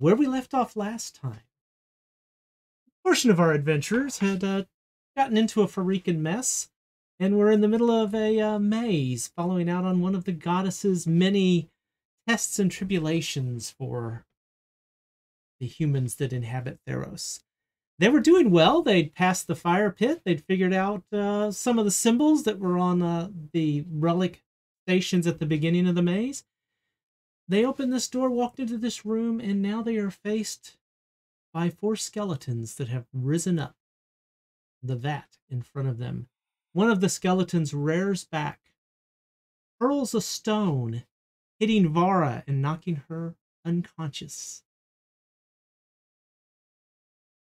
where we left off last time. A portion of our adventurers had uh, gotten into a Pharrekan mess and were in the middle of a uh, maze following out on one of the goddess's many tests and tribulations for the humans that inhabit Theros. They were doing well. They'd passed the fire pit. They'd figured out uh, some of the symbols that were on uh, the relic stations at the beginning of the maze. They opened this door, walked into this room, and now they are faced by four skeletons that have risen up the vat in front of them. One of the skeletons rears back, hurls a stone, hitting Vara and knocking her unconscious,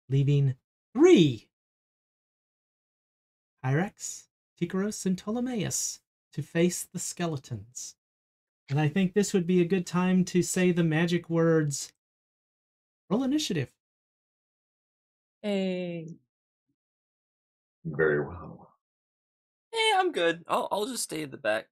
leaving three Hyrax, Tikaros, and Ptolemaeus to face the skeletons. And I think this would be a good time to say the magic words roll initiative. Hey. Very well. Hey, I'm good. I'll I'll just stay in the back.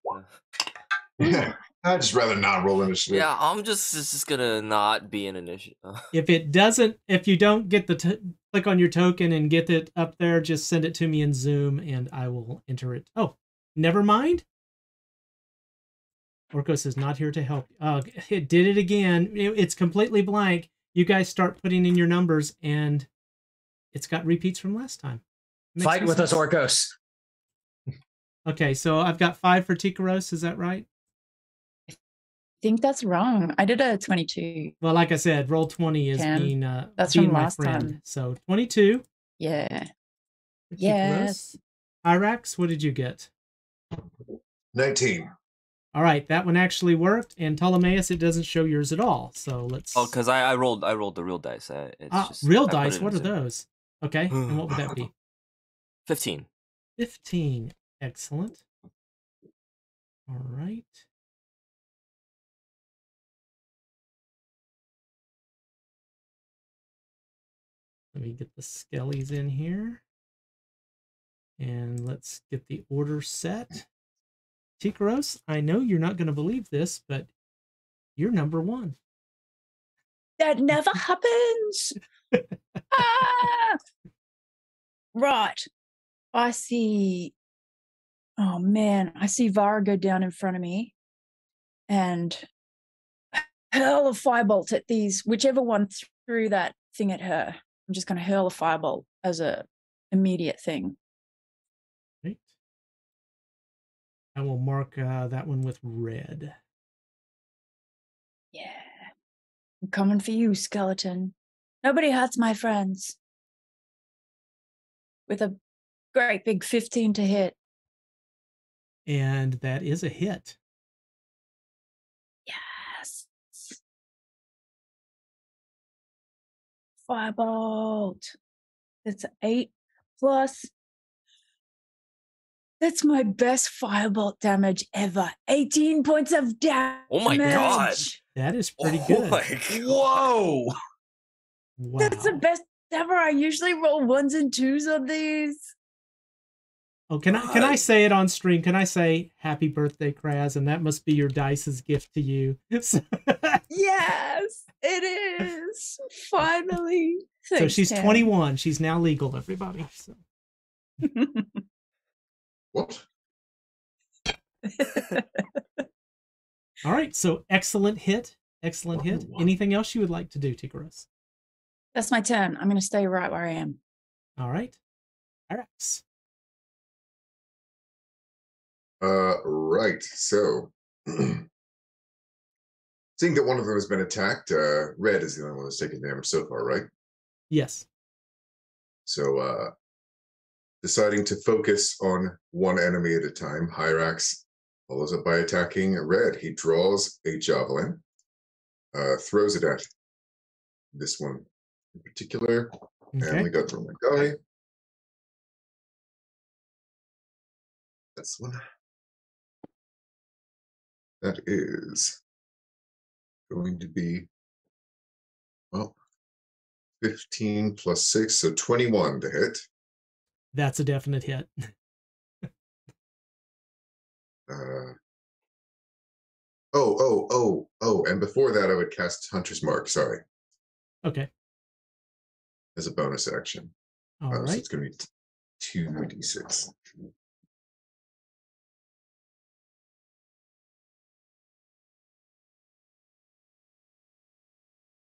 Yeah, I'd just rather not roll initiative. Yeah, I'm just just just gonna not be an initiative. Uh. If it doesn't, if you don't get the t- click on your token and get it up there, just send it to me in Zoom and I will enter it. Oh, never mind. Orcos is not here to help. Uh, it did it again. It- it's completely blank. You guys start putting in your numbers and it's got repeats from last time. Makes Fight no with us, sense. Orcos. Okay, so I've got five for Tikaros. Is that right? I think that's wrong. I did a 22. Well, like I said, Roll20 is Ten. being uh, That's being from my last friend. time. So twenty-two. Yeah. Yes. Tikaros. Hyrax, what did you get? 19. All right, that one actually worked, and Ptolemaeus, it doesn't show yours at all. So let's. Oh, because I, I rolled I rolled the real dice. I, it's ah, just, real I dice. What are Zoom. those? Okay, and what would that be? Fifteen. Fifteen. Excellent. All right. Let me get the skellies in here. And let's get the order set. Tikaros, I know you're not going to believe this, but you're number one. That never happens. ah! Right. I see. Oh man, I see Vara go down in front of me and hurl a firebolt at these, whichever one threw that thing at her. I'm just going to hurl a firebolt as a immediate thing. I will mark uh, that one with red. Yeah. I'm coming for you, skeleton. Nobody hurts my friends. With a great big 15 to hit. And that is a hit. Yes. Firebolt. It's eight plus. That's my best firebolt damage ever. 18 points of damage. Oh my God. That is oh pretty oh good. my God. Whoa! Wow. That's the best ever. I usually roll ones and twos on these. Oh, can I can I say it on stream? Can I say happy birthday, Kraz? And that must be your dice's gift to you. Yes, it is. Finally. Thanks, she's Tam. 21. She's now legal, everybody. So What? all right. So excellent hit. Excellent hit. Anything else you would like to do, Tikaros? That's my turn. I'm going to stay right where I am. All right. Hyrax. Uh, right. So, seeing that one of them has been attacked, uh, Red is the only one that's taken damage so far, right? Yes. So, uh, deciding to focus on one enemy at a time, Hyrax follows up by attacking Red. He draws a javelin, uh, throws it at this one in particular, and we got from the guy. This one. That is going to be, well, 15 plus 6, so 21 to hit. That's a definite hit. Uh, oh, oh, oh, oh, and before that, I would cast Hunter's Mark. Sorry. Okay. as a bonus action. All Uh, So it's going to be two d six.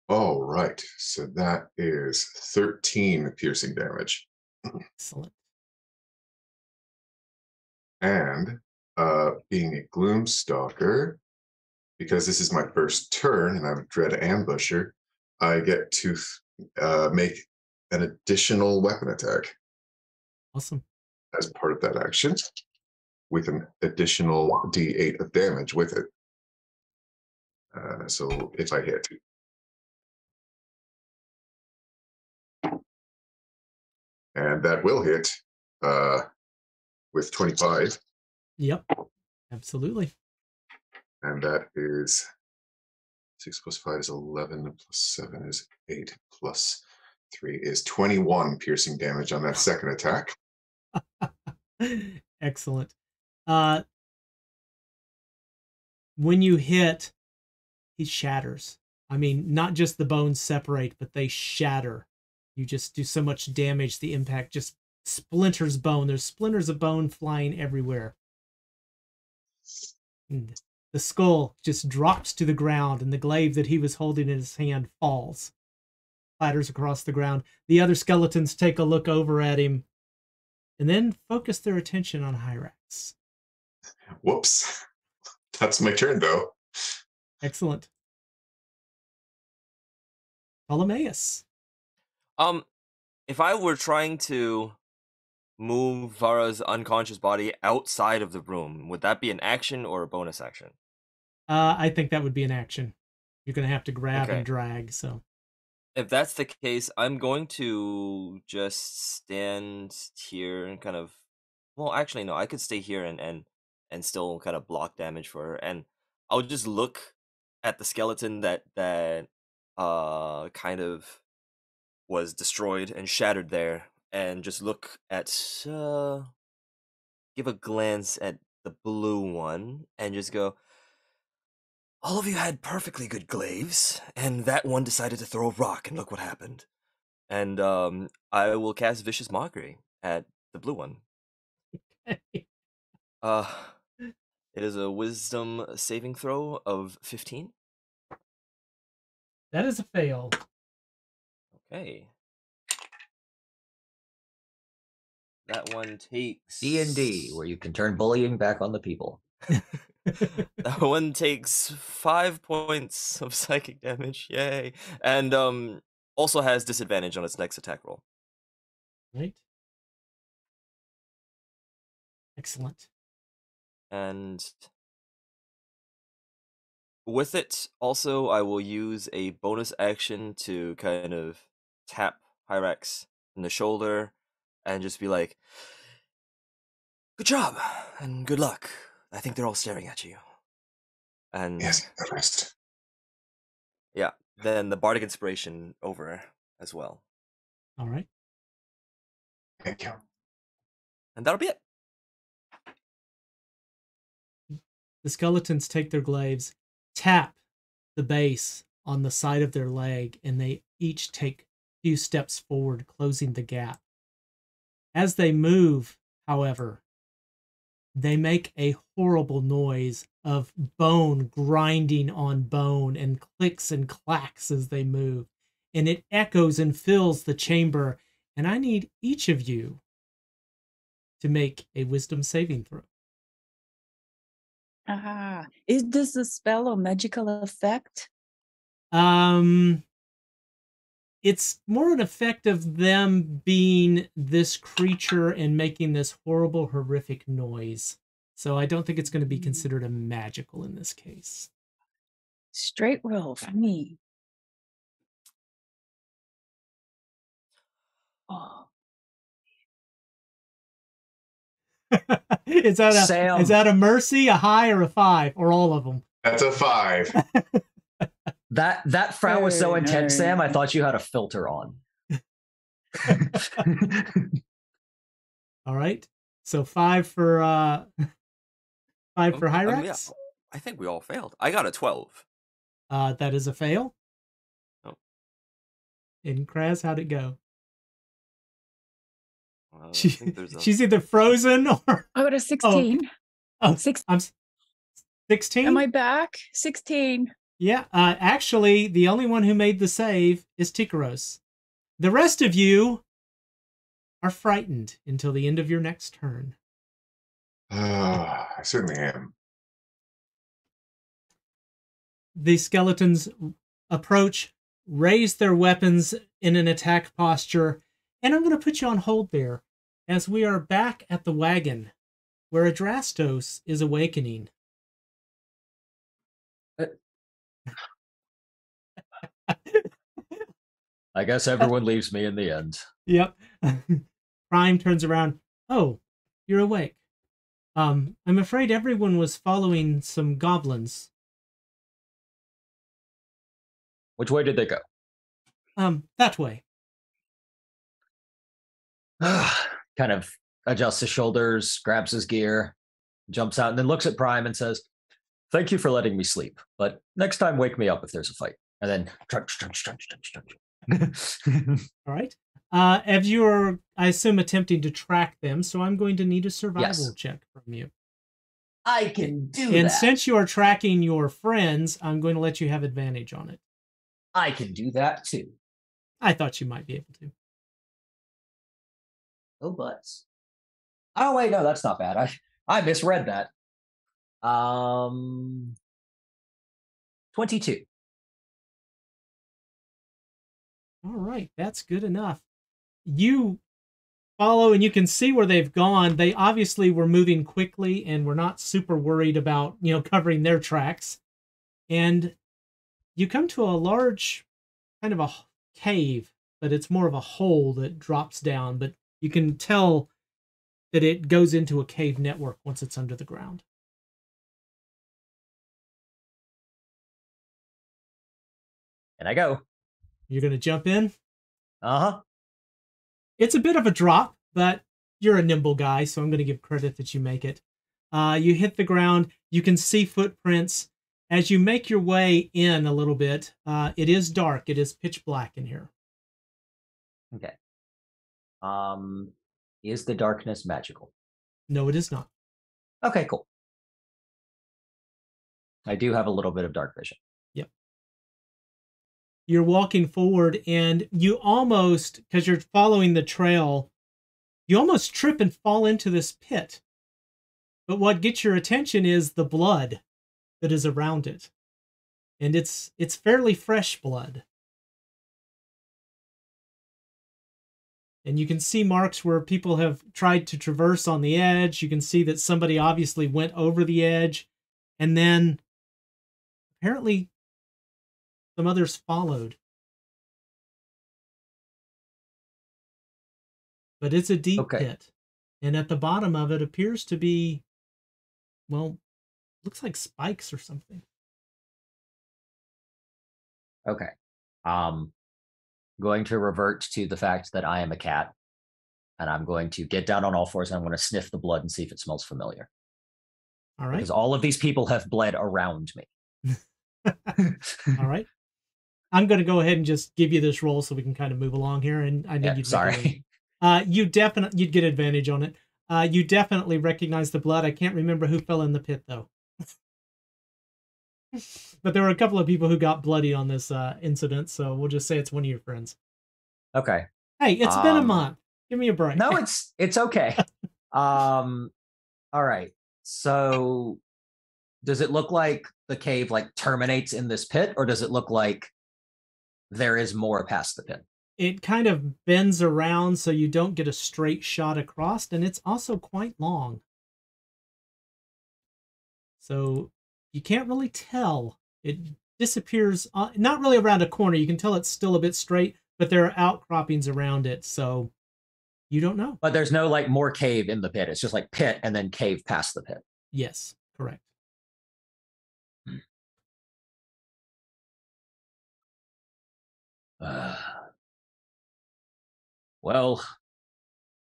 All right, so that is thirteen piercing damage, Excellent. and uh, being a gloom stalker, because this is my first turn and I'm a dread ambusher, I get to uh, make an additional weapon attack. Awesome. as part of that action with an additional d8 of damage with it. Uh, so if I hit. And that will hit uh, with 25, Yep. Absolutely. and that is 6 plus 5 is 11, plus 7 is 8, plus 3 is 21 piercing damage on that second attack. Excellent. Uh, when you hit, he shatters. I mean, not just the bones separate, but they shatter. You just do so much damage, the impact just splinters bone. There's splinters of bone flying everywhere. And the skull just drops to the ground, and the glaive that he was holding in his hand falls, clatters across the ground. The other skeletons take a look over at him and then focus their attention on Hyrax. Whoops. That's my turn, though. Excellent. Ptolemaeus. Um, if I were trying to move Vara's unconscious body outside of the room, would that be an action or a bonus action? Uh, I think that would be an action. You're going to have to grab Okay. and drag. So, If that's the case, I'm going to just stand here and kind of. Well, actually, no. I could stay here and and and still kind of block damage for her, and I'll just look at the skeleton that that uh kind of was destroyed and shattered there, and just look at uh give a glance at the blue one and just go. All of you had perfectly good glaives, and that one decided to throw a rock, and look what happened. And um, I will cast Vicious Mockery at the blue one. Uh, it is a Wisdom saving throw of 15. that is a fail. Okay. That one takes D and D, where you can turn bullying back on the people. that one takes five points of psychic damage. Yay! And um, also has disadvantage on its next attack roll. right. Excellent. and with it also i will use a bonus action to kind of tap hyrax in the shoulder and just be like good job and good luck i think they're all staring at you and Yes, the rest. Yeah, then the bardic inspiration over as well All right. Thank you. and that'll be it The skeletons take their glaives, tap the base on the side of their leg, and they each take a few steps forward, closing the gap. As they move, however, they make a horrible noise of bone grinding on bone and clicks and clacks as they move. And it echoes and fills the chamber. And I need each of you to make a wisdom saving throw. Ah, is this a spell or magical effect? Um, it's more an effect of them being this creature and making this horrible, horrific noise. So I don't think it's going to be Mm. considered a magical in this case. Straight roll for me. Oh, is that a Sam. is that a mercy, a high, or a five, or all of them? That's a five. That that frown was so Very intense, Sam. I thought you had a filter on. All right. So five for uh five for um, Hyrax. yeah, i think we all failed i got a 12 Uh, that is a fail. Oh. And Kraz, how'd it go? Uh, She, a she's either frozen or I got a 16. oh, Six. I'm 16. Am I back? 16. Yeah, uh, actually, the only one who made the save is Tikaros. The rest of you are frightened until the end of your next turn. Ah, I certainly am. The skeletons approach, raise their weapons in an attack posture, and I'm going to put you on hold there as we are back at the wagon where Adrastos is awakening. I guess everyone leaves me in the end. Yep. Prime turns around. Oh, you're awake. Um, I'm afraid everyone was following some goblins. Which way did they go? Um, that way. kind of adjusts his shoulders, grabs his gear, jumps out, and then looks at Prime and says, Thank you for letting me sleep, but next time wake me up if there's a fight. And then trunch, trunch, trunch, trunch, trunch. All right. Uh, as you're, I assume, attempting to track them, so I'm going to need a survival Yes. check from you. I can do and that. And since you are tracking your friends, I'm going to let you have advantage on it. I can do that too. I thought you might be able to. Oh, butts. Oh wait, no, that's not bad. I I misread that. Um, twenty-two. All right, that's good enough. You follow and you can see where they've gone. They obviously were moving quickly and were not super worried about, you know, covering their tracks. And you come to a large kind of a cave, but it's more of a hole that drops down, but you can tell that it goes into a cave network once it's under the ground. And I go. You're going to jump in. Uh huh. it's a bit of a drop, but you're a nimble guy, so I'm going to give credit that you make it. Uh, you hit the ground. You can see footprints as you make your way in a little bit. Uh, it is dark. It is pitch black in here. Okay. Um, is the darkness magical? No, it is not. Okay, cool. I do have a little bit of dark vision. You're walking forward, and you almost, because you're following the trail, you almost trip and fall into this pit. But what gets your attention is the blood that is around it, and it's it's fairly fresh blood. and you can see marks where people have tried to traverse on the edge. You can see that somebody obviously went over the edge, and then apparently some others followed. But it's a deep Okay. pit, and at the bottom of it appears to be, well, looks like spikes or something. Okay. Um, going to revert to the fact that I am a cat, and I'm going to get down on all fours and I'm going to sniff the blood and see if it smells familiar. All right, Because all of these people have bled around me. all right. I'm going to go ahead and just give you this roll so we can kind of move along here. And I need Yeah, you to make a roll. sorry. Uh, you definitely you'd get advantage on it. Uh, you definitely recognize the blood. I can't remember who fell in the pit though. but there were a couple of people who got bloody on this uh, incident, so we'll just say it's one of your friends. okay. Hey, it's been a Um, month. Give me a break. No, it's it's okay. um, all right. So, does it look like the cave like terminates in this pit, or does it look like there is more past the pit? it kind of bends around so you don't get a straight shot across, and it's also quite long. So you can't really tell. It disappears, uh, not really around a corner. You can tell it's still a bit straight, but there are outcroppings around it, so you don't know. But there's no like more cave in the pit. It's just like pit and then cave past the pit. Yes, correct. Uh, well,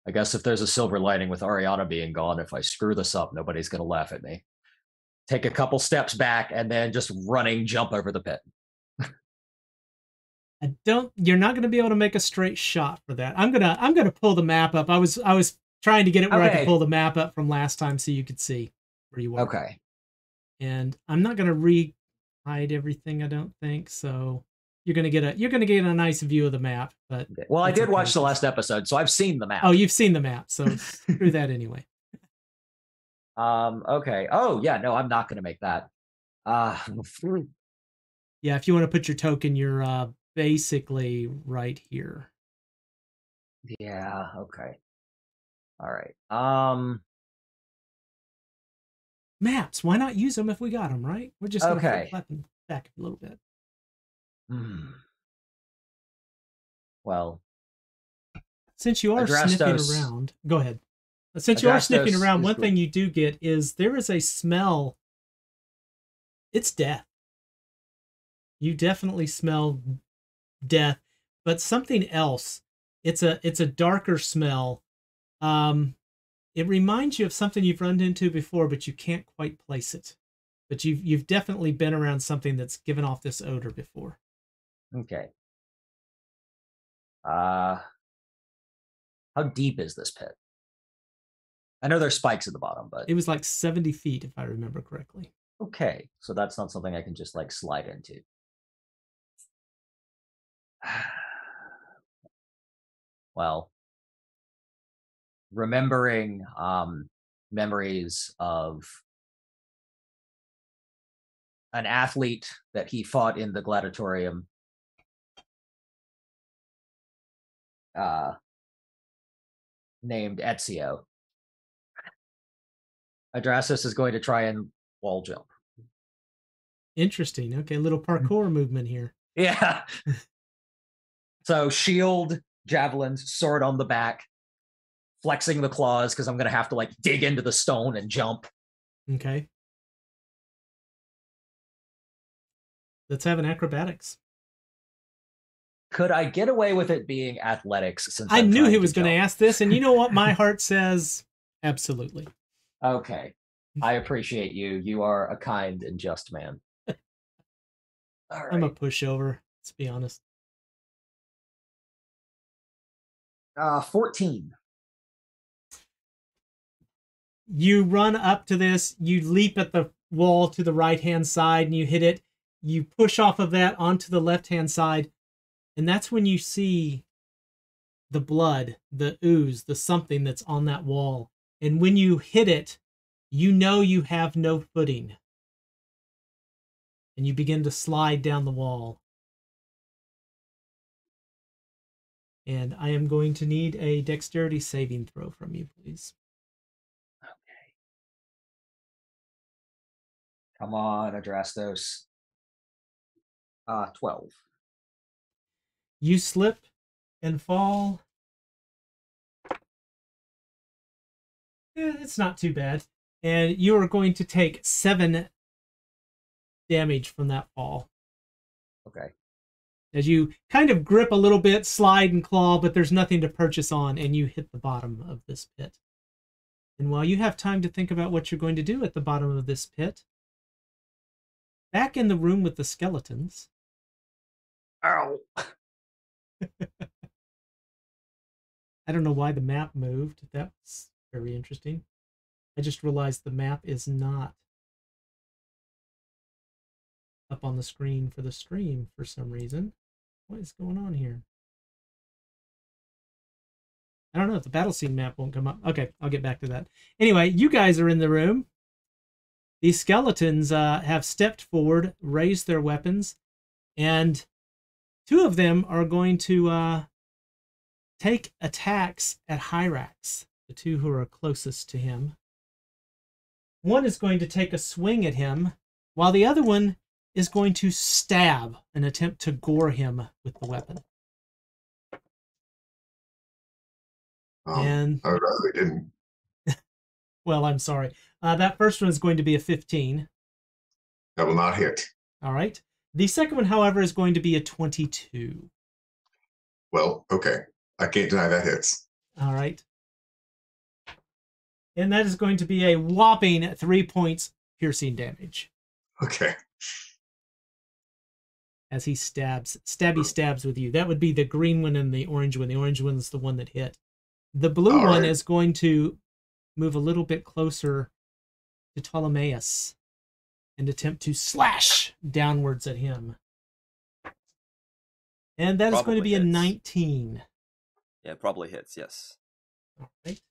I guess if there's a silver lining with Ariana being gone, if I screw this up, nobody's going to laugh at me. Take a couple steps back and then just running jump over the pit. I don't. You're not going to be able to make a straight shot for that. I'm gonna. I'm gonna pull the map up. I was. I was trying to get it where I could pull the map up from last time so you could see where you were. Okay. And I'm not going to re hide everything. I don't think so. You're gonna get a. You're gonna get a nice view of the map. But Well, I did okay. watch the last episode, so I've seen the map. oh, you've seen the map, so screw that anyway. Um. Okay. Oh, yeah. No, I'm not going to make that. Uh, Yeah, if you want to put your token, you're uh, basically right here. yeah. Okay. All right. Um. Maps. Why not use them if we got them? Right. We're just gonna Okay. back a little bit. Hmm. Well, Since you are sniffing around, go ahead. Uh, Since you are sniffing around, one thing you do get is there is a smell. It's death. You definitely smell death, but something else. It's a it's a darker smell. Um, it reminds you of something you've run into before, but you can't quite place it. But you've you've definitely been around something that's given off this odor before. Okay. Uh, how deep is this pit? I know there's spikes at the bottom, but It was like seventy feet, if I remember correctly. okay. So that's not something I can just like slide into. well, remembering um, memories of an athlete that he fought in the gladiatorium. Uh, named Ezio. Adrastos is going to try and wall jump. Interesting. Okay, little parkour movement here. Yeah. so shield, javelins, sword on the back, flexing the claws because I'm gonna have to like dig into the stone and jump. Okay. Let's have an acrobatics. Could I get away with it being athletics? Since I I'm knew he was going to ask this, and you know what? My heart says absolutely. Okay, I appreciate you. You are a kind and just man. Right. I'm a pushover. Let's be honest. uh, fourteen. You run up to this. You leap at the wall to the right hand side, and you hit it. You push off of that onto the left hand side, and that's when you see the blood, the ooze, the something that's on that wall. And when you hit it, you know you have no footing. And you begin to slide down the wall. And I am going to need a dexterity saving throw from you, please. Okay. Come on, Adrastos. Uh, twelve. You slip and fall. Eh, it's not too bad. And you are going to take seven damage from that fall. Okay. As you kind of grip a little bit, slide and claw, but there's nothing to purchase on, and you hit the bottom of this pit. And while you have time to think about what you're going to do at the bottom of this pit, back in the room with the skeletons, Ow. I don't know why the map moved. That's very interesting. I just realized the map is not up on the screen for the stream for some reason. What is going on here? I don't know. If the battle scene map won't come up. Okay, I'll get back to that. Anyway, you guys are in the room. These skeletons uh, have stepped forward, raised their weapons, and two of them are going to uh, take attacks at Hyrax, the two who are closest to him. One is going to take a swing at him, while the other one is going to stab and attempt to gore him with the weapon. Um, and, I would rather they didn't. well, I'm sorry. Uh, that first one is going to be a 15. That will not hit. All right. The second one, however, is going to be a 22. Well, okay. I can't deny that hits. All right. And that is going to be a whopping three points piercing damage. Okay. as he stabs stabby stabs with you. That would be the green one and the orange one. The orange one is the one that hit. The blue All one right. is going to move a little bit closer to Ptolemaeus and attempt to slash downwards at him. And that is going to Probably be a 19. Yeah, probably hits. Yes. All right.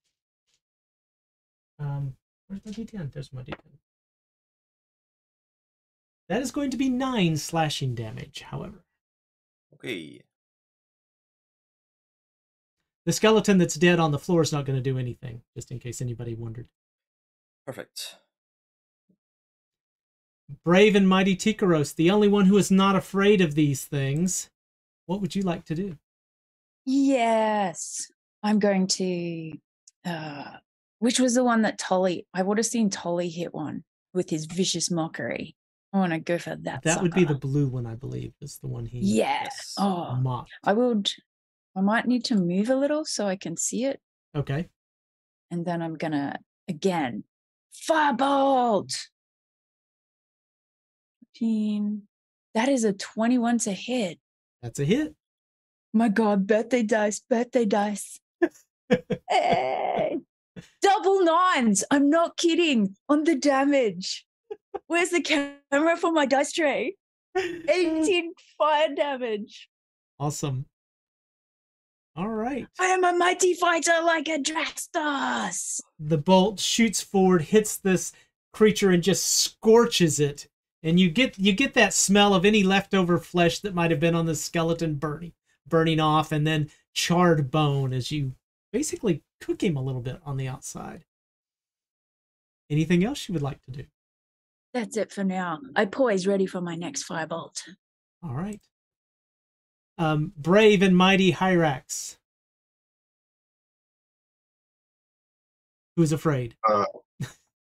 Um, where's my D10? There's my D10. That is going to be nine slashing damage, however. Okay. The skeleton that's dead on the floor is not going to do anything, just in case anybody wondered. Perfect. Brave and mighty Tikaros, the only one who is not afraid of these things. What would you like to do? Yes. I'm going to uh which was the one that Tolly I would have seen Tolly hit one with his vicious mockery. I want to go for that. That would be the blue one, I believe, is the one he Yeah. Yes. Oh, mocked. I would I might need to move a little so I can see it. Okay. And then I'm gonna again firebolt. 15. That is a 21 to hit. That's a hit. My God, birthday dice, birthday dice. hey, double nines. I'm not kidding on the damage. Where's the camera for my dice tray? 18 fire damage. Awesome. All right. I am a mighty fighter like Adrastos. the bolt shoots forward, hits this creature, and just scorches it. And you get you get that smell of any leftover flesh that might have been on the skeleton burning burning off, and then charred bone as you basically cook him a little bit on the outside. Anything else you would like to do? That's it for now. I poise ready for my next firebolt. All right. Um, brave and mighty Hyrax. Who's afraid? I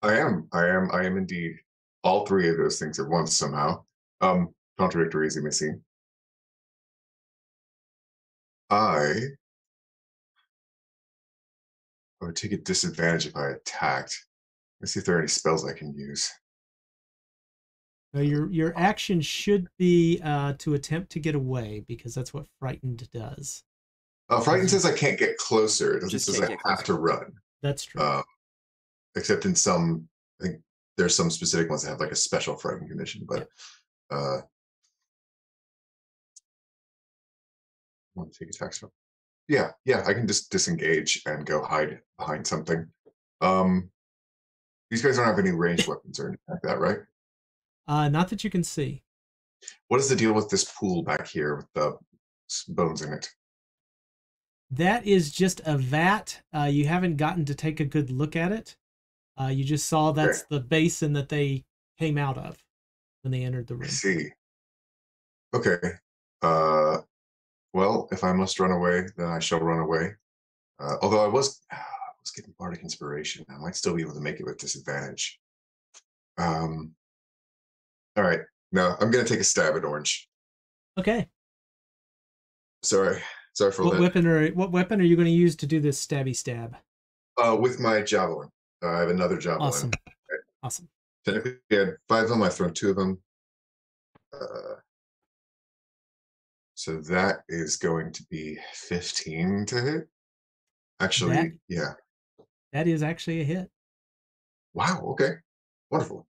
am. I am. I am indeed. All three of those things at once somehow. Um, contradictory as you may seem. I I would take a disadvantage if I attacked. Let's see if there are any spells I can use. Uh, your your action should be uh, to attempt to get away because that's what frightened does. Uh, Frighten says I can't get closer. It doesn't Just says I get have to run. That's true. Um, except in some, I think there's some specific ones that have like a special frightened condition, but uh, want to take attacks from? Yeah, yeah, I can just disengage and go hide behind something. Um, these guys don't have any ranged weapons or anything like that, right? Uh, not that you can see. What is the deal with this pool back here with the bones in it? That is just a vat. Uh, you haven't gotten to take a good look at it. Uh, you just saw that's the basin that they came out of when they entered the I room. see. Okay. Uh, well, if I must run away, then I shall run away. Uh, although I was, I was getting bardic inspiration, I might still be able to make it with disadvantage. Um. All right. No, I'm gonna take a stab at orange. Okay. Sorry, sorry for What that. weapon are what weapon are you going to use to do this stabby stab? Uh, with my javelin, uh, I have another job. Awesome. Awesome. Technically, I had five of them. I've thrown two of them. Uh, so that is going to be 15 to hit. Actually, That- yeah. That is actually a hit. Wow. Okay. Wonderful.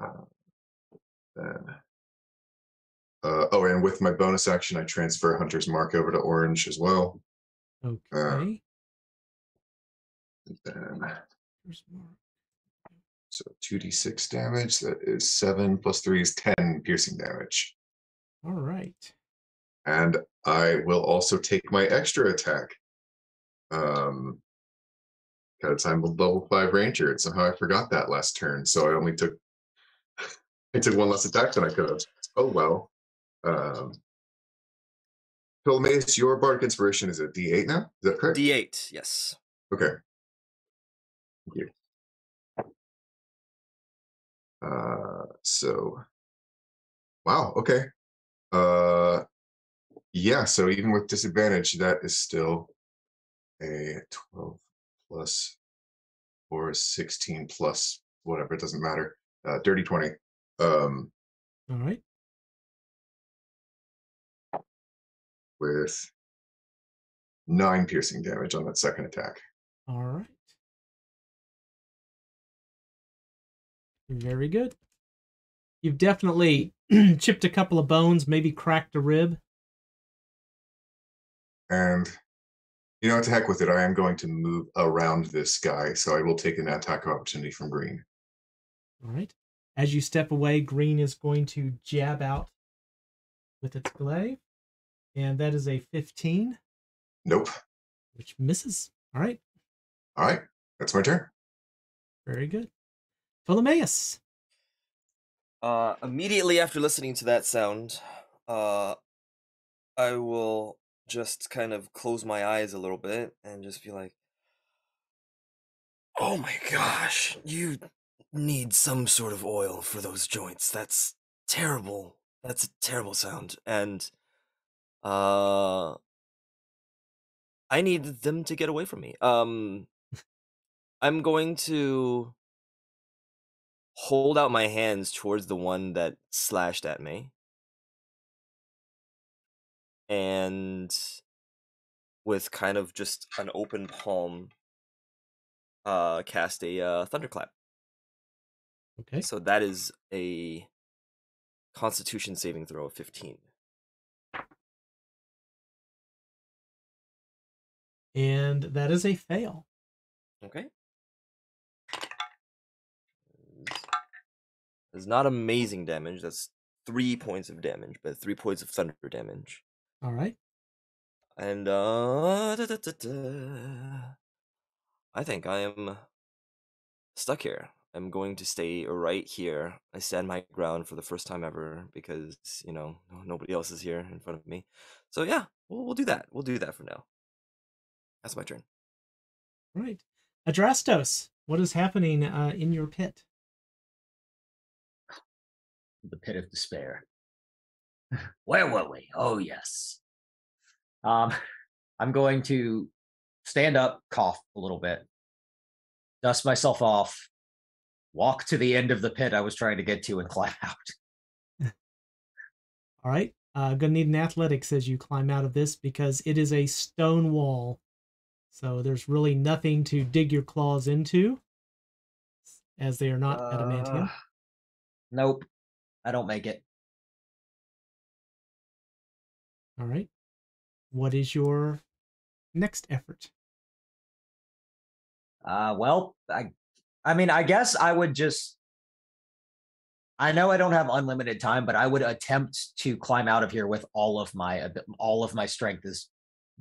Uh, then, uh, oh, and with my bonus action, I transfer Hunter's Mark over to Orange as well. Okay. And then, There's more. so 2d6 damage. That is 7 plus 3 is 10 piercing damage. All right. and I will also take my extra attack. Um, because I'm a level five ranger, and somehow I forgot that last turn, so I only took I took one less attack than I could have. Oh well. Um, Ptolemaeus, your bardic inspiration is a D8 now. Is that correct? D8. Yes. Okay. Thank you. Uh, so, wow. Okay. Uh, yeah. So even with disadvantage, that is still a twelve plus or sixteen plus whatever. It doesn't matter. Uh, dirty 20. Um, All right. With nine piercing damage on that second attack. All right. Very good. You've definitely chipped a couple of bones, maybe cracked a rib. And you know, to heck with it, I am going to move around this guy, so I will take an attack of opportunity from green. All right. As you step away, green is going to jab out with its glaive. And that is a 15, Nope. which misses. All right. All right, that's my turn. Very good. Ptolemaeus. Uh, immediately after listening to that sound, uh, I will just kind of close my eyes a little bit and just be like, "Oh my gosh, you need some sort of oil for those joints. That's terrible. That's a terrible sound." And uh, I need them to get away from me. Um, I'm going to hold out my hands towards the one that slashed at me. And with kind of just an open palm, uh, cast a uh, thunderclap. Okay. So that is a Constitution saving throw of 15. And that is a fail. Okay. It's not amazing damage. That's three points of damage, but three points of thunder damage. All right. And uh, da, da, da. I think I am stuck here. I'm going to stay right here. I stand my ground for the first time ever because you know nobody else is here in front of me. So yeah, we'll we'll do that. We'll do that for now. That's my turn. All right. Adrastos, what is happening uh, in your pit? the pit of despair. Where were we? Oh yes. Um, I'm going to stand up, cough a little bit, dust myself off, walk to the end of the pit I was trying to get to, and climb out. All right. Uh, gonna need an athletics as you climb out of this because it is a stone wall. So there's really nothing to dig your claws into as they are not adamantium. Uh, nope, I don't make it. All right. What is your next effort? Uh, well, I, I mean, I guess I would just. I know I don't have unlimited time, but I would attempt to climb out of here with all of my all of my strength is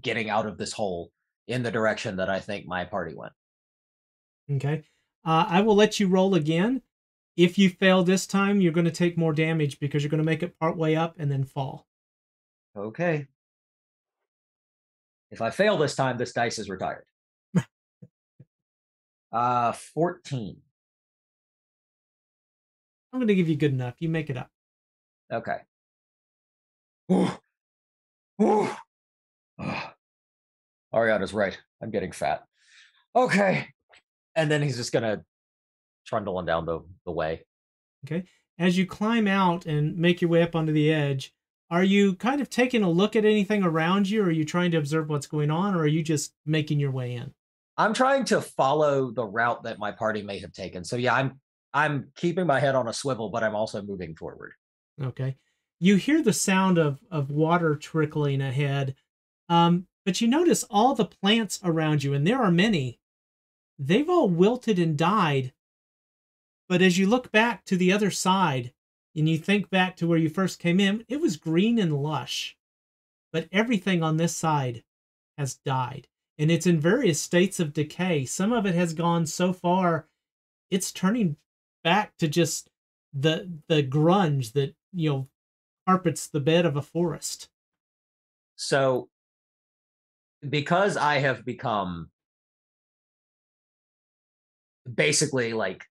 getting out of this hole in the direction that I think my party went. Okay. Uh, I will let you roll again. If you fail this time, you're going to take more damage because you're going to make it part way up and then fall. Okay. If I fail this time, this dice is retired. uh, fourteen. I'm going to give you good enough. You make it up. Okay. Ooh. Ooh. Ariana's right. I'm getting fat. Okay. And then he's just gonna trundle on down the, the way. Okay. As you climb out and make your way up onto the edge, are you kind of taking a look at anything around you? Or are you trying to observe what's going on? Or are you just making your way in? I'm trying to follow the route that my party may have taken. So yeah, I'm I'm keeping my head on a swivel, but I'm also moving forward. Okay. You hear the sound of, of water trickling ahead, um, but you notice all the plants around you, and there are many. They've all wilted and died. But as you look back to the other side and you think back to where you first came in, it was green and lush. But everything on this side has died, and it's in various states of decay. Some of it has gone so far, it's turning back to just the the grunge that you know carpets the bed of a forest. So because I have become basically like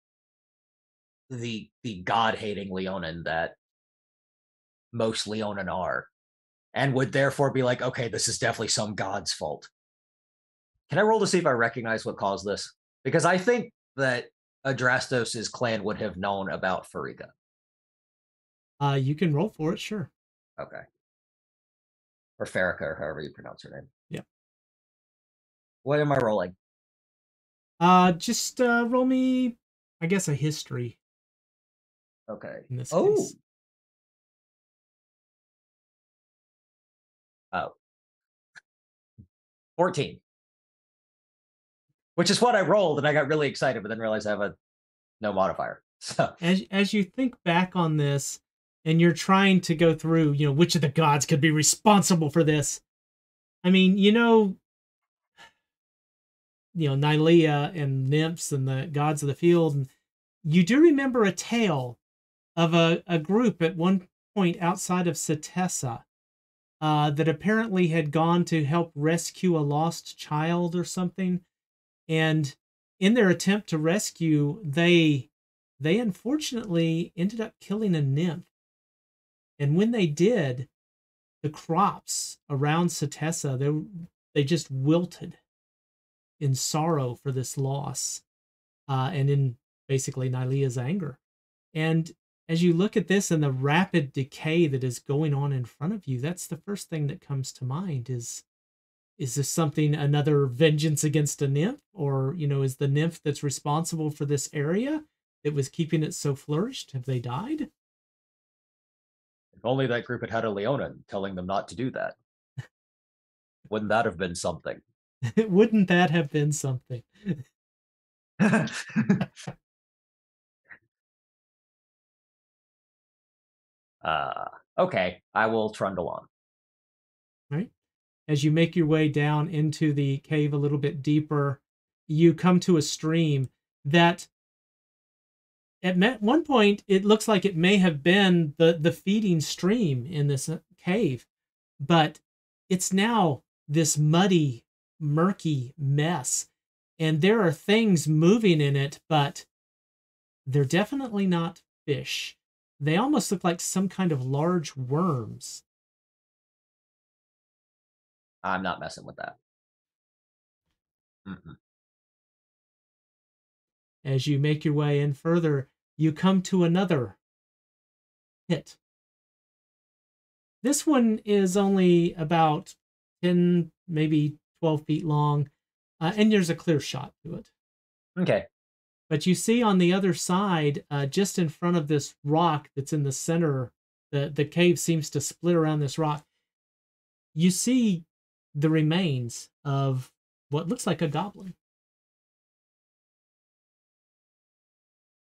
the the god hating Leonin that most Leonin are, and would therefore be like, okay, this is definitely some god's fault. Can I roll to see if I recognize what caused this? Because I think that Adrastos's clan would have known about Pharika? Uh, you can roll for it, sure. Okay. Or Pharika, or however you pronounce her name. What am I rolling? Uh, just uh, roll me, I guess, a history Okay. Oh. case. Oh. 14. Which is what I rolled, and I got really excited, but then realized I have a no modifier. So As as you think back on this, and you're trying to go through, you know, which of the gods could be responsible for this. I mean, you know, you know, Nylea and nymphs and the gods of the field. And you do remember a tale of a, a group at one point outside of Setessa uh, that apparently had gone to help rescue a lost child or something. And in their attempt to rescue, they they unfortunately ended up killing a nymph. And when they did, the crops around Setessa, they they just wilted in sorrow for this loss, uh, and in basically Nylea's anger. And as you look at this and the rapid decay that is going on in front of you, that's the first thing that comes to mind is is this something another vengeance against a nymph or you know is the nymph that's responsible for this area that was keeping it so flourished have they died if only that group had had a Leonin telling them not to do that. Wouldn't that have been something? wouldn't that have been something uh, okay, I will trundle on. right as you make your way down into the cave a little bit deeper you come to a stream that at one point it looks like it may have been the the feeding stream in this uh, cave but it's now this muddy murky mess and there are things moving in it but they're definitely not fish they almost look like some kind of large worms I'm not messing with that. Mm-mm. As you make your way in further, you come to another pit. This one is only about 10, maybe 12 feet long, uh, and there's a clear shot to it. Okay. But you see on the other side, uh, just in front of this rock that's in the center, the, the cave seems to split around this rock. You see the remains of what looks like a goblin.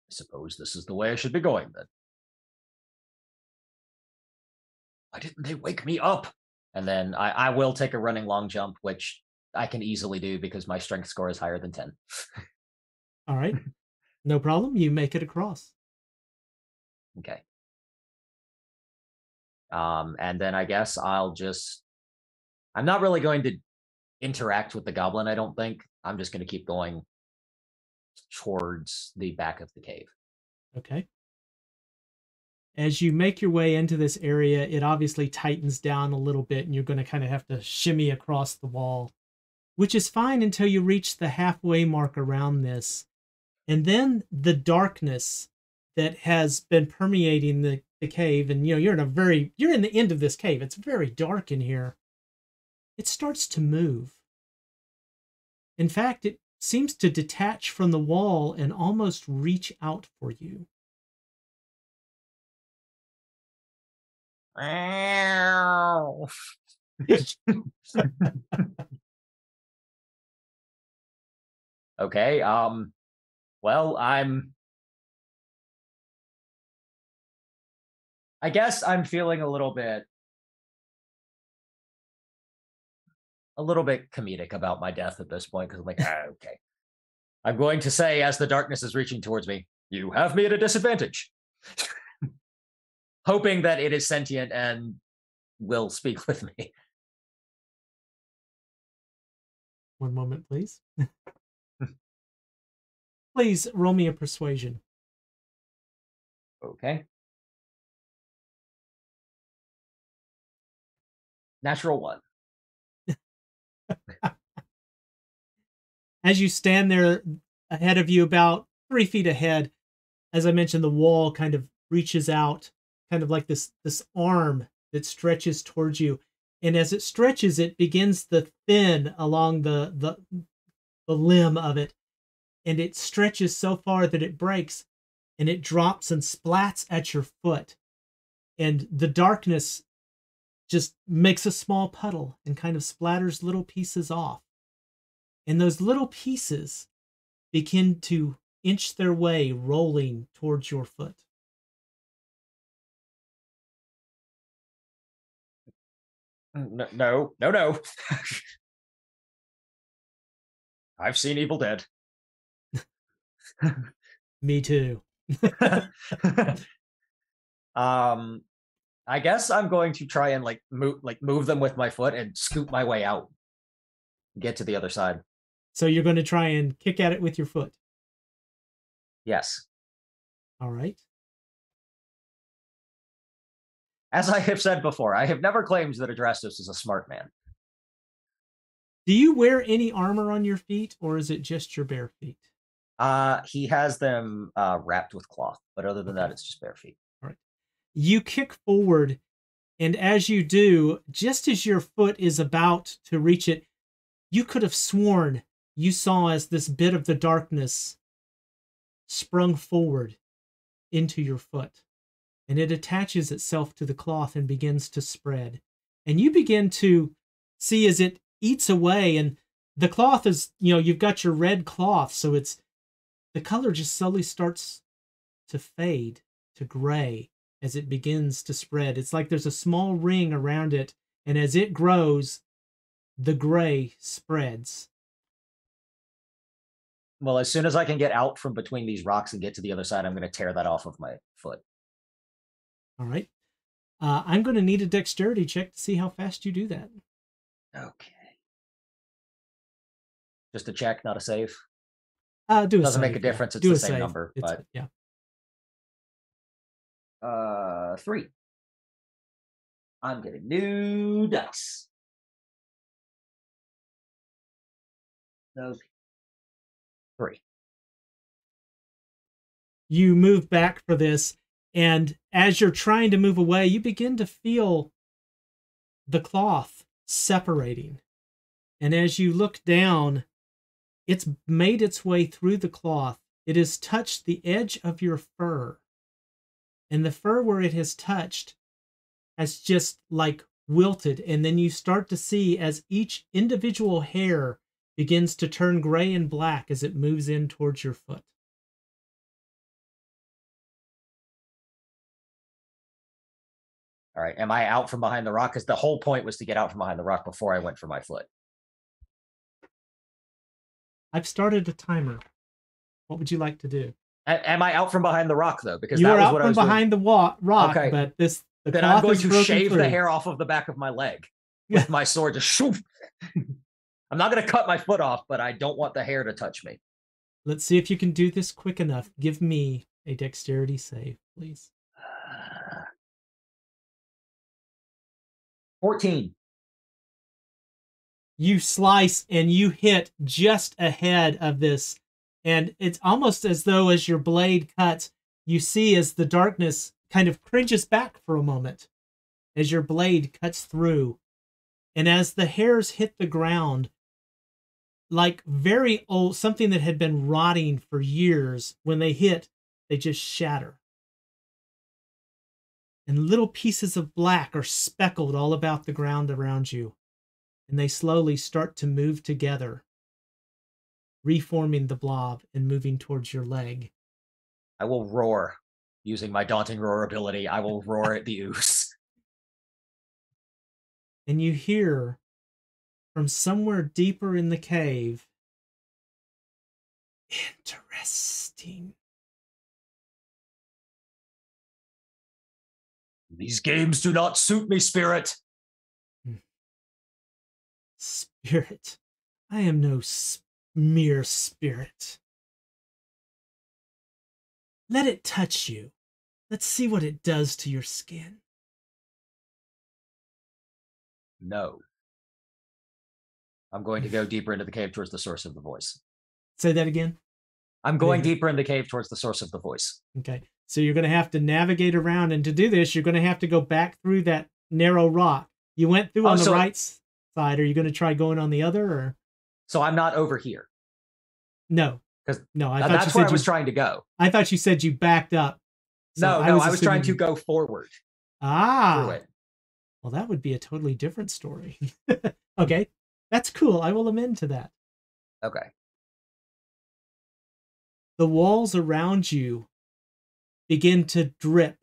I suppose this is the way I should be going then. Why didn't they wake me up? And then I, I will take a running long jump, which I can easily do because my strength score is higher than 10. All right. No problem. You make it across. Okay. Um, and then I guess I'll just I'm not really going to interact with the goblin, I don't think. I'm just gonna keep going towards the back of the cave. Okay. As you make your way into this area, it obviously tightens down a little bit, and you're going to kind of have to shimmy across the wall, which is fine until you reach the halfway mark around this. And then the darkness that has been permeating the, the cave, and you know, you're in a very, you're in the end of this cave. It's very dark in here. It starts to move. In fact, it seems to detach from the wall and almost reach out for you. okay, um well, I'm I guess I'm feeling a little bit a little bit comedic about my death at this point because I'm like, ah, okay. I'm going to say, as the darkness is reaching towards me, you have me at a disadvantage. Hoping that it is sentient and will speak with me. One moment, please. Hmm. please roll me a persuasion. Okay. Natural one. As you stand there ahead of you, about three feet ahead. As I mentioned, the wall kind of reaches out, kind of like this this arm that stretches towards you. And as it stretches, it begins to thin along the the the limb of it, and it stretches so far that it breaks, and it drops and splats at your foot, and the darkness just makes a small puddle and kind of splatters little pieces off. And those little pieces begin to inch their way rolling towards your foot. No, no, no, no. I've seen Evil Dead. Me too. um, I guess I'm going to try and like move, like move them with my foot and scoop my way out, get to the other side. So you're going to try and kick at it with your foot. Yes. All right. As I have said before, I have never claimed that Adrastos is a smart man. Do you wear any armor on your feet, or is it just your bare feet? Uh, he has them uh, wrapped with cloth, but other than that, it's just bare feet. All right. You kick forward, and as you do, just as your foot is about to reach it, you could have sworn you saw as this bit of the darkness sprung forward into your foot, and it attaches itself to the cloth and begins to spread. And you begin to see as it eats away, and the cloth is, you know, you've got your red cloth, so it's the color just slowly starts to fade to gray as it begins to spread. It's like there's a small ring around it, and as it grows, the gray spreads. Well, as soon as I can get out from between these rocks and get to the other side, I'm going to tear that off of my foot. All right. Uh, I'm going to need a dexterity check to see how fast you do that. Okay. Just a check, not a save. Uh, do a Doesn't make save, a yeah. difference, it's Do the same save. number, It's- but- yeah. Uh, three. I'm getting new dice. Okay. Three. you move back for this and as you're trying to move away you begin to feel the cloth separating. And as you look down it's made its way through the cloth. It has touched the edge of your fur. And the fur where it has touched has just like wilted. And then you start to see as each individual hair begins to turn gray and black as it moves in towards your foot All right. Am I out from behind the rock? Because the whole point was to get out from behind the rock before I went for my foot. I've started a timer. What would you like to do? A- am I out from behind the rock though? Because You that was out what I from was doing. behind the wa- rock, Okay. but this the Then I'm going to shave through. the hair off of the back of my leg with my sword. Just shoof. I'm not going to cut my foot off, but I don't want the hair to touch me. Let's see if you can do this quick enough. Give me a dexterity save, please. 14. You slice and you hit just ahead of this, and it's almost as though as your blade cuts, you see as the darkness kind of cringes back for a moment as your blade cuts through. And as the hairs hit the ground, like very old, something that had been rotting for years, when they hit, they just shatter. And little pieces of black are speckled all about the ground around you. And they slowly start to move together, reforming the blob and moving towards your leg. I will roar using my daunting roar ability. I will roar at the ooze. and you hear from somewhere deeper in the cave interesting These games do not suit me, spirit. spirit i am no mere spirit let it touch you let's see what it does to your skin No. I'm going to go deeper into the cave towards the source of the voice. say that again I'm going Yeah. deeper in the cave towards the source of the voice. Okay. So you're going to have to navigate around. And to do this, you're going to have to go back through that narrow rock. You went through Oh, on the so- right side. Are you going to try going on the other or So I'm not over here. No. Because no, I thought you that's where said I was you, trying to go. I thought you said you backed up. So no, no, I was trying to go forward through Ah, it. well, that would be a totally different story. okay, that's cool. I will amend to that. Okay. the walls around you begin to drip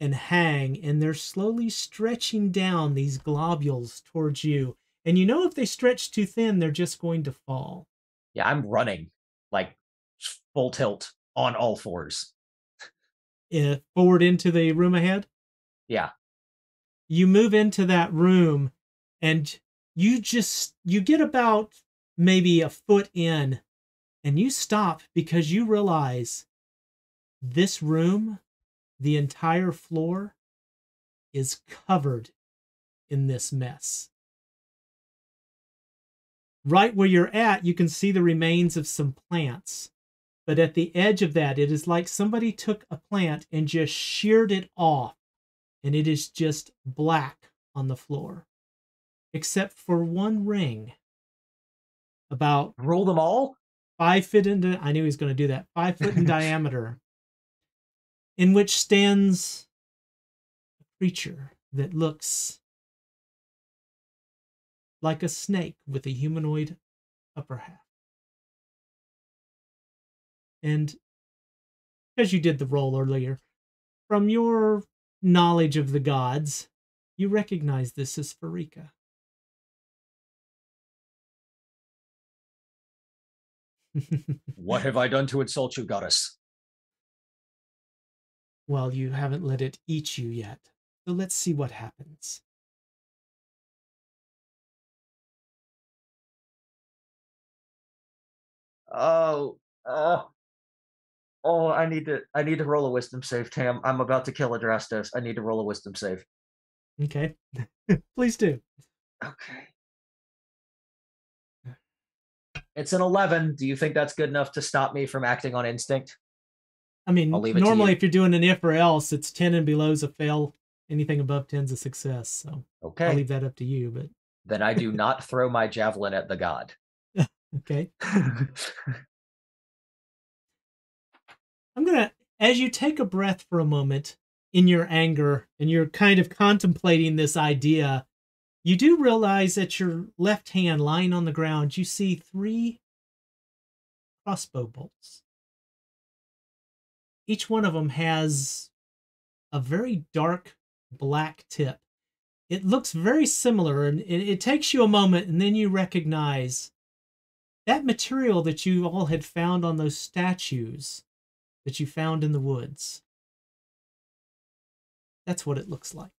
and hang, and they're slowly stretching down these globules towards you. And you know, if they stretch too thin, they're just going to fall. Yeah, I'm running like full tilt on all fours. Uh, forward into the room ahead. Yeah. You move into that room, and you just you get about maybe a foot in, and you stop because you realize this room, the entire floor, is covered in this mess. Right where you're at, you can see the remains of some plants. But at the edge of that, it is like somebody took a plant and just sheared it off, and it is just black on the floor, except for one ring about Roll them all? five foot into I knew he was going to do that. Five foot in diameter, in which stands a creature that looks like a snake with a humanoid upper half. And as you did the roll earlier, from your knowledge of the gods, you recognize this as Pharika. What have I done to insult you, goddess? Well, you haven't let it eat you yet. So let's see what happens. Oh, oh, oh! I need to. I need to roll a wisdom save, Tam. I'm about to kill Adrastos. I need to roll a wisdom save. Okay. Please do. Okay. It's an eleven. Do you think that's good enough to stop me from acting on instinct? I mean, I'll leave it to normally you. if you're doing an if or else, it's 10 and below is a fail. Anything above 10 is a success. So I'll leave that up to you. But Then I do not throw my javelin at the god. okay. I'm going to, as you take a breath for a moment in your anger and you're kind of contemplating this idea, you do realize that your left hand lying on the ground, you see three crossbow bolts. Each one of them has a very dark black tip. It looks very similar, and it, it takes you a moment, and then you recognize that material that you all had found on those statues that you found in the woods. That's what it looks like.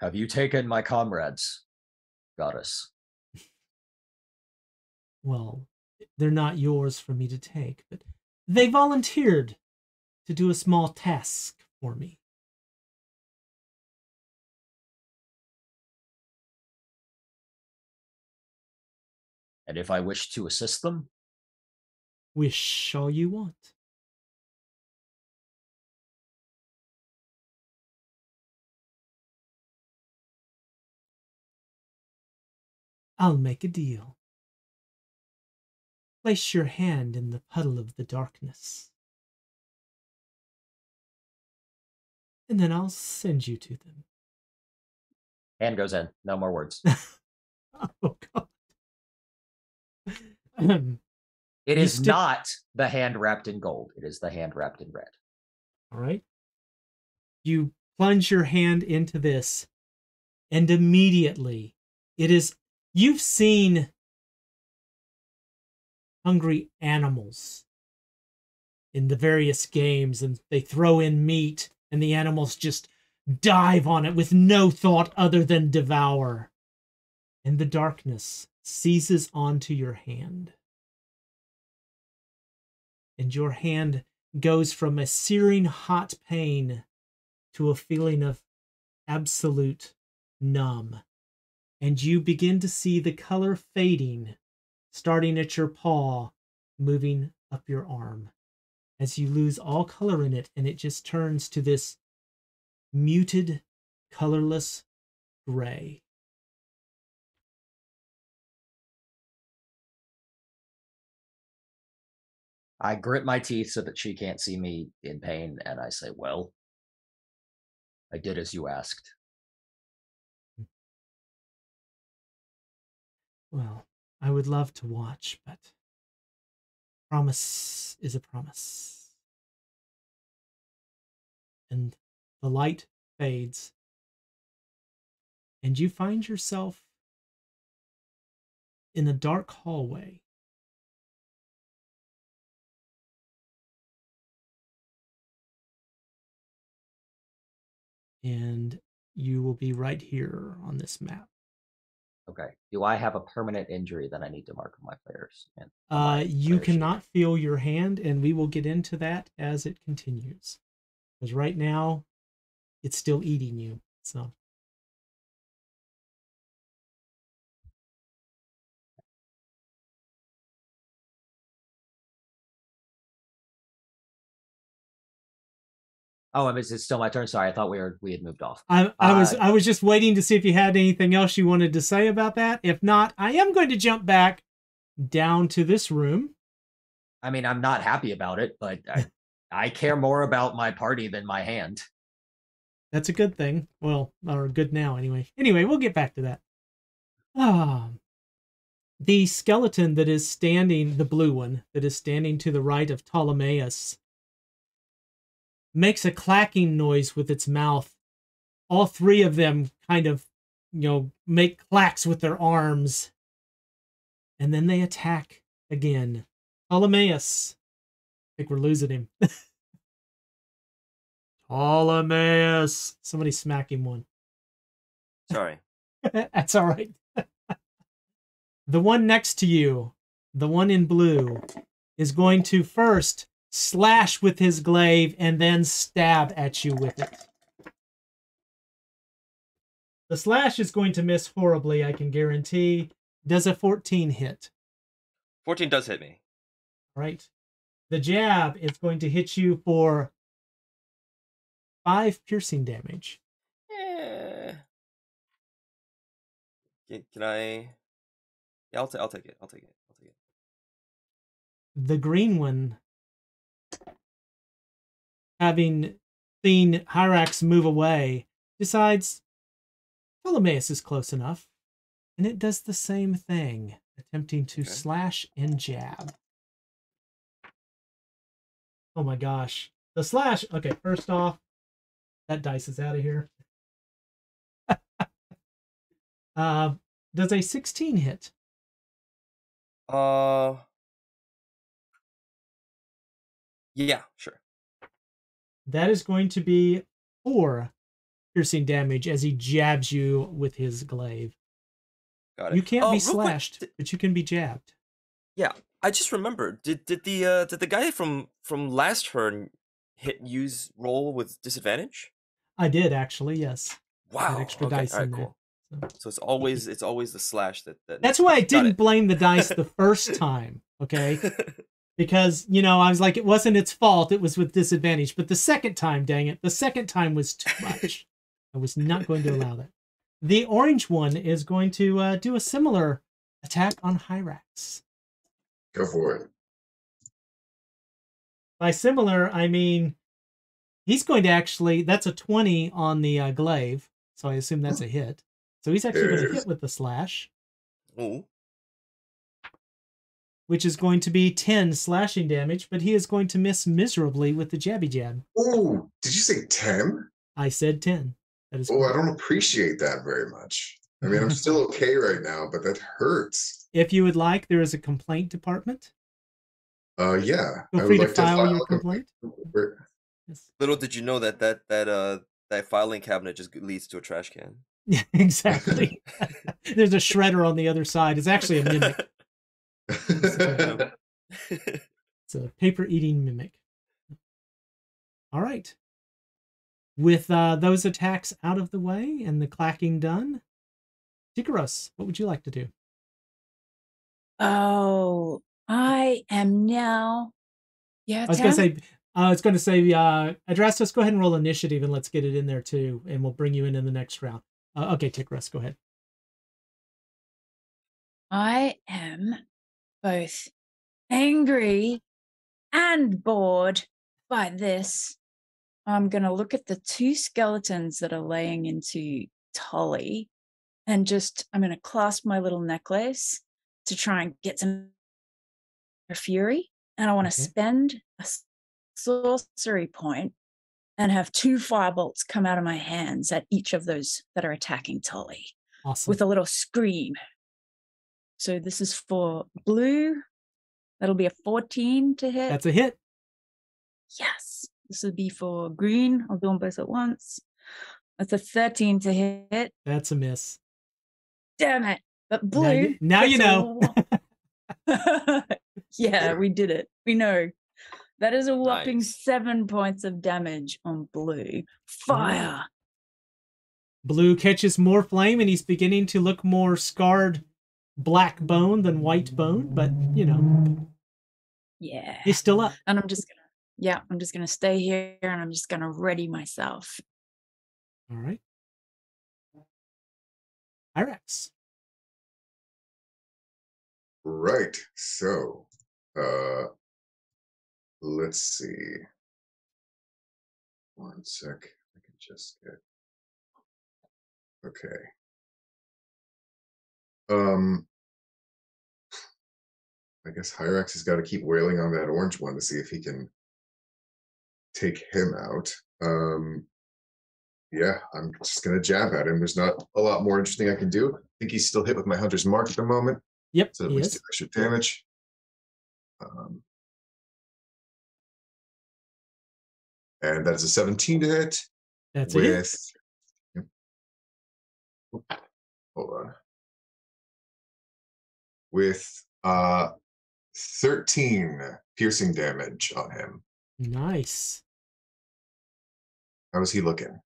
Have you taken my comrades, goddess? Well, they're not yours for me to take, but they volunteered to do a small task for me. And if I wish to assist them, Wish all you want. I'll make a deal. Place your hand in the puddle of the darkness. And then I'll send you to them. hand goes in. No more words. Oh, God. Ahem. It is stick- not the hand wrapped in gold. It is the hand wrapped in red. All right. You plunge your hand into this, and immediately it is. You've seen hungry animals in the various games, and they throw in meat, and the animals just dive on it with no thought other than devour. And the darkness seizes onto your hand. And your hand goes from a searing hot pain to a feeling of absolute numb. and you begin to see the color fading, starting at your paw, moving up your arm as you lose all color in it, and it just turns to this muted, colorless gray. I grit my teeth so that she can't see me in pain, and I say, Well, I did as you asked. Hmm. Well, I would love to watch, but promise is a promise. And the light fades, and you find yourself in a dark hallway. And you will be right here on this map. Okay. Do I have a permanent injury that I need to mark on my players? And Uh, you player sheet? cannot feel your hand, and we will get into that as it continues. Because right now, it's still eating you. So, Oh, is it still my turn? Sorry, I thought we were we had moved off. I, I was Uh, I was just waiting to see if you had anything else you wanted to say about that. If not, I am going to jump back down to this room. I mean, I'm not happy about it, but I, I care more about my party than my hand. That's a good thing. Well, or good now anyway. Anyway, we'll get back to that. Ah, the skeleton that is standing, the blue one that is standing to the right of Ptolemaeus, makes a clacking noise with its mouth. All three of them kind of, you know, make clacks with their arms, and then they attack again. Ptolemaeus, I think we're losing him. Ptolemaeus. Somebody smack him one. Sorry. That's all right. the one next to you, the one in blue, is going to first slash with his glaive and then stab at you with it. The slash is going to miss horribly, I can guarantee. Does a 14 hit? 14 does hit me. Right. The jab is going to hit you for five piercing damage. Eh. Can, can I? Yeah, I'll, ta- I'll take it. I'll take it. I'll take it. the green one, having seen Hyrax move away, decides Ptolemaeus is close enough, and it does the same thing, attempting to Okay. slash and jab. Oh my gosh. The slash, okay, first off, that dice is out of here. uh, does a 16 hit? Uh. Yeah, sure. That is going to be four piercing damage as he jabs you with his glaive. Got it. You can't Oh, be real quick, slashed, but you can be jabbed. yeah, I just remembered. Did did the uh did the guy from from last turn hit use roll with disadvantage? I did actually, yes. Wow. extra okay, dice alright, in there, cool. So it's always it's always the slash that that. That's why I didn't blame the dice the first time, okay? Because, you know, I was like, it wasn't its fault, it was with disadvantage. But the second time, dang it, the second time was too much. I was not going to allow that. The orange one is going to uh, do a similar attack on Hyrax. Go for it. By similar, I mean he's going to actually. That's a twenty on the uh, glaive, so I assume that's a hit. So he's actually going to hit with the slash, Ooh. Which is going to be ten slashing damage, but he is going to miss miserably with the jabby jab. Oh, did you say 10? I said ten. That is. Oh, I don't appreciate that very much. I mean, I'm still okay right now, but that hurts. If you would like, there is a complaint department. Uh, yeah. Feel I free would to like file file your complaint. complaint. Yes. Little did you know that that that uh that filing cabinet just leads to a trash can. Yeah, exactly. There's a shredder on the other side. It's actually a mimic. It's a paper eating mimic. All right. With uh, those attacks out of the way and the clacking done, Tikaros, what would you like to do? Oh, I am now. Yeah, I was going to say, I was going to say, uh, Adrastos, go ahead and roll initiative and let's get it in there too, and we'll bring you in in the next round. Uh, okay, Tikaros, go ahead. I am both angry and bored by this. I'm going to look at the two skeletons that are laying into Tolly and just, I'm going to clasp my little necklace to try and get some fury. And I want to Okay. spend a sorcery point and have two firebolts come out of my hands at each of those that are attacking Tolly Awesome. with a little scream. So this is for blue. That'll be a 14 to hit. That's a hit. yes. This would be for green. I'll do them both at once. That's a 13 to hit. That's a miss. Damn it. But blue. Now you, now you know. yeah, we did it. We know. That is a whopping Nice. seven points of damage on blue. Fire. Blue catches more flame and he's beginning to look more scarred black bone than white bone, but you know, Yeah. he's still up. And I'm just gonna, yeah, I'm just gonna stay here and I'm just gonna ready myself. All right. Hyrax. Right. So, uh, let's see. One sec. I can just get. Okay. Um, I guess Hyrax has got to keep wailing on that orange one to see if he can take him out. Um, yeah, I'm just gonna jab at him. There's not a lot more interesting I can do. I think he's still hit with my hunter's mark at the moment. Yep, So at least extra damage. Um, and that is a 17 to hit That's with. Yep. Hold on. With uh 13 piercing damage on him. Nice. How is he looking?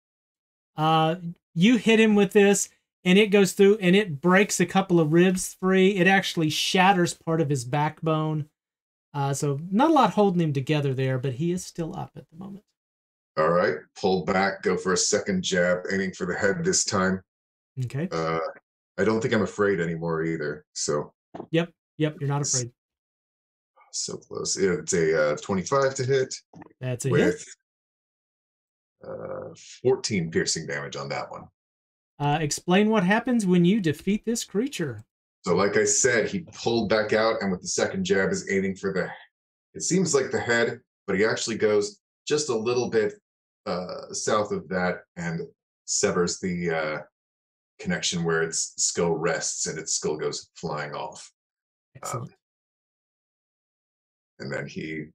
Uh, you hit him with this, and it goes through, and it breaks a couple of ribs free. It actually shatters part of his backbone. Uh, so not a lot holding him together there, but he is still up at the moment. All right, pull back, go for a second jab, aiming for the head this time. Okay. Uh, I don't think I'm afraid anymore either. So Yep. Yep. You're not afraid. so close. It's a uh, 25 to hit That's a hit. with uh, 14 piercing damage on that one. Uh, explain what happens when you defeat this creature. So, like I said, he pulled back out, and with the second jab, is aiming for the. It seems like the head, but he actually goes just a little bit uh, south of that and severs the uh, connection where its skull rests, and its skull goes flying off. Excellent. and then he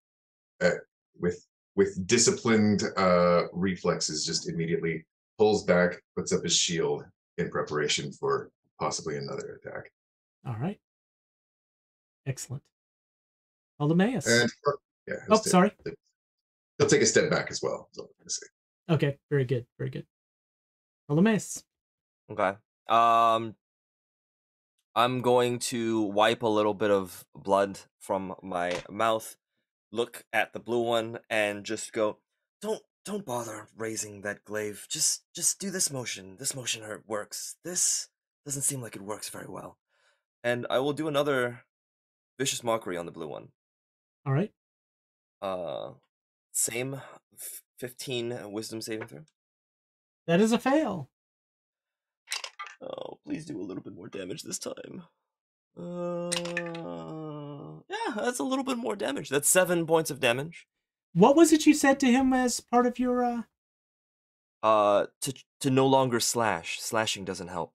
uh, with with disciplined uh reflexes just immediately pulls back puts up his shield in preparation for possibly another attack All right. Excellent. Ptolemaeus. and yeah oh, take- sorry. he'll take a step back as well is all I'm say. Okay. Very good. Very good. Ptolemaeus. Okay. Um I'm going to wipe a little bit of blood from my mouth, look at the blue one and just go, "Don't don't bother raising that glaive. Just just do this motion. This motion hurt works. This doesn't seem like it works very well." And I will do another vicious mockery on the blue one. All right. Uh same f- 15 wisdom saving throw. That is a fail. Oh, please do a little bit more damage this time. Uh, yeah, that's a little bit more damage. That's seven points of damage. What was it you said to him as part of your uh Uh, to to no longer slash. Slashing doesn't help.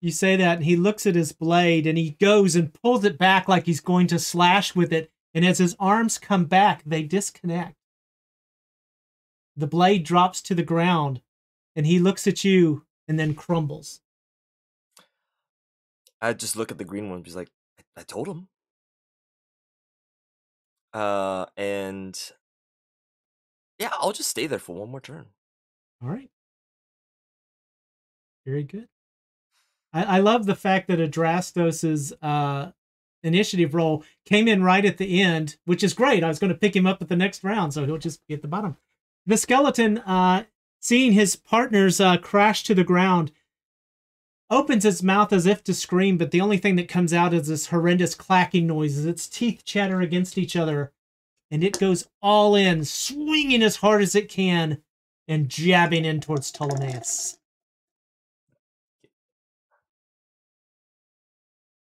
you say that and he looks at his blade and he goes and pulls it back like he's going to slash with it and as his arms come back they disconnect the blade drops to the ground and he looks at you and then crumbles I just look at the green one. He's like, I, I told him. Uh, and yeah, I'll just stay there for one more turn. all right Very good. I, I love the fact that Adrastos's uh, initiative roll came in right at the end, which is great. I was going to pick him up at the next round, so he'll just be at the bottom. The skeleton, uh, seeing his partners uh, crash to the ground, opens its mouth as if to scream, but the only thing that comes out is this horrendous clacking noise as its teeth chatter against each other, and it goes all in, swinging as hard as it can and jabbing in towards Ptolemaeus.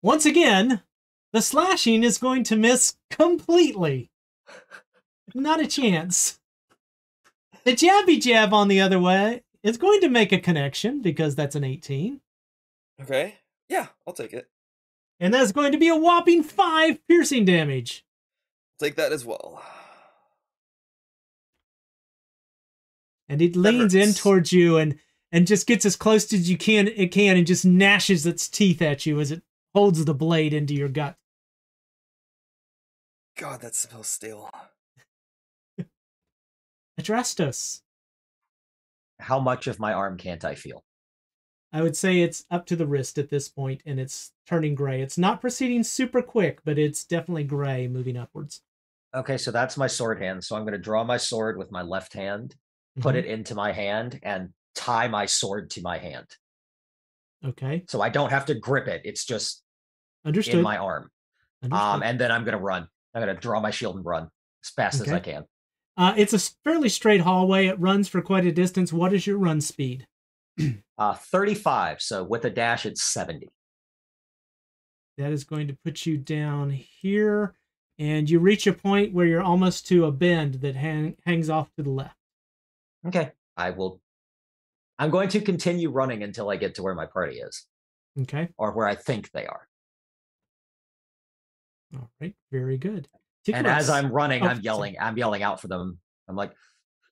Once again, the slashing is going to miss completely. Not a chance. The jabby jab, on the other way, is going to make a connection because that's an 18. Okay. Yeah, I'll take it. And that's going to be a whopping five piercing damage. Take that as well. And it leans in towards you and and just gets as close as you can it can and just gnashes its teeth at you as it holds the blade into your gut. God, that smells stale. Adrastos. How much of my arm can't I feel? I would say it's up to the wrist at this point and it's turning gray. It's not proceeding super quick, but it's definitely gray moving upwards. Okay, so that's my sword hand. So I'm going to draw my sword with my left hand, put Mhm. it into my hand, and tie my sword to my hand. Okay. So I don't have to grip it. It's just Understood. in my arm. Um, and then I'm going to run. I'm going to draw my shield and run as fast as I can. Uh, it's a fairly straight hallway. It runs for quite a distance. What is your run speed? Uh, 35. So with a dash, it's 70. That is going to put you down here, and you reach a point where you're almost to a bend that hang, hangs off to the left. Okay. I will. I'm going to continue running until I get to where my party is Okay. or where I think they are. All right. Very good. And as I'm running, Oh, I'm yelling. I'm yelling out for them. I'm like,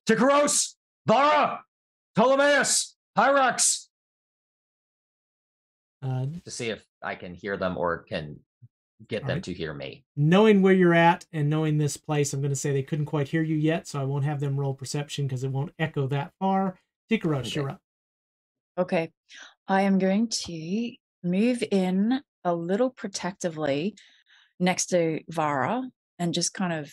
Tikaros, Vara, Ptolemaeus, Hyrax, uh, to see if I can hear them or can get them Alright. to hear me. knowing where you're at and knowing this place, I'm going to say they couldn't quite hear you yet, so I won't have them roll perception because it won't echo that far. Tikaros, Okay. you're up. Okay. I am going to move in a little protectively next to Vara and just kind of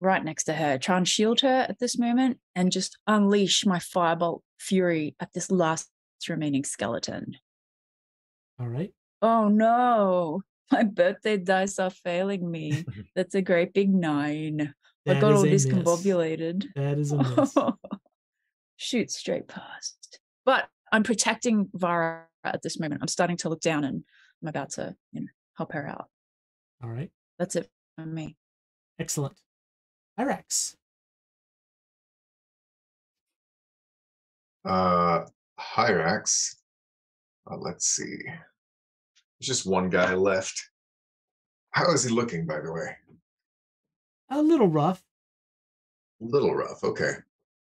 right next to her, try and shield her at this moment and just unleash my firebolt fury at this last remaining skeleton. All right. Oh no, my birthday dice are failing me. That's a great big nine. I got all discombobulated. That is a miss. Shoot straight past. But I'm protecting Vara at this moment. I'm starting to look down and I'm about to, you know, help her out. All right. That's it for me. Excellent. Hyrax. Uh, Hyrax. Uh, let's see. There's just one guy left. How is he looking, by the way? A little rough. A little rough. Okay.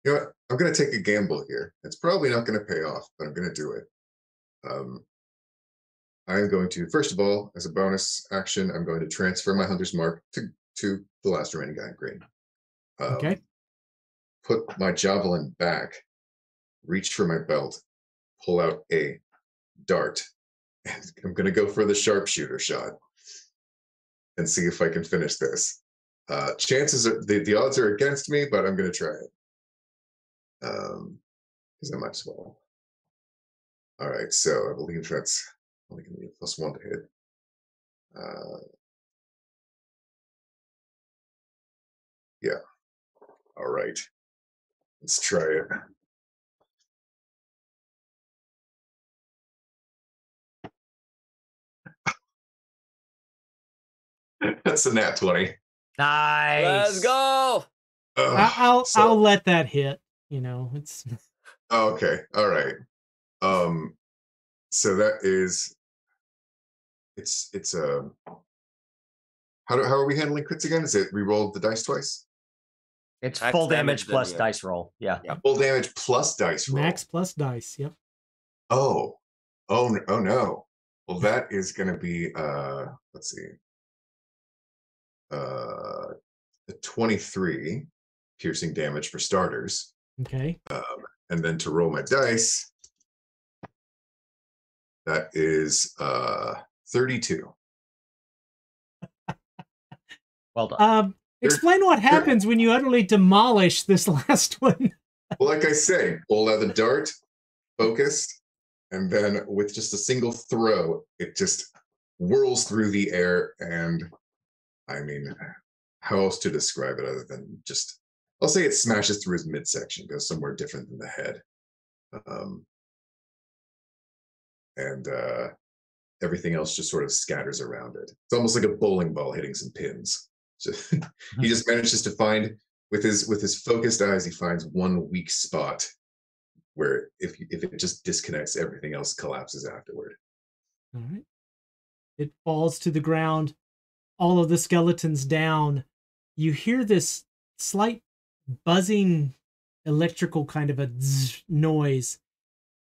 You know what? I'm going to take a gamble here. It's probably not going to pay off, but I'm going to do it. Um, I'm going to, first of all, as a bonus action, I'm going to transfer my hunter's mark to to the last remaining guy in green. Um, Okay. Put my javelin back, reach for my belt, pull out a dart, and I'm going to go for the sharpshooter shot and see if I can finish this. Uh, chances are the, the odds are against me, but I'm going to try it. Um, because I might as well. All right, so I believe that's only going to be a plus one to hit. Uh, yeah. All right. Let's try it. That's a nat 20. Nice. Let's go. I, Ugh, I'll so- I'll let that hit. You know, it's okay. All right. Um so that is it's it's a how do how are we handling crits again? Is it we rolled the dice twice? It's Max full damage, damage plus yeah. dice roll. Yeah. Full damage plus dice roll. max plus dice. Yep. Oh. Oh oh no. Well that is gonna be uh let's see. Uh a 23 piercing damage for starters. Okay. Um, and then to roll my dice That is uh 32. Well done. Um, explain what happens when you utterly demolish this last one. Well, like I say, pull out the dart, focused, and then with just a single throw, it just whirls through the air. And I mean, how else to describe it other than just, I'll say it smashes through his midsection, goes somewhere different than the head. Um, and uh, everything else just sort of scatters around it. It's almost like a bowling ball hitting some pins. So he just mm-hmm. manages to find with his with his focused eyes, he finds one weak spot where if if it just disconnects, everything else collapses afterward. All right. It falls to the ground. All of the skeletons down. You hear this slight buzzing electrical kind of a zzz noise.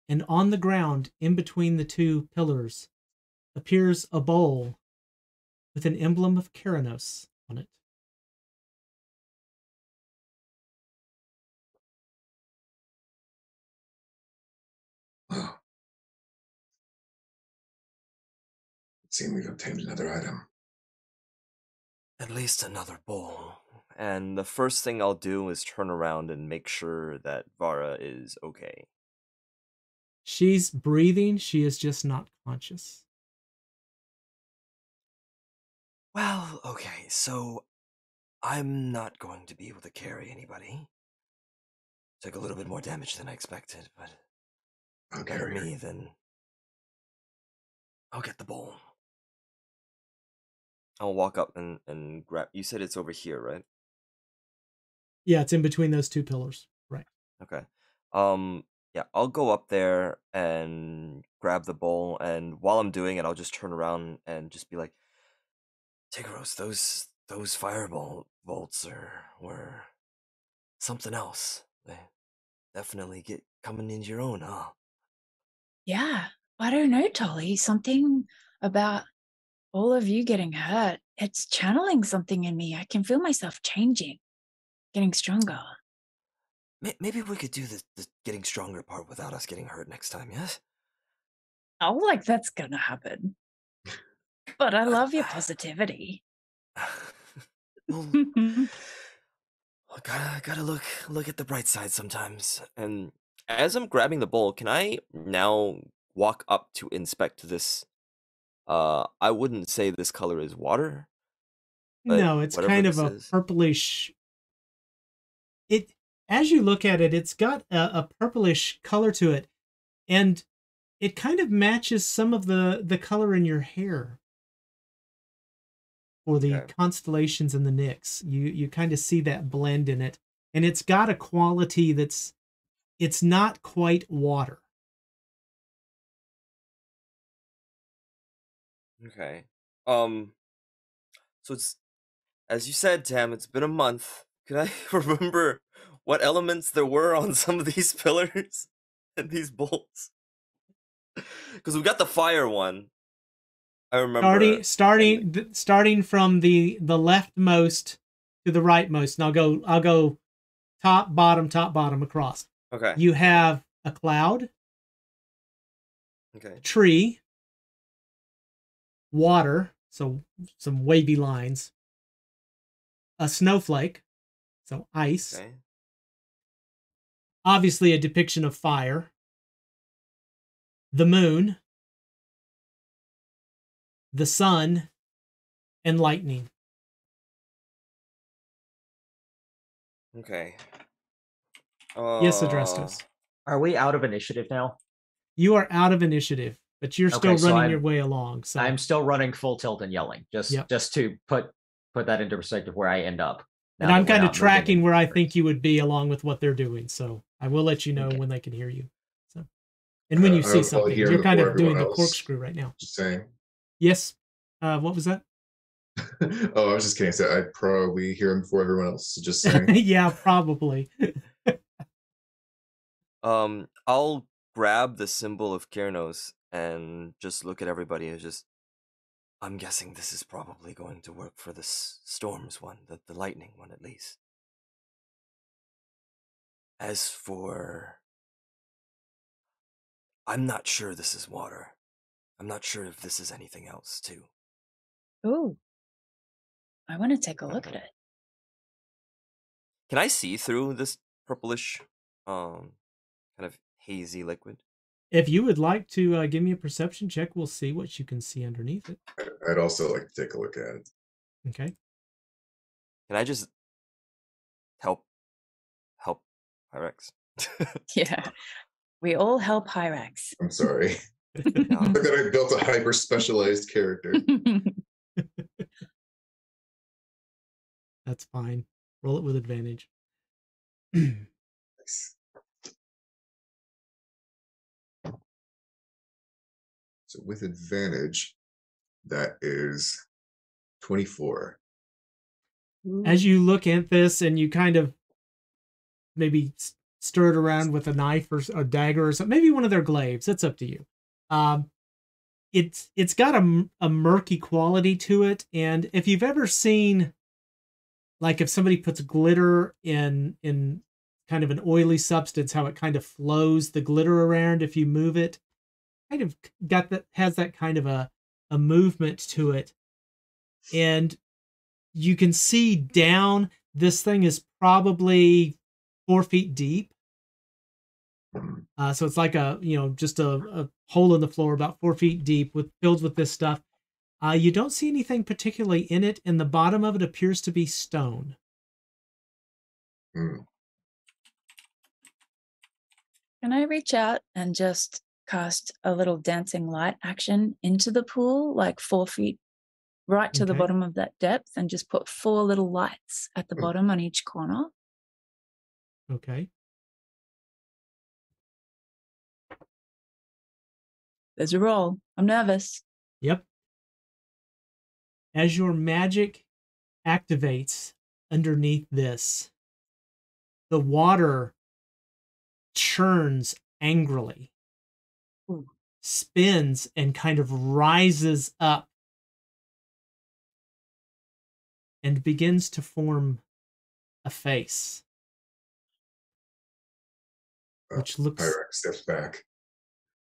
And on the ground, in between the two pillars, appears a bowl with an emblem of Keranos on it. Oh. It seems we've obtained another item. At least another bowl. And the first thing I'll do is turn around and make sure that Vara is okay. She's breathing, she is just not conscious. Well, okay, so I'm not going to be able to carry anybody. Took a little bit more damage than I expected, but I'll better me than. I'll get the bowl. I'll walk up and, and grab. You said it's over here, right? Yeah, it's in between those two pillars. Right. Okay. Um. Yeah, I'll go up there and grab the bowl, and while I'm doing it, I'll just turn around and just be like, "Tikaros, those those fireball bolts are were something else. They definitely get coming into your own, huh?" Yeah, I don't know, Tolly. Something about all of you getting hurt. It's channeling something in me. I can feel myself changing, getting stronger. Maybe we could do the, the getting stronger part without us getting hurt next time, yes? Oh, like that's gonna happen. But I love your positivity. well, I gotta gotta look look at the bright side sometimes. And as I'm grabbing the bowl, can I now walk up to inspect this? Uh, I wouldn't say this color is water. No, it's kind of a is- purplish. It as you look at it, it's got a, a purplish color to it, and it kind of matches some of the the color in your hair. For the Okay. constellations and the nicks, you you kind of see that blend in it, and it's got a quality that's, it's not quite water. Okay. Um. So it's as you said, Tam. It's been a month. Can I remember what elements there were on some of these pillars and these bolts? Because we got the fire one. I remember. starting starting th- starting from the the leftmost to the rightmost. And i'll go i'll go top bottom top bottom across. Okay. you have a cloud. Okay. a tree. Water. So some wavy lines. A snowflake. So ice. Okay. obviously a depiction of fire. The moon the sun and lightning Okay. yes Adrastos Uh, Are we out of initiative now? You are out of initiative, but you're still Okay, so running I'm- your way along. So I'm still running full tilt and yelling, just Yep. just to put put that into perspective where I end up. and I'm kind of tracking where I think you would be along with what they're doing. So I will let you know Okay. when they can hear you. So, and when Uh, you I see something, you're kind of doing everyone the corkscrew right now. Just saying. Yes. Uh, what was that? oh, I was just kidding. So I'd probably hear him before everyone else. So just saying. yeah, probably. Um, I'll grab the symbol of Keranos and just look at everybody and just. I'm guessing this is probably going to work for this storms one, the, the lightning one at least. As for. I'm not sure this is water. I'm not sure if this is anything else too. Ooh. I want to take a look at it. Can I see through this purplish, um, kind of hazy liquid? If you would like to uh, give me a perception check, we'll see what you can see underneath it. I'd also like to take a look at it. Okay. Can I just help help Pyrex? Yeah. We all help Hyrax. I'm sorry. No. Look that I built a hyper specialized character. That's fine. Roll it with advantage. Nice. So with advantage, that is 24. As you look at this and you kind of maybe stir it around with a knife or a dagger or something, maybe one of their glaives. That's up to you. Um, it's it's got a murky quality to it, and if you've ever seen, like, if somebody puts glitter in in kind of an oily substance, how it kind of flows the glitter around if you move it, kind of got that has that kind of a a movement to it, and you can see down. This thing is probably four feet deep. Uh, so it's like a you know just a, a hole in the floor about four feet deep with filled with this stuff. Uh, you don't see anything particularly in it, and the bottom of it appears to be stone. Hmm. Can I reach out and just cast a little dancing light action into the pool, like four feet right to the bottom of that depth, and just put four little lights at the Mm. bottom on each corner? Okay. There's a roll. I'm nervous. Yep. As your magic activates underneath this, the water churns angrily, Ooh. spins, and kind of rises up and begins to form a face, Oh, which looks Hyrax steps back.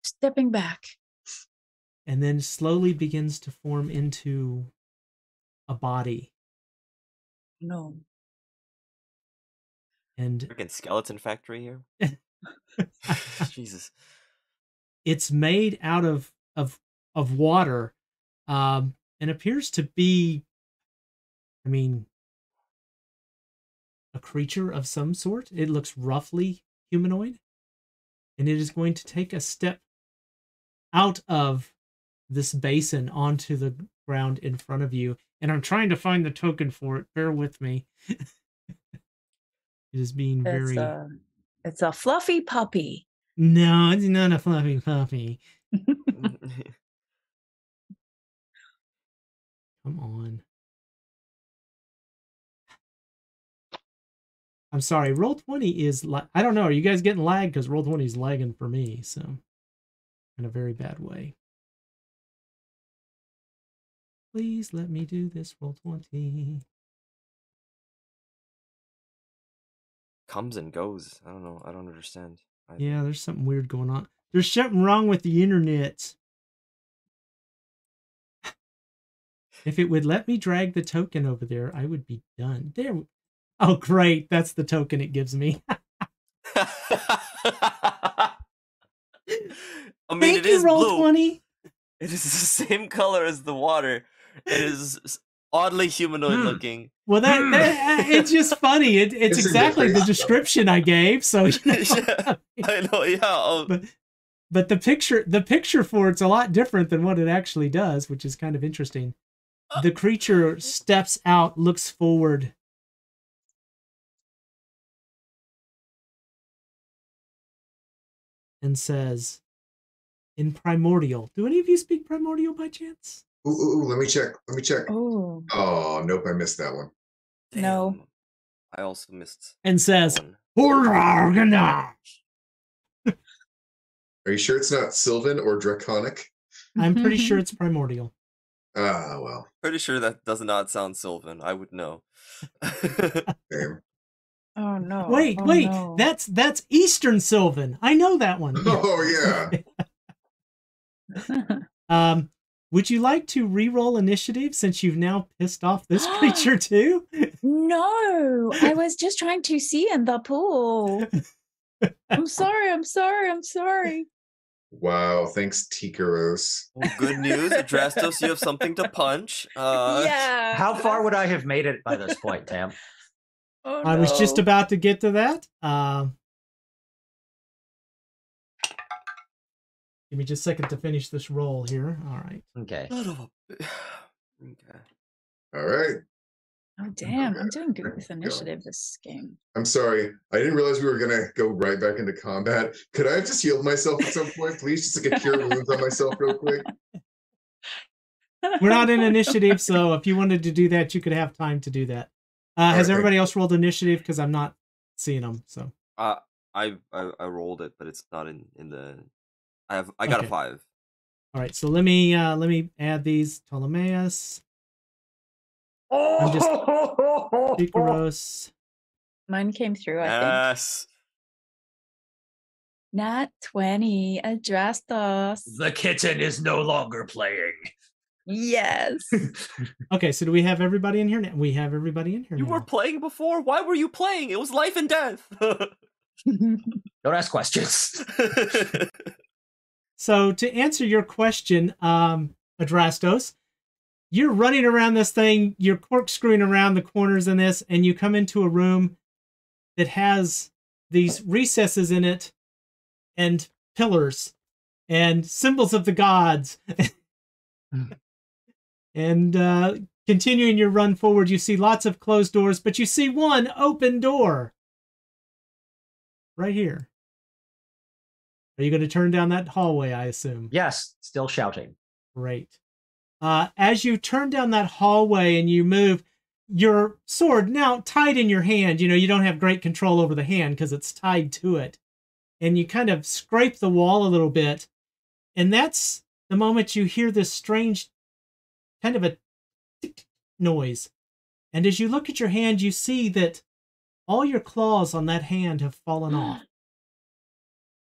Stepping back. and then slowly begins to form into a body. No. And Freaking skeleton factory here. Jesus. it's made out of of of water um and appears to be i mean a creature of some sort it looks roughly humanoid and it is going to take a step out of this basin onto the ground in front of you and i'm trying to find the token for it bear with me it is being It's very a, it's a fluffy puppy. no it's not a fluffy puppy Come on. I'm sorry. Roll20 is like I don't know. Are you guys getting lag? Because Roll20 is lagging for me, so in a very bad way. Please let me do this. Roll20. Comes and goes. I don't know. I don't understand. I, Yeah, there's something weird going on. There's something wrong with the internet. If it would let me drag the token over there, I would be done. There. Oh, great. That's the token it gives me. I mean, Thank it you, is roll blue. 20. It is the same color as the water. It is oddly humanoid Hmm. looking. Well, that, Hmm. that uh, it's just funny. It, it's It's exactly the description I gave. So, you know, Yeah. I know. Yeah. Oh, but but the picture the picture for it's a lot different than what it actually does, which is kind of interesting. The creature steps out, looks forward. And says, in primordial. Do any of you speak primordial by chance? Ooh, ooh, ooh, let me check. Let me check. Oh, Oh, nope, I missed that one. No. I also missed And says, one. Are you sure it's not Sylvan or Draconic? I'm pretty sure it's primordial. Ah, well, Pretty sure that does not sound Sylvan. I would know. damn. Oh no. Wait, oh, wait, no. that's that's Eastern Sylvan. I know that one. Yeah. Oh, yeah. Um, would you like to re-roll initiative since you've now pissed off this creature too? No, I was just trying to see in the pool. I'm sorry. I'm sorry. I'm sorry. Wow, thanks, Tikaros. Well, good news, Adrastos, you have something to punch. Uh, yeah. How far would I have made it by this point, Tam? Oh, I was just about to get to that. Um, give me just a second to finish this roll here. All right. Okay. A bi- okay. All right. Oh damn! I'm doing good with initiative this game. I'm sorry. I didn't realize we were gonna go right back into combat. Could I have just healed myself at some point, please? Just like a cure wounds on myself real quick. We're not in initiative, so if you wanted to do that, you could have time to do that. Uh, has Alright. everybody else rolled initiative? Because I'm not seeing them. So Uh, I, I I rolled it, but it's not in in the. I have I got Okay. a five. all right. So let me uh, let me add these Ptolemaeus, I'm just- Tikaros. Mine came through. I think. Yes. Nat twenty. Adrastos. The kitten is no longer playing. Yes. Okay. So do we have everybody in here now? We have everybody in here. You now. were playing before. Why were you playing? It was life and death. Don't ask questions. So to answer your question, um, Adrastos, you're running around this thing, you're corkscrewing around the corners in this, and you come into a room that has these recesses in it and pillars and symbols of the gods. and uh, continuing your run forward, you see lots of closed doors, but you see one open door right here. Are you going to turn down that hallway? I assume. yes, still shouting. Great. Uh, as you turn down that hallway and you move, your sword now tied in your hand. You know, you don't have great control over the hand because it's tied to it. And you kind of scrape the wall a little bit. And that's the moment you hear this strange kind of a tick noise. And as you look at your hand, you see that all your claws on that hand have fallen off.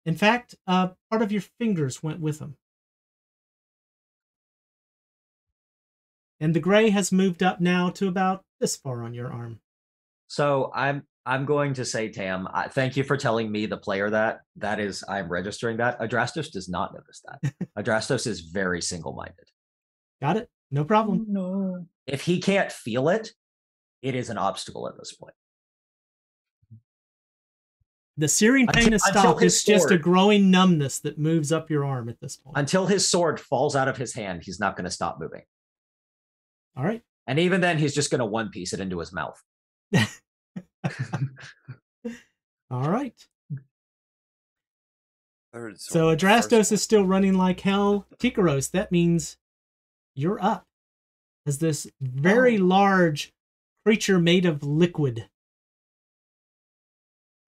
In fact, uh, part of your fingers went with them. And the gray has moved up now to about this far on your arm. So I'm I'm going to say, Tam, I, thank you for telling me, the player, that that is I'm registering that. Adrastos does not notice that. Adrastos is very single-minded. Got it? No problem. no. If he can't feel it, it is an obstacle at this point. The searing pain Until- has stopped. his It's just a growing numbness that moves up your arm at this point. Until his sword falls out of his hand, he's not going to stop moving. All right. And even then, he's just going to one piece it into his mouth. All right. Third So Adrastos is still running like hell. Tikaros, that means you're up. As this very Oh. large creature made of liquid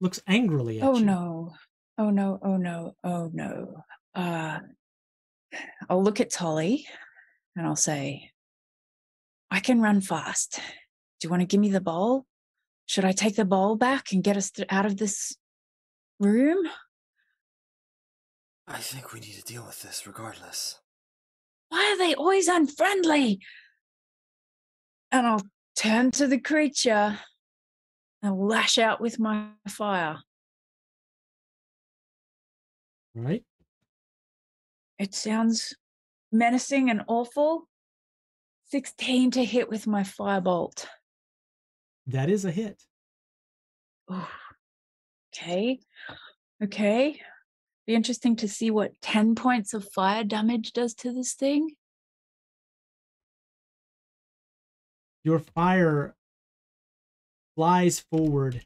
looks angrily at Oh you. no. Oh no. Oh no. Oh no. Uh I'll look at Tolly and I'll say, I can run fast. Do you want to give me the bowl? Should I take the bowl back and get us th- out of this room? I think we need to deal with this regardless. Why are they always unfriendly? And I'll turn to the creature and lash out with my fire. Right. It sounds menacing and awful. 16 to hit with my firebolt. That is a hit. Ooh. Okay. Okay. Be interesting to see what 10 points of fire damage does to this thing. Your fire flies forward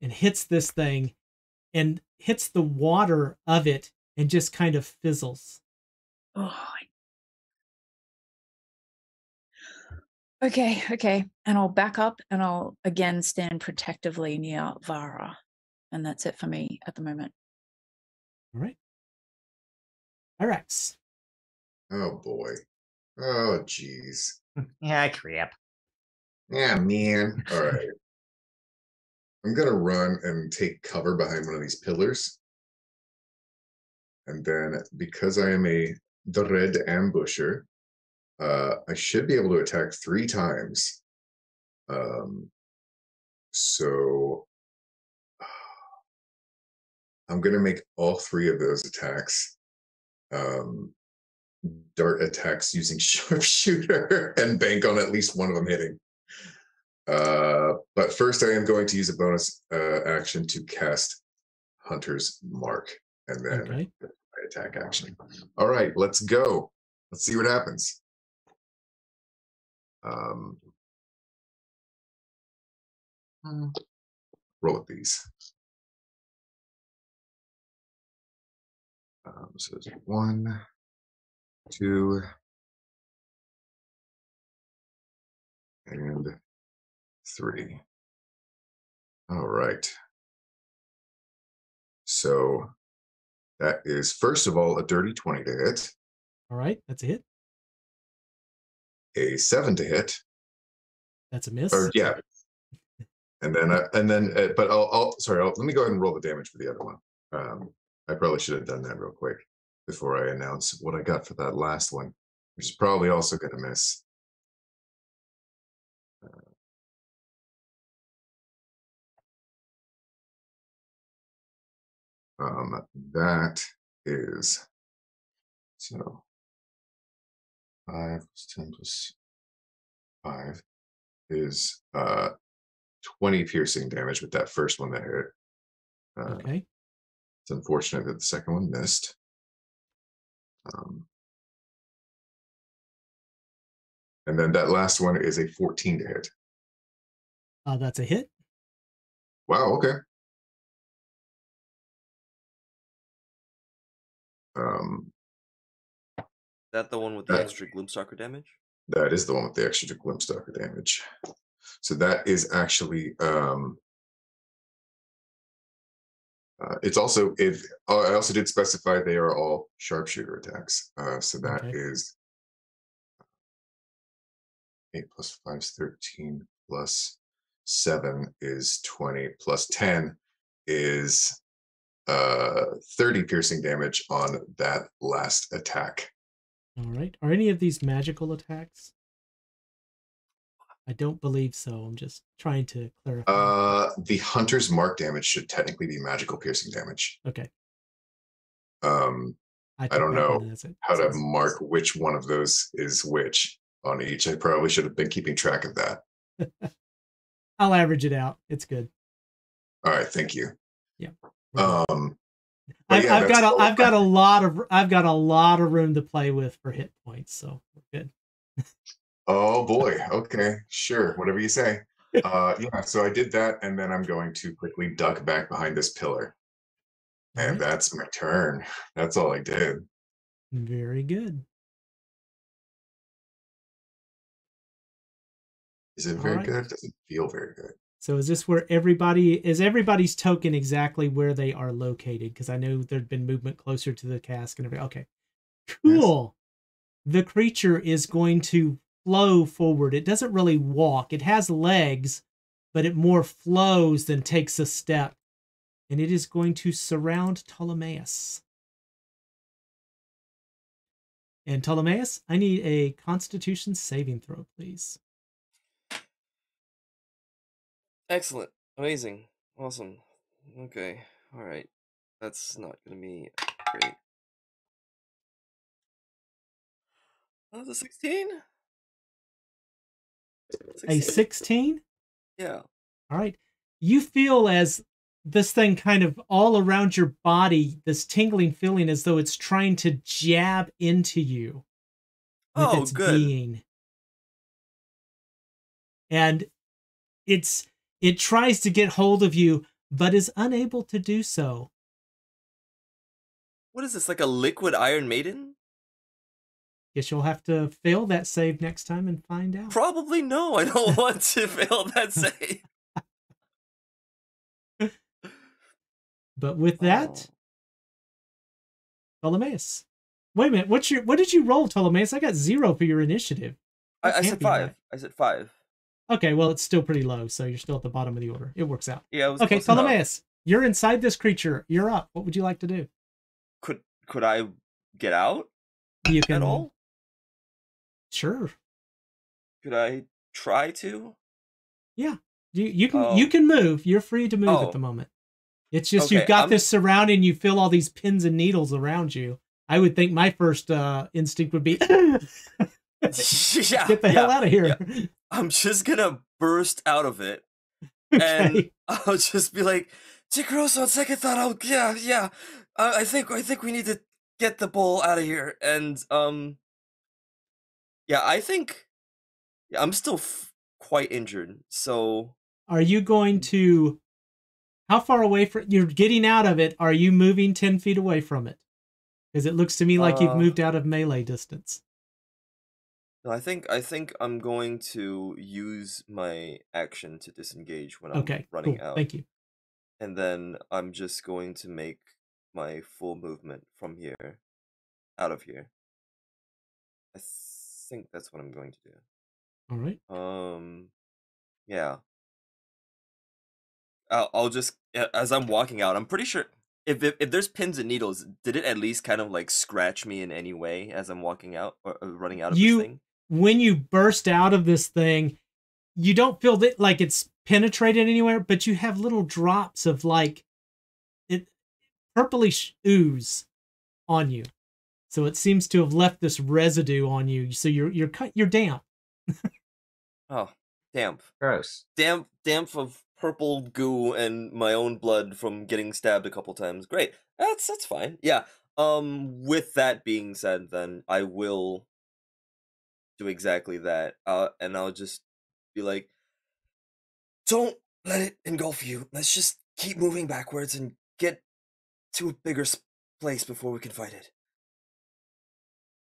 and hits this thing and hits the water of it and just kind of fizzles. Oh. Okay, okay. And I'll back up and I'll again stand protectively near Vara. And that's it for me at the moment. All right. Hyrax. Oh boy. Oh jeez. Yeah, crap. Yeah, man. All right. I'm gonna run and take cover behind one of these pillars. And then because I am a the dread ambusher. Uh, I should be able to attack three times. Um, so I'm going to make all three of those attacks um, dart attacks using sharpshooter and bank on at least one of them hitting. Uh, but first, I am going to use a bonus uh, action to cast Hunter's Mark and then Okay. my attack action. All right, let's go. Let's see what happens. Um, hmm, roll with these. Um, so it's one, two, and three. All right. So that is first of all a dirty 20 to hit, All right, that's a hit. a seven to hit, That's a miss. or yeah. And then, uh, and then, uh, but I'll, I'll sorry, I'll, let me go ahead and roll the damage for the other one. Um, I probably should have done that real quick before I announce what I got for that last one, which is probably also going to miss. Um, that is so five plus ten plus five is uh twenty piercing damage with that first one that hit. Uh, Okay. It's unfortunate that the second one missed. Um, and then that last one is a 14 to hit. Uh, that's a hit. Wow, okay. Um, that the one with the Uh, extra Gloomstalker damage? that is the one with the extra Gloomstalker damage. So that is actually um uh, it's also if uh, I also did specify they are all sharpshooter attacks. Uh, so that Okay. is eight plus five is thirteen plus seven is twenty plus ten is uh 30 piercing damage on that last attack. All right. Are any of these magical attacks? I don't believe so. I'm just trying to clarify. Uh the hunter's mark damage should technically be magical piercing damage. okay. Um I, don't know how to mark which one of those is which on each. I probably should have been keeping track of that. I'll average it out. It's good. All right, thank you. Good. Um I've, yeah, I've got a, I've got a lot of I've got a lot of room to play with for hit points, so we're good. Oh boy. Okay, sure. Whatever you say. Uh yeah, so I did that and then I'm going to quickly duck back behind this pillar. All And right. that's my turn. That's all I did. Very good. Is it All very right. good? Does it feel very good? So is this where everybody is everybody's token exactly where they are located? Because I know there'd been movement closer to the cask and everything. Okay. Cool. The creature is going to flow forward. It doesn't really walk. It has legs, but it more flows than takes a step. And it is going to surround Ptolemaeus. And Ptolemaeus, I need a constitution saving throw, please. Excellent. Amazing. Awesome. Okay. All right. That's not going to be great. Oh, that was a 16? A 16? Yeah. All right. You feel as this thing kind of all around your body, this tingling feeling as though it's trying to jab into you with Oh, its good. being. And it's it tries to get hold of you, but is unable to do so. What is this, like a liquid Iron Maiden? Guess you'll have to fail that save next time and find out. Probably no. I don't want to fail that save. But with that, Oh. Ptolemaeus. Wait a minute, what's your what did you roll, Ptolemaeus? I got zero for your initiative. I, I said be right. five. I said five. Okay, well, it's still pretty low, so you're still at the bottom of the order. It works out. Yeah, it was Okay. Ptolemaeus, you're inside this creature. You're up. What would you like to do? Could could I get out? You can at all? Sure. Could I try to? You you can you Oh. can move. You're free to move Oh. at the moment. It's just you've got I'm- this surrounding. You feel all these pins and needles around you. I would think my first uh, instinct would be yeah. get the yeah. hell out of here. yeah. I'm just gonna burst out of it, and. I'll just be like, "Tikaros, on second thought, I'll yeah, yeah. I, I think I think we need to get the bull out of here." And um, yeah, I think yeah, I'm still f- quite injured, so Are you going to? How far away from you're getting out of it? Are you moving ten feet away from it? Because it looks to me like you've Uh, moved out of melee distance. No, I think I think I'm going to use my action to disengage when I'm Okay, running cool. out. Thank you. and then I'm just going to make my full movement from here out of here. I think that's what I'm going to do. All right. Um, yeah. I'll, I'll just a- as I'm walking out. I'm pretty sure if, if if there's pins and needles, did it at least kind of like scratch me in any way as I'm walking out or, running out of You- this thing? When you burst out of this thing, you don't feel that like it's penetrated anywhere, but you have little drops of like it purplish ooze on you. So it seems to have left this residue on you. So you're you're cut you're damp. Oh, damp. Gross. damp damp of purple goo and my own blood from getting stabbed a couple times. Great. That's that's fine. Yeah. Um with that being said then I will do exactly that. Uh and I'll just be like don't let it engulf you. Let's just keep moving backwards and get to a bigger place before we can fight it.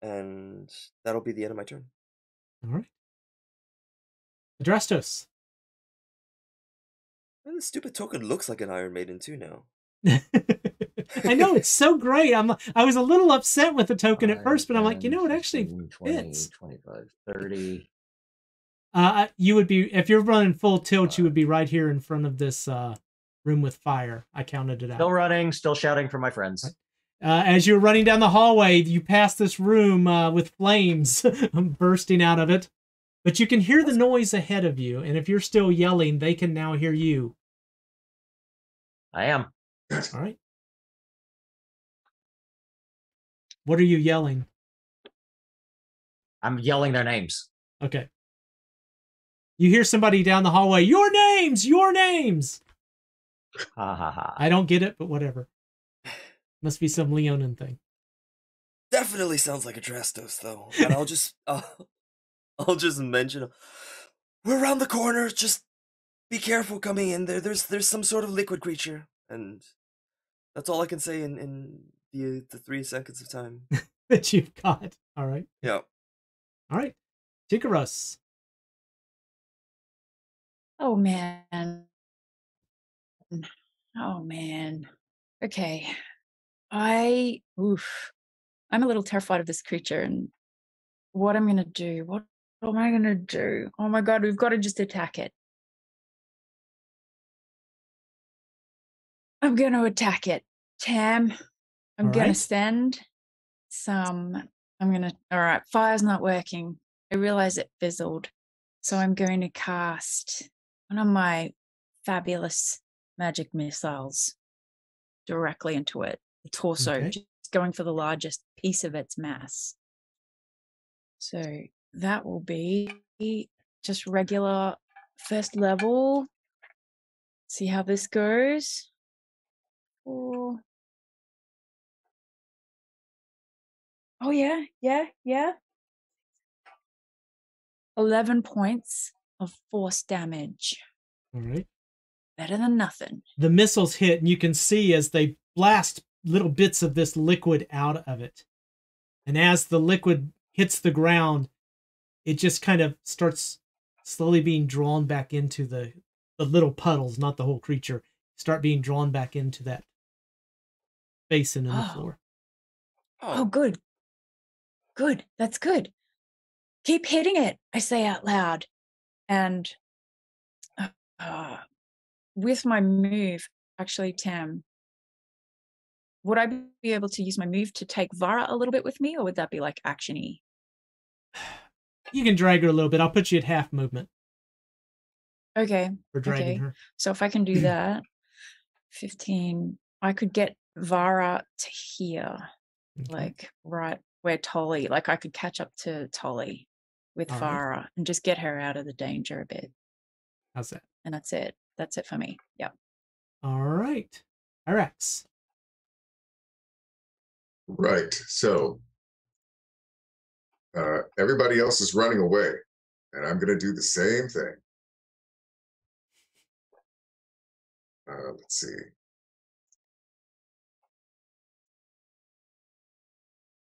And that'll be the end of my turn. All right. Adrastos. And the stupid token looks like an Iron Maiden too now. I know it's so great. I'm I was a little upset with the token at first, but I'm like, you know, it actually 15, 20, fits. 25, 30. Uh, you would be if you're running full tilt, you would be right here in front of this uh, room with fire. I counted it out. Still running, still shouting for my friends. Uh, as you're running down the hallway, you pass this room uh, with flames bursting out of it, but you can hear the noise ahead of you. And if you're still yelling, they can now hear you. I am. All right. What are you yelling? I'm yelling their names. Okay. You hear somebody down the hallway. Your names. Your names. Ha ha ha. I don't get it, but whatever. Must be some Leonin thing. Definitely sounds like Adrastos though. And I'll just uh, I'll just mention we're around the corner, just be careful coming in there. There's there's some sort of liquid creature. And that's all I can say in, in the the three seconds of time. that you've got. All right. Yeah. All right. Tikaros. Oh man. Oh man. Okay. I oof. I'm a little terrified of this creature and what I'm gonna do. What, what am I gonna do? Oh my god, we've got to just attack it. I'm gonna attack it. Tam, I'm All gonna right. send some I'm gonna all right, fire's not working. I realize it fizzled. So I'm going to cast one of my fabulous magic missiles directly into it, the torso, Okay. just going for the largest piece of its mass. So that will be just regular first level. See how this goes. Four. Oh yeah, yeah, yeah. 11 points of force damage. All right. Better than nothing. The missiles hit, and you can see as they blast little bits of this liquid out of it. And as the liquid hits the ground, it just kind of starts slowly being drawn back into the the little puddles, not the whole creature, start being drawn back into that basin in the Oh. floor. Oh, good. Good. That's good. Keep hitting it, I say out loud. And uh, with my move, actually, Tam, would I be able to use my move to take Vara a little bit with me, or would that be like actiony? You can drag her a little bit. I'll put you at half movement Okay, for dragging Okay. her. so if I can do that, fifteen, I could get Vara to here, Okay. like right where Tolly, like I could catch up to Tolly with Farah Vara and just get her out of the danger a bit, How's that? and that's it. That's it for me. Yep. All right. Hyrax. Right. So uh, everybody else is running away, and I'm going to do the same thing. Uh, let's see.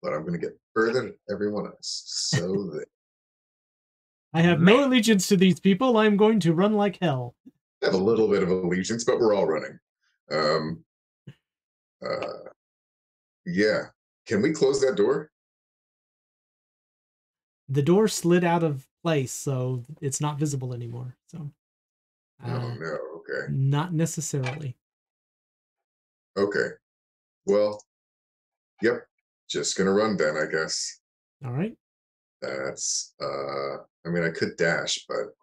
But I'm going to get further than everyone else. So that I have no allegiance to these people. I'm going to run like hell. I have a little bit of allegiance, but we're all running. Um, uh, yeah. Can we close that door? The door slid out of place, so it's not visible anymore. So, Oh uh, no. Okay. not necessarily. Okay. Well, yep. Just gonna run then, I guess. All right. That's uh I mean I could dash, but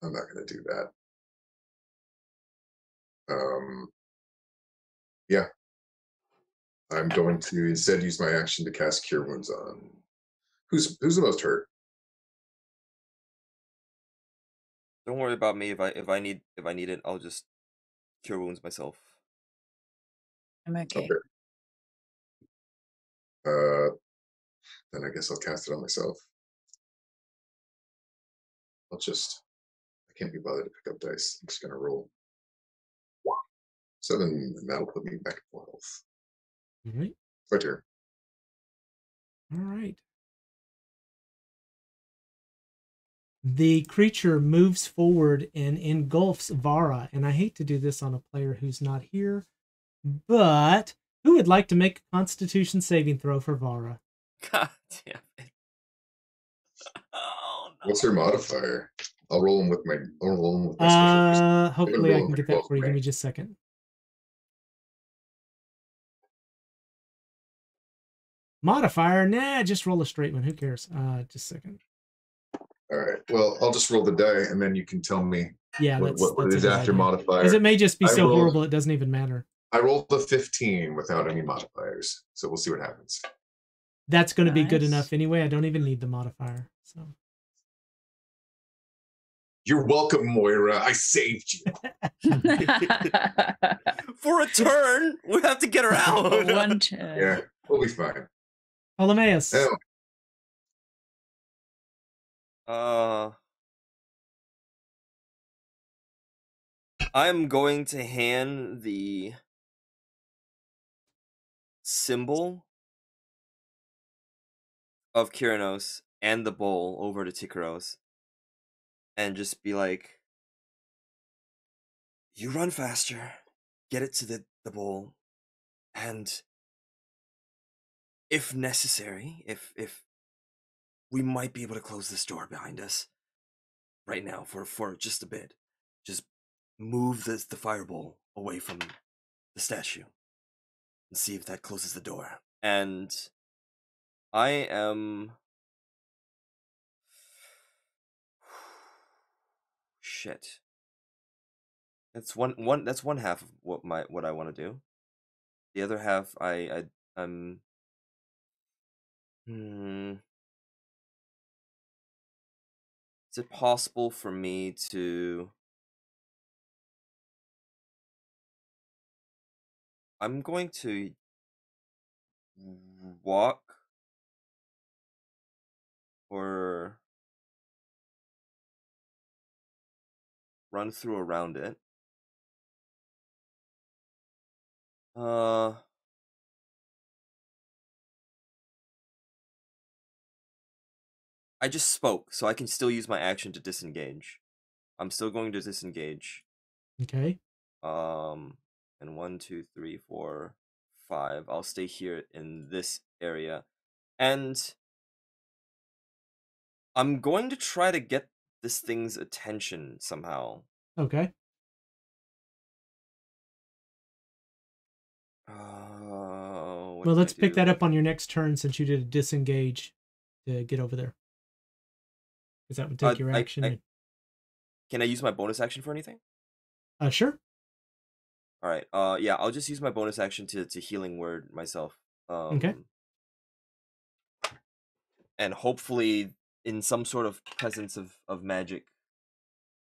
I'm not gonna do that. Um yeah. I'm going to instead use my action to cast cure wounds on who's who's the most hurt? Don't worry about me. If I if I need if I need it, I'll just cure wounds myself. I'm okay. Okay. Uh then I guess I'll cast it on myself. I'll just I can't be bothered to pick up dice. I'm just gonna roll. Seven, and that'll put me back at full health. All right. My turn. All right. The creature moves forward and engulfs Vara. And I hate to do this on a player who's not here, but who would like to make a constitution saving throw for Vara? God damn it. Oh no. What's her modifier? I'll roll them with my. I'll roll them with my. Uh, hopefully I can get that for you. to Give me. me just a second. Modifier? Nah, just roll a straight one. Who cares? Uh, just a second. All right. Well, I'll just roll the die, and then you can tell me Yeah, what, that's, what, what that's is after idea. modifier. Because it may just be I so rolled- horrible it doesn't even matter. I rolled the 15 without any modifiers, so we'll see what happens. That's going to be good enough anyway. I don't even need the modifier. So You're welcome, Moira. I saved you. For a turn, we have to get her out. One turn. Yeah, we'll be fine. Ptolemaeus. Oh, Uh, I'm going to hand the symbol of Keranos and the bowl over to Tikaros and just be like, You run faster, get it to the, the bowl, and if necessary, if if we might be able to close this door behind us right now for for just a bit. Just move the the fireball away from the statue and see if that closes the door. And I am shit. That's one one that's one half of what my what I want to do. The other half I I I'm Hmm. Is it possible for me to I'm going to walk or run through around it. Uh I just spoke, so I can still use my action to disengage. I'm still going to disengage. Okay. Um, and one, two, three, four, five. I'll stay here in this area, and I'm going to try to get this thing's attention somehow. Okay. Uh, well, let's pick that up on your next turn since you did a disengage to get over there. Because that would take Uh, your I- action. I- Can I use my bonus action for anything? uh, sure. All right. Uh, yeah, I'll just use my bonus action to to healing word myself. Um, Okay. And hopefully, in some sort of presence of of magic,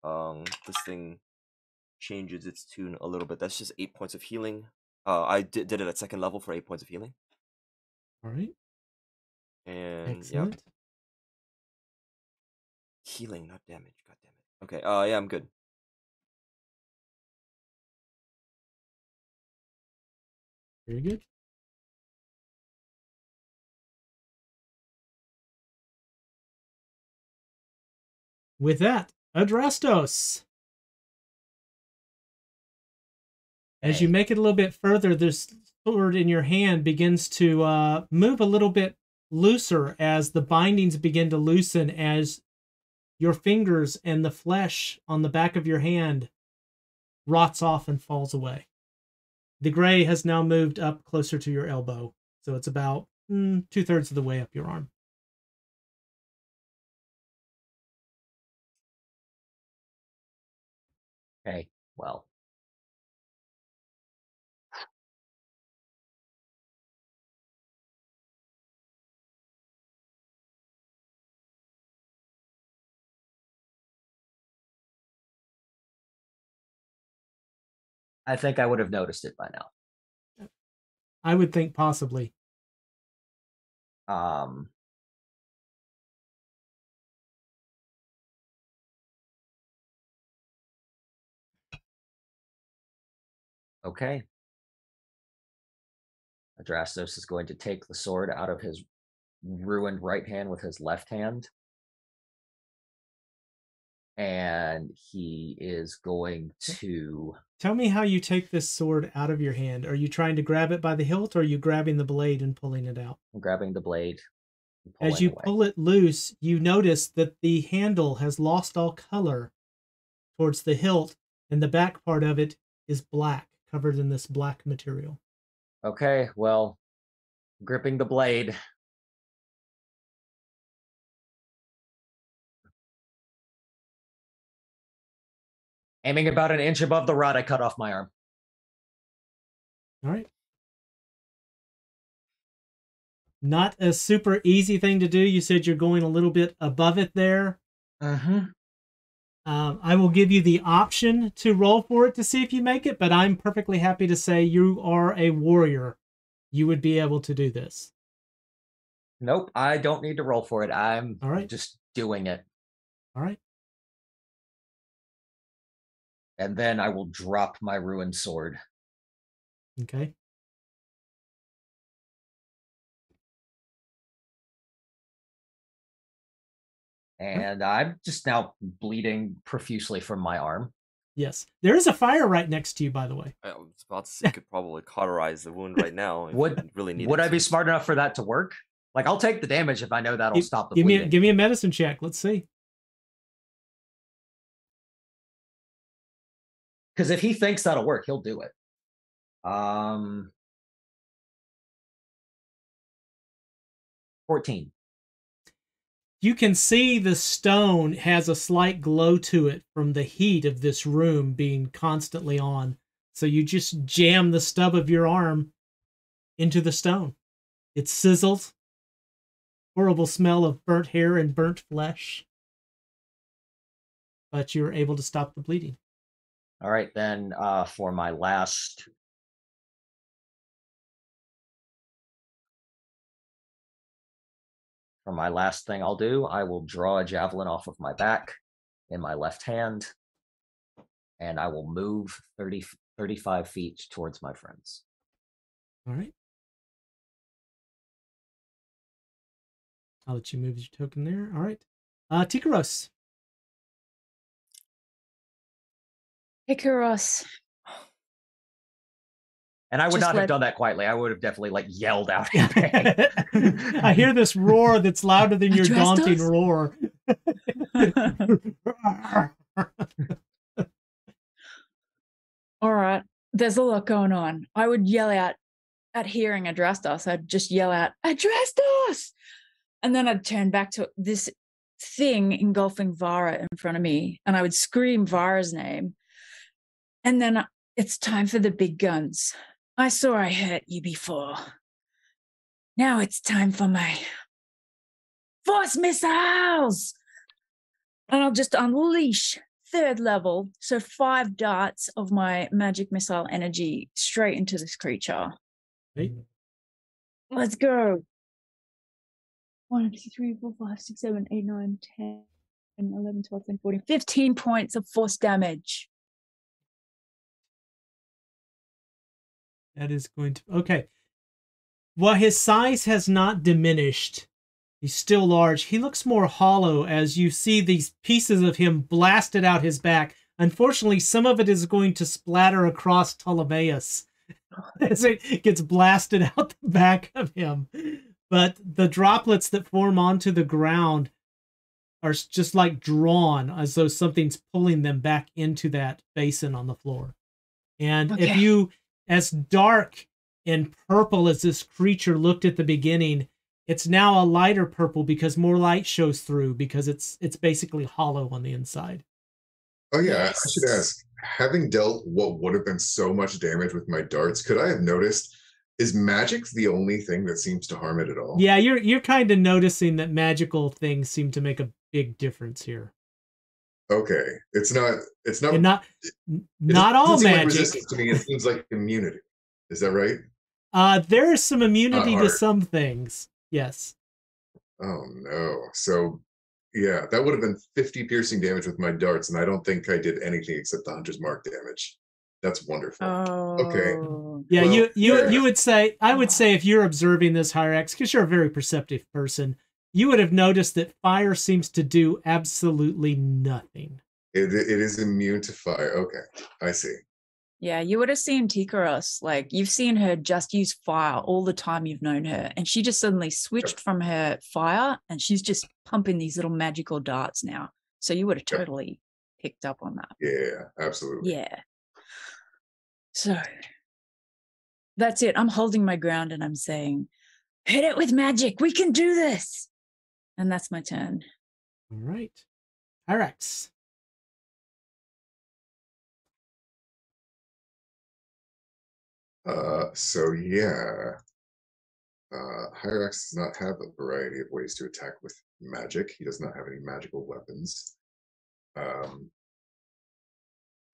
um, this thing changes its tune a little bit. That's just eight points of healing. Uh, I did, did it at second level for eight points of healing, All right. and yeah, Excellent. healing, not damage. God damn it. Okay. Uh, yeah, I'm good. Very good. With that, Adrastos. As you make it a little bit further, this sword in your hand begins to uh, move a little bit looser as the bindings begin to loosen as your fingers and the flesh on the back of your hand rots off and falls away. The gray has now moved up closer to your elbow, so it's about mm, two thirds of the way up your arm. Okay, well. I think I would have noticed it by now. I would think possibly. Um, okay. Adrastos is going to take the sword out of his ruined right hand with his left hand. And he is going to. Tell me how you take this sword out of your hand. Are you trying to grab it by the hilt or are you grabbing the blade and pulling it out? I'm grabbing the blade. As you away. pull it loose, you notice that the handle has lost all color towards the hilt, and the back part of it is black, covered in this black material. Okay, well, gripping the blade. Aiming about an inch above the rod, I cut off my arm. All right. Not a super easy thing to do. You said you're going a little bit above it there. Mm-hmm. Um, I will give you the option to roll for it to see if you make it, but I'm perfectly happy to say you are a warrior. You would be able to do this. Nope, I don't need to roll for it. I'm All right. just doing it. All right. And then I will drop my ruined sword. Okay. And I'm just now bleeding profusely from my arm. Yes. There is a fire right next to you, by the way. I was about to say you could probably cauterize the wound right now. If Would- you really need Would I be smart enough for that to work? Like, I'll take the damage if I know that'll Give- stop the Give me, bleeding. a, give me a medicine check. Let's see. Because if he thinks that'll work, he'll do it. Um, fourteen. You can see the stone has a slight glow to it from the heat of this room being constantly on. So you just jam the stub of your arm into the stone. It sizzles. Horrible smell of burnt hair and burnt flesh. But you're able to stop the bleeding. All right, then uh, for my last. For my last thing I'll do, I will draw a javelin off of my back in my left hand, and I will move 30, 35 feet towards my friends. All right. I'll let you move your token there. All right. Uh, Tikaros. Icarus. And I would Just not let- have done that quietly. I would have definitely like yelled out in pain. I hear this roar that's louder than your Addressed daunting us? roar. All right. There's a lot going on. I would yell out, at hearing Adrastos, I'd just yell out, Adrastos! And then I'd turn back to this thing engulfing Vara in front of me, and I would scream Vara's name. And then uh, it's time for the big guns. I saw I hurt you before. Now it's time for my force missiles. And I'll just unleash third level, so five darts of my magic missile energy straight into this creature. Right? Let's go. 1, 2, 3, 4, 5, 6, 7, 8, 9, 10, 11, 12, 13, 14, 15 points of force damage. That is going to okay. While his size has not diminished, he's still large. He looks more hollow as you see these pieces of him blasted out his back. Unfortunately, some of it is going to splatter across Ptolemaeus as it gets blasted out the back of him. But the droplets that form onto the ground are just like drawn as though something's pulling them back into that basin on the floor. And if you, as dark and purple as this creature looked at the beginning, it's now a lighter purple because more light shows through because it's it's basically hollow on the inside. Oh yeah, I should ask. Having dealt what would have been so much damage with my darts, could I have noticed? Is magic the only thing that seems to harm it at all? Yeah, you're you're kind of noticing that magical things seem to make a big difference here. Okay, it's not. It's not. And not it not doesn't all seem like magic. resistance to me. It seems like immunity. Is that right? Uh there is some immunity to some things. Yes. Oh no. So yeah, that would have been 50 piercing damage with my darts, and I don't think I did anything except the hunter's mark damage. That's wonderful. Oh. Yeah, Well, you you yeah. you would say I would say if you're observing this Hyrax, because you're a very perceptive person, you would have noticed that fire seems to do absolutely nothing. It, it is immune to fire. Okay, I see. Yeah, you would have seen Tikaros. Like you've seen her just use fire all the time you've known her. And she just suddenly switched from her fire and she's just pumping these little magical darts now. So you would have Yep. totally picked up on that. Yeah, absolutely. Yeah. So that's it. I'm holding my ground and I'm saying, hit it with magic. We can do this. And that's my turn. All right. Hyrax. Uh, so yeah, uh, Hyrax does not have a variety of ways to attack with magic. He does not have any magical weapons. Um,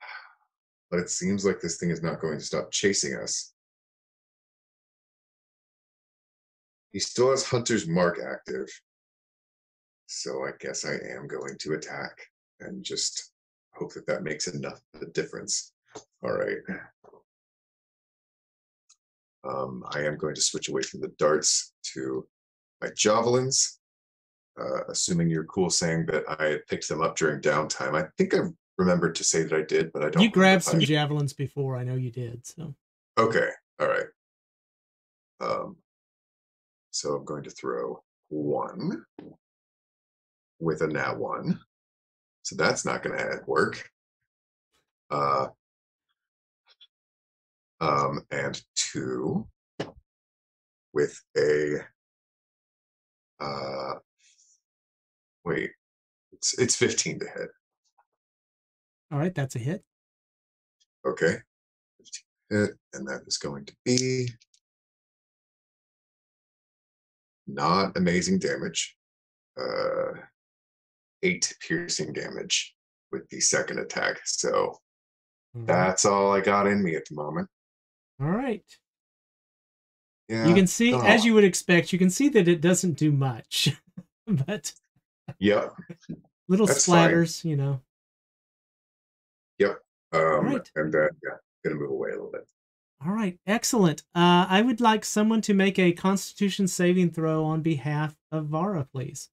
but it seems like this thing is not going to stop chasing us. He still has Hunter's Mark active. So I guess I am going to attack and just hope that that makes enough of a difference. All right. Um, I am going to switch away from the darts to my javelins, uh, assuming you're cool saying that I picked them up during downtime. I think I remembered to say that I did, but I don't. You grabbed some if javelins before. I know you did. So Okay, all right. Um, so I'm going to throw one with a nat one. So that's not going to work. Uh, um, and two with a uh, wait, it's it's 15 to hit. all right, that's a hit. Okay, 15 hit, and that is going to be not amazing damage. Uh, eight piercing damage with the second attack. So All right. that's all I got in me at the moment. All right. Yeah. You can see, as Oh. you would expect, you can see that it doesn't do much, but Yep. little That's fine. splatters, you know. Um, right. and then yeah, gonna move away a little bit. All right, excellent. Uh, I would like someone to make a Constitution saving throw on behalf of Vara, please.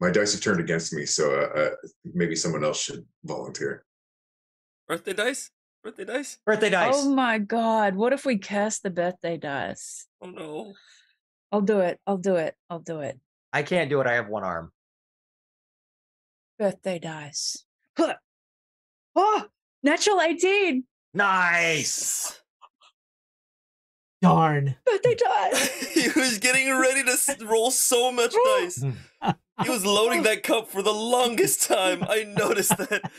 My dice have turned against me, so uh, uh, maybe someone else should volunteer. Birthday dice? Birthday dice? Birthday dice. Oh my God. What if we cast the birthday dice? Oh no. I'll do it. I'll do it. I'll do it. I can't do it. I have one arm. Birthday dice. Huh. Oh, natural 18. Nice. Darn. Birthday dice. he was getting ready to roll so much dice. He was loading that cup for the longest time. I noticed that.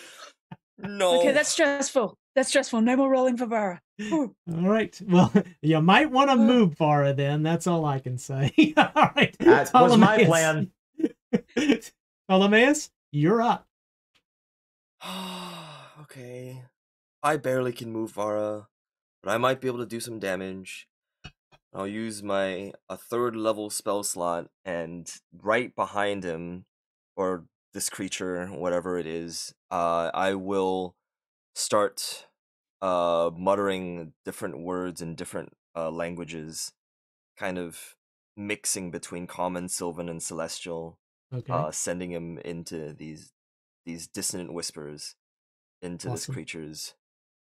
No. Okay, that's stressful. That's stressful. No more rolling for Vara. All right. Well, you might want to move Vara then. That's all I can say. all right. That was my Ptolemaeus. plan. Ptolemaeus, you're up. okay. I barely can move Vara, but I might be able to do some damage. I'll use my a third level spell slot and right behind him or this creature, whatever it is, uh I will start uh muttering different words in different uh languages, kind of mixing between common, sylvan and celestial Okay. uh, sending him into these these dissonant whispers into this creature's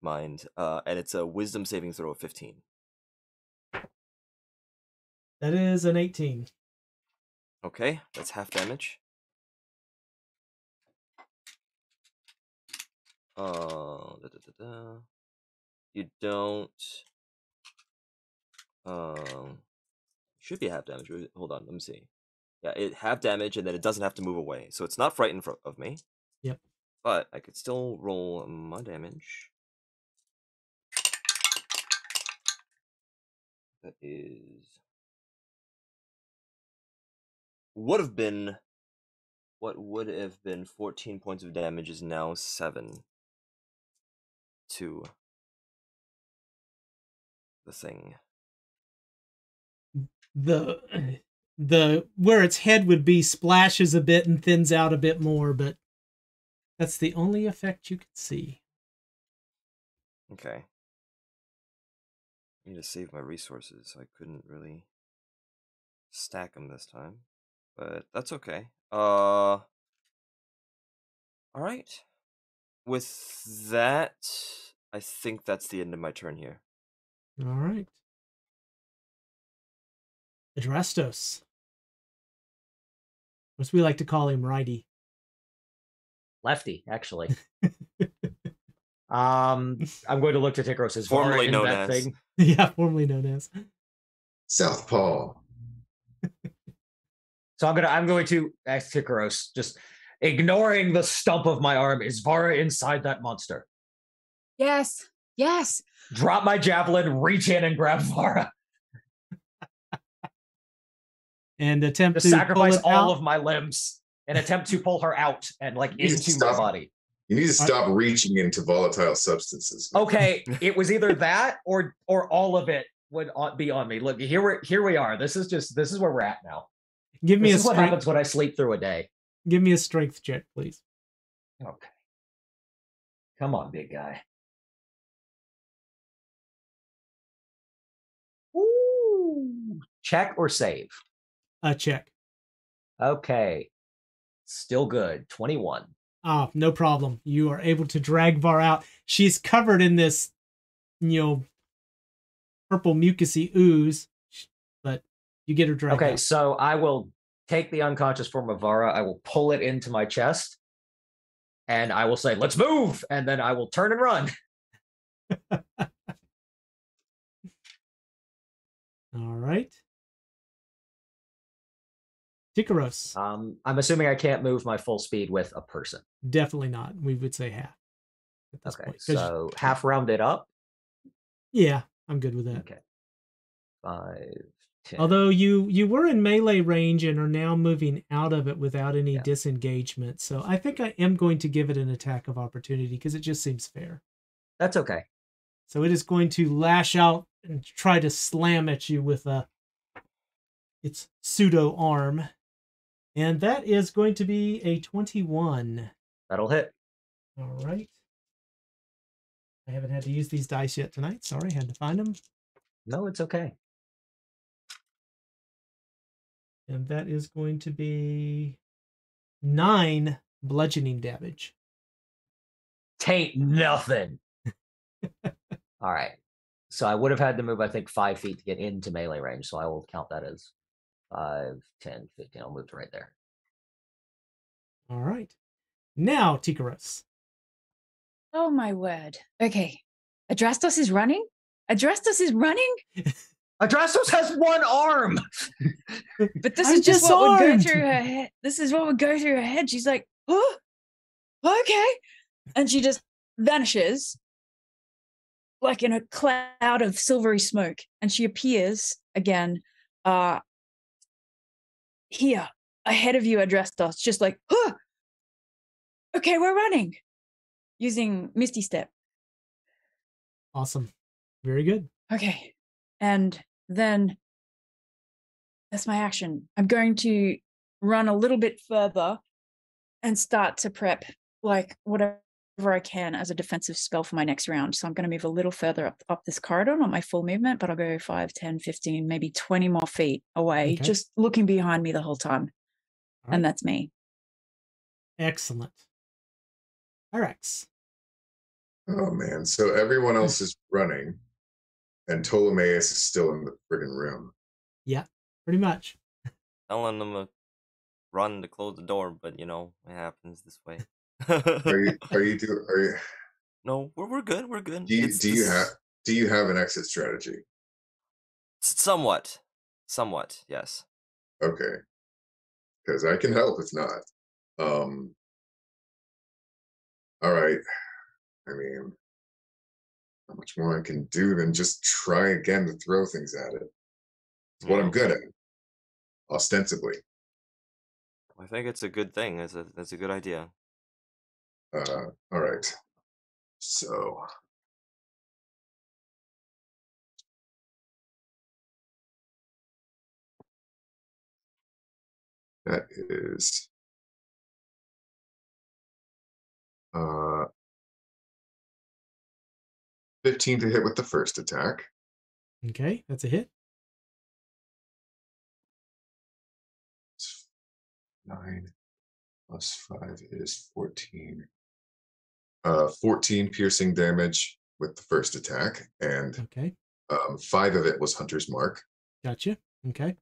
mind. Uh, and it's a wisdom saving throw of 15. That is an 18. Okay, that's half damage. Uh, da, da, da. You don't. Um, should be half damage. Hold on, let me see. Yeah, it half damage, and then it doesn't have to move away, so it's not frightened of me. Yep. But I could still roll my damage. That is would have been what would have been 14 points of damage is now 7 to the thing. The the where its head would be splashes a bit and thins out a bit more, but that's the only effect you can see. Okay. I need to save my resources. I couldn't really stack them this time, but that's okay. Uh All right. With that, I think that's the end of my turn here. All right. Adrastos. As we like to call him, righty. Lefty, actually. um, I'm going to look to Tikaros as Formerly known that as. thing. yeah, formerly known as. Southpaw. So I'm gonna I'm going to ask Tikaros, just ignoring the stump of my arm, is Vara inside that monster? Yes. Yes. Drop my javelin, reach in and grab Vara. And attempt Just to sacrifice pull all out. of my limbs and attempt to pull her out and like You into my stop. body. You need to I- stop reaching into volatile substances. Okay, it was either that or or all of it would uh, be on me. Look, here we here we are. This is just this is where we're at now. Give me This a is what strength. happens when I sleep through a day. Give me a strength check, please. Okay. Come on, big guy. Ooh. Check or save? A check. Okay. Still good. 21. Ah, no problem. You are able to drag Var out. She's covered in this, you know, purple mucusy ooze, you get her dragged Okay, out. so I will take the unconscious form of Vara. I will pull it into my chest. And I will say, let's move. And then I will turn and run. All right. Tikaros. Um, I'm assuming I can't move my full speed with a person. Definitely not. We would say half. Okay, point. so half rounded up. yeah, I'm good with that. Okay. Five, ten. Although you you were in melee range and are now moving out of it without any Yeah. disengagement, so I think I am going to give it an attack of opportunity because it just seems fair. That's okay. So it is going to lash out and try to slam at you with a its pseudo arm, and that is going to be a twenty-one. That'll hit. All right. I haven't had to use these dice yet tonight. Sorry, had to find them. No, it's okay. And that is going to be nine bludgeoning damage. Taint nothing. All right. So I would have had to move, I think, five feet to get into melee range. So I will count that as 5, 10, 15. I'll move to right there. All right. Now, Tikaros. Oh my word. Okay. Adrastos is running? Adrastos is running? Adrastos has one arm. But this I'm is just what would go through her head. This is what would go through her head. She's like, oh, okay. And she just vanishes like in a cloud of silvery smoke. And she appears again uh here, ahead of you, Adrastos, just like, huh. Okay, we're running. Using Misty Step. Awesome. Very good. Okay. And then that's my action. I'm going to run a little bit further and start to prep like whatever I can as a defensive spell for my next round. So I'm going to move a little further up, up this corridor, not my full movement, but I'll go 5, 10, 15, maybe 20 more feet away, Okay. just looking behind me the whole time. All And that's me. Excellent. Hyrax. Oh man! So everyone hmm. else is running, and Ptolemaeus is still in the friggin' room. Yeah, pretty much. Telling them to run to close the door, but you know it happens this way. Are you? Are you do? Are you? no, we're we're good. We're good. Do you, It's do you have? Do you have an exit strategy? somewhat, somewhat? Yes. Okay, because I can help if not. Um. All right. I mean, not much more I can do than just try again to throw things at it. It's what I'm good at, ostensibly. I think it's a good thing. It's a it's a good idea. Uh, all right. So. That is. Uh, 15 to hit with the first attack. Okay, that's a hit. Nine plus five is 14. Uh, 14 piercing damage with the first attack, and Okay, um, five of it was Hunter's Mark. gotcha. Okay,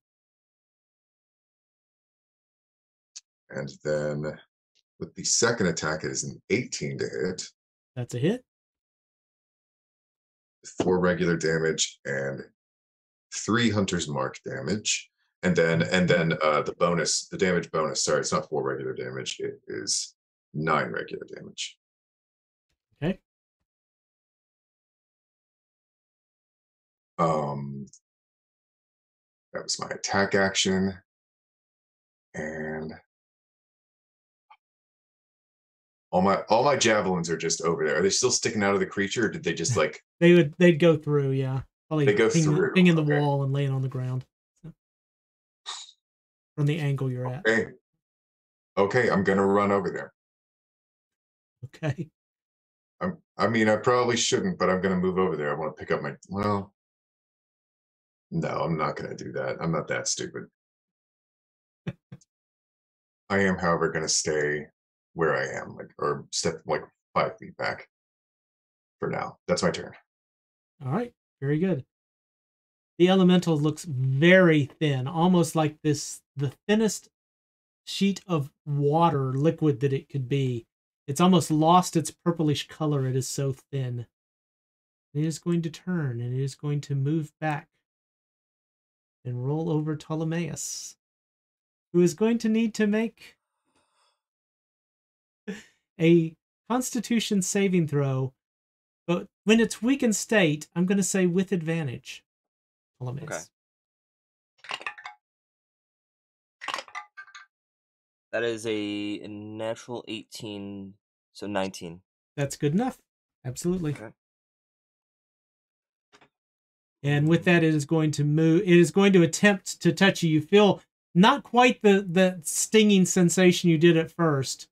And then with the second attack, it is an 18 to hit, that's a hit. Four regular damage, and three Hunter's Mark damage. And then and then uh, the bonus, the damage bonus. Sorry, it's not four regular damage. It is nine regular damage. Okay. Um, that was my attack action, and all my all my javelins are just over there. Are they still sticking out of the creature, or did they just like? They would they'd go through, yeah. Probably They go ping, through, ping in the okay. wall and laying on the ground. So, from the angle you're at. Okay, okay, I'm gonna run over there. Okay. I'm, I mean, I probably shouldn't, but I'm gonna move over there. I want to pick up my. Well, no, I'm not gonna do that. I'm not that stupid. I am, however, gonna stay where I am, like, or step like five feet back. For now, that's my turn. All right. Very good. The elemental looks very thin, almost like this the thinnest sheet of water liquid that it could be. It's almost lost its purplish color. It is so thin. It is going to turn and it is going to move back and roll over Ptolemaeus, who is going to need to make a constitution saving throw but when it's weakened state, I'm going to say with advantage. Ptolemaeus. That is a natural 18, so 19. That's good enough. Absolutely. Okay. And with that, it is going to move. It is going to attempt to touch you. You feel not quite the the stinging sensation you did at first,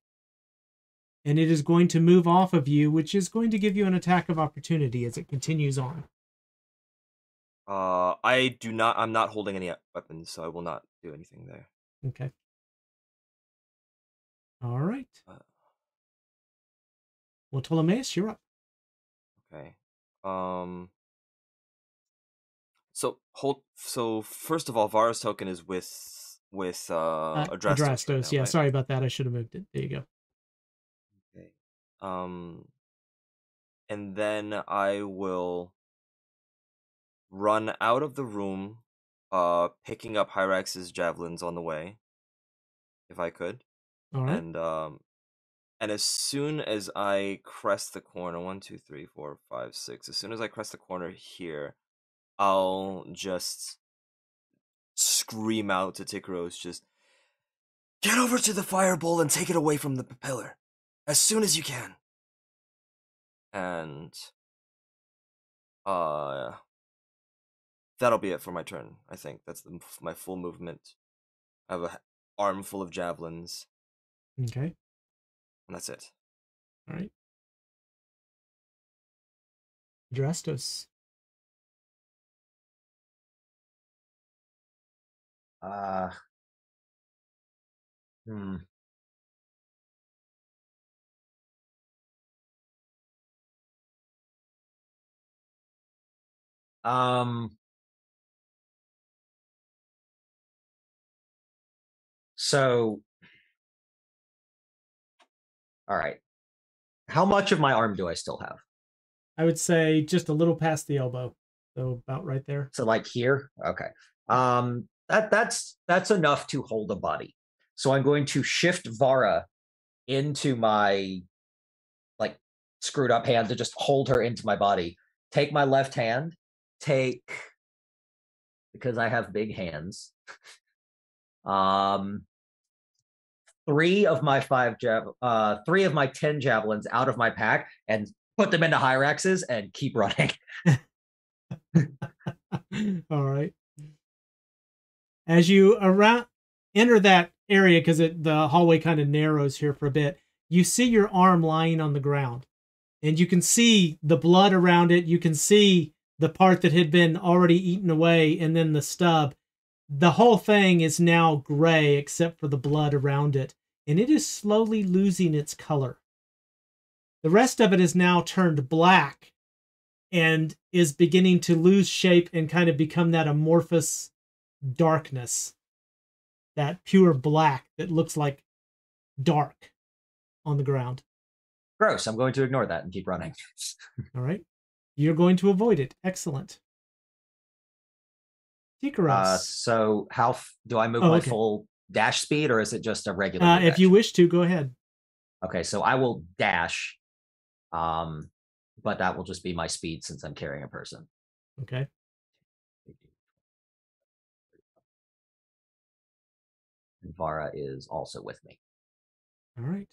and it is going to move off of you, which is going to give you an attack of opportunity as it continues on. Uh, I do not. I'm not holding any weapons, so I will not do anything there. Okay. All right. Uh. Well, Ptolemaeus, you're up. Okay. Um. So hold. So first of all, Vara's token is with with uh, Uh, Adrastos. right Adrastos, now, yeah. right? Sorry about that. I should have moved it. There you go. Um. And then I will run out of the room, uh, picking up Hyrax's javelins on the way, if I could, right. and um, and as soon as I crest the corner, one, two, three, four, five, six. As soon as I crest the corner here, I'll just scream out to Tikaros, just get over to the fireball and take it away from the propeller as soon as you can. And uh, that'll be it for my turn. I think that's the, my full movement. I have a armful of javelins, Okay. and that's it. All right. Drestos. Uh, hmm. Um. So, all right. How much of my arm do I still have? I would say just a little past the elbow. So about right there. So like here? Okay. Um that that's that's enough to hold a body. So I'm going to shift Vara into my like screwed up hand to just hold her into my body. Take my left hand, take because I have big hands. um three of my five jav uh three of my 10 javelins out of my pack and put them into Hyrax's and keep running. All right. As you around enter that area, because it the hallway kind of narrows here for a bit, you see your arm lying on the ground, and you can see the blood around it. You can see the part that had been already eaten away, and then the stub. The whole thing is now gray except for the blood around it, and it is slowly losing its color. The rest of it is now turned black and is beginning to lose shape and kind of become that amorphous darkness, that pure black that looks like dark on the ground. Gross. I'm going to ignore that and keep running. All right. You're going to avoid it. Excellent. Tikaros. Uh, so how f- do I move Oh, my okay. full dash speed, or is it just a regular? Uh, if you wish to, go ahead. okay, so I will dash, um, but that will just be my speed since I'm carrying a person. Okay. And Vara is also with me. All right.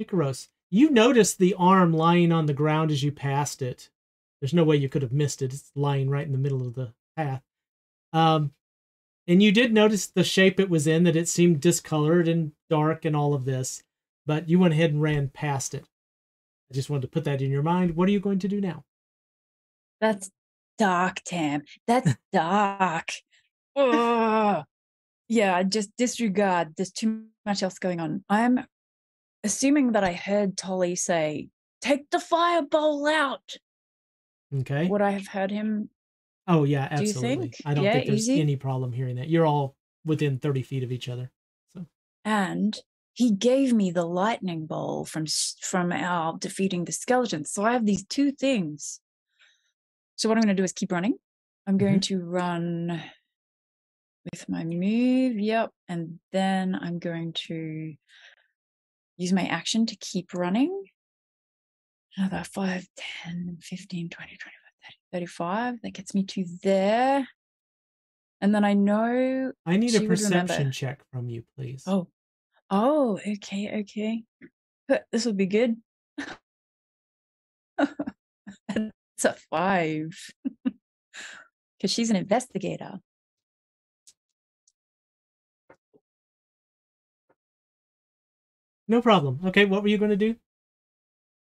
Ikaros, you notice the arm lying on the ground as you passed it. There's no way you could have missed it. It's lying right in the middle of the path. Um, and you did notice the shape it was in, that it seemed discolored and dark and all of this, but you went ahead and ran past it. I just wanted to put that in your mind. What are you going to do now? That's dark, Tam. That's dark. Ugh. Yeah, just disregard. There's too much else going on. I'm assuming that I heard Tolly say, take the fireball out. Okay. Would I have heard him? Oh, yeah, absolutely. Do you think? I don't Yeah, think there's easy? any problem hearing that. You're all within 30 feet of each other. And he gave me the lightning bolt from from our defeating the skeletons. So I have these two things. So what I'm going to do is keep running. I'm going mm-hmm. to run with my move. Yep. And then I'm going to use my action to keep running. Oh, Another 5, 10, 15, 20, 25, 30, 35. That gets me to there. And then I know. I need a She would remember. perception check from you, please. Oh, oh, okay, okay. But This will be good. it's a five. Because she's an investigator. No problem. Okay, what were you going to do?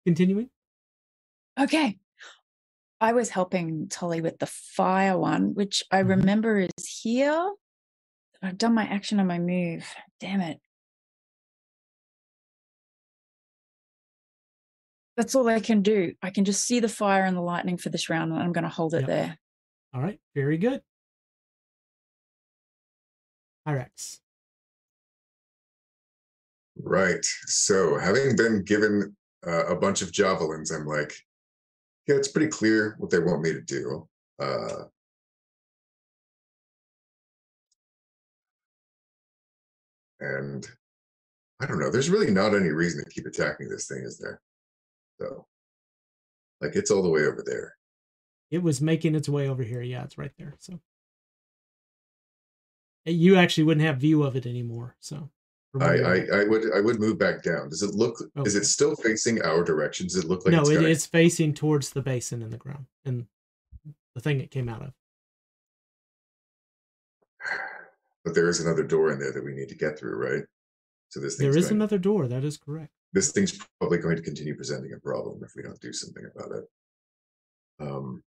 Continuing? Okay. I was helping Tolly with the fire one, which I Mhm. remember is here. I've done my action on my move. Damn it. That's all I can do. I can just see the fire and the lightning for this round, and I'm going to hold it Yep. there. All right, very good. Hyrax. Right. So, having been given uh, a bunch of javelins, I'm like, yeah, it's pretty clear what they want me to do. Uh, and I don't know. There's really not any reason to keep attacking this thing, is there? So, like, it's all the way over there. It was making its way over here. Yeah, it's right there. So you actually wouldn't have view of it anymore. So I, I. I would I would move back down. Does it look? Is it still facing our direction? Does it look like no, it's it, it's facing towards the basin in the ground and the thing it came out of. But there is another door in there that we need to get through, right? So this There is going, another door. That is correct. this thing's probably going to continue presenting a problem if we don't do something about it. Um,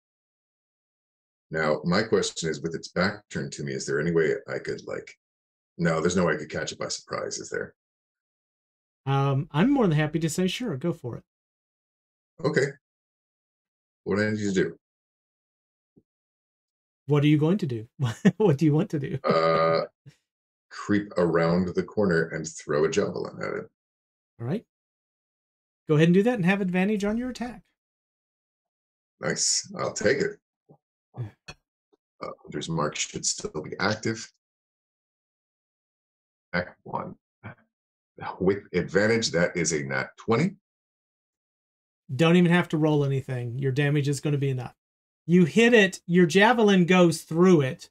now, my question is, with its back turned to me, is there any way I could like? No, there's no way I could catch it by surprise. Is there? Um, I'm more than happy to say sure. Go for it. Okay. What do I need you to do? What are you going to do? what do you want to do? Uh, creep around the corner and throw a javelin at it. All right. Go ahead and do that and have advantage on your attack. Nice. I'll take it. Uh, Hunter's mark should still be active. One. With advantage, that is a nat 20. Don't even have to roll anything. Your damage is going to be enough. You hit it, your javelin goes through it,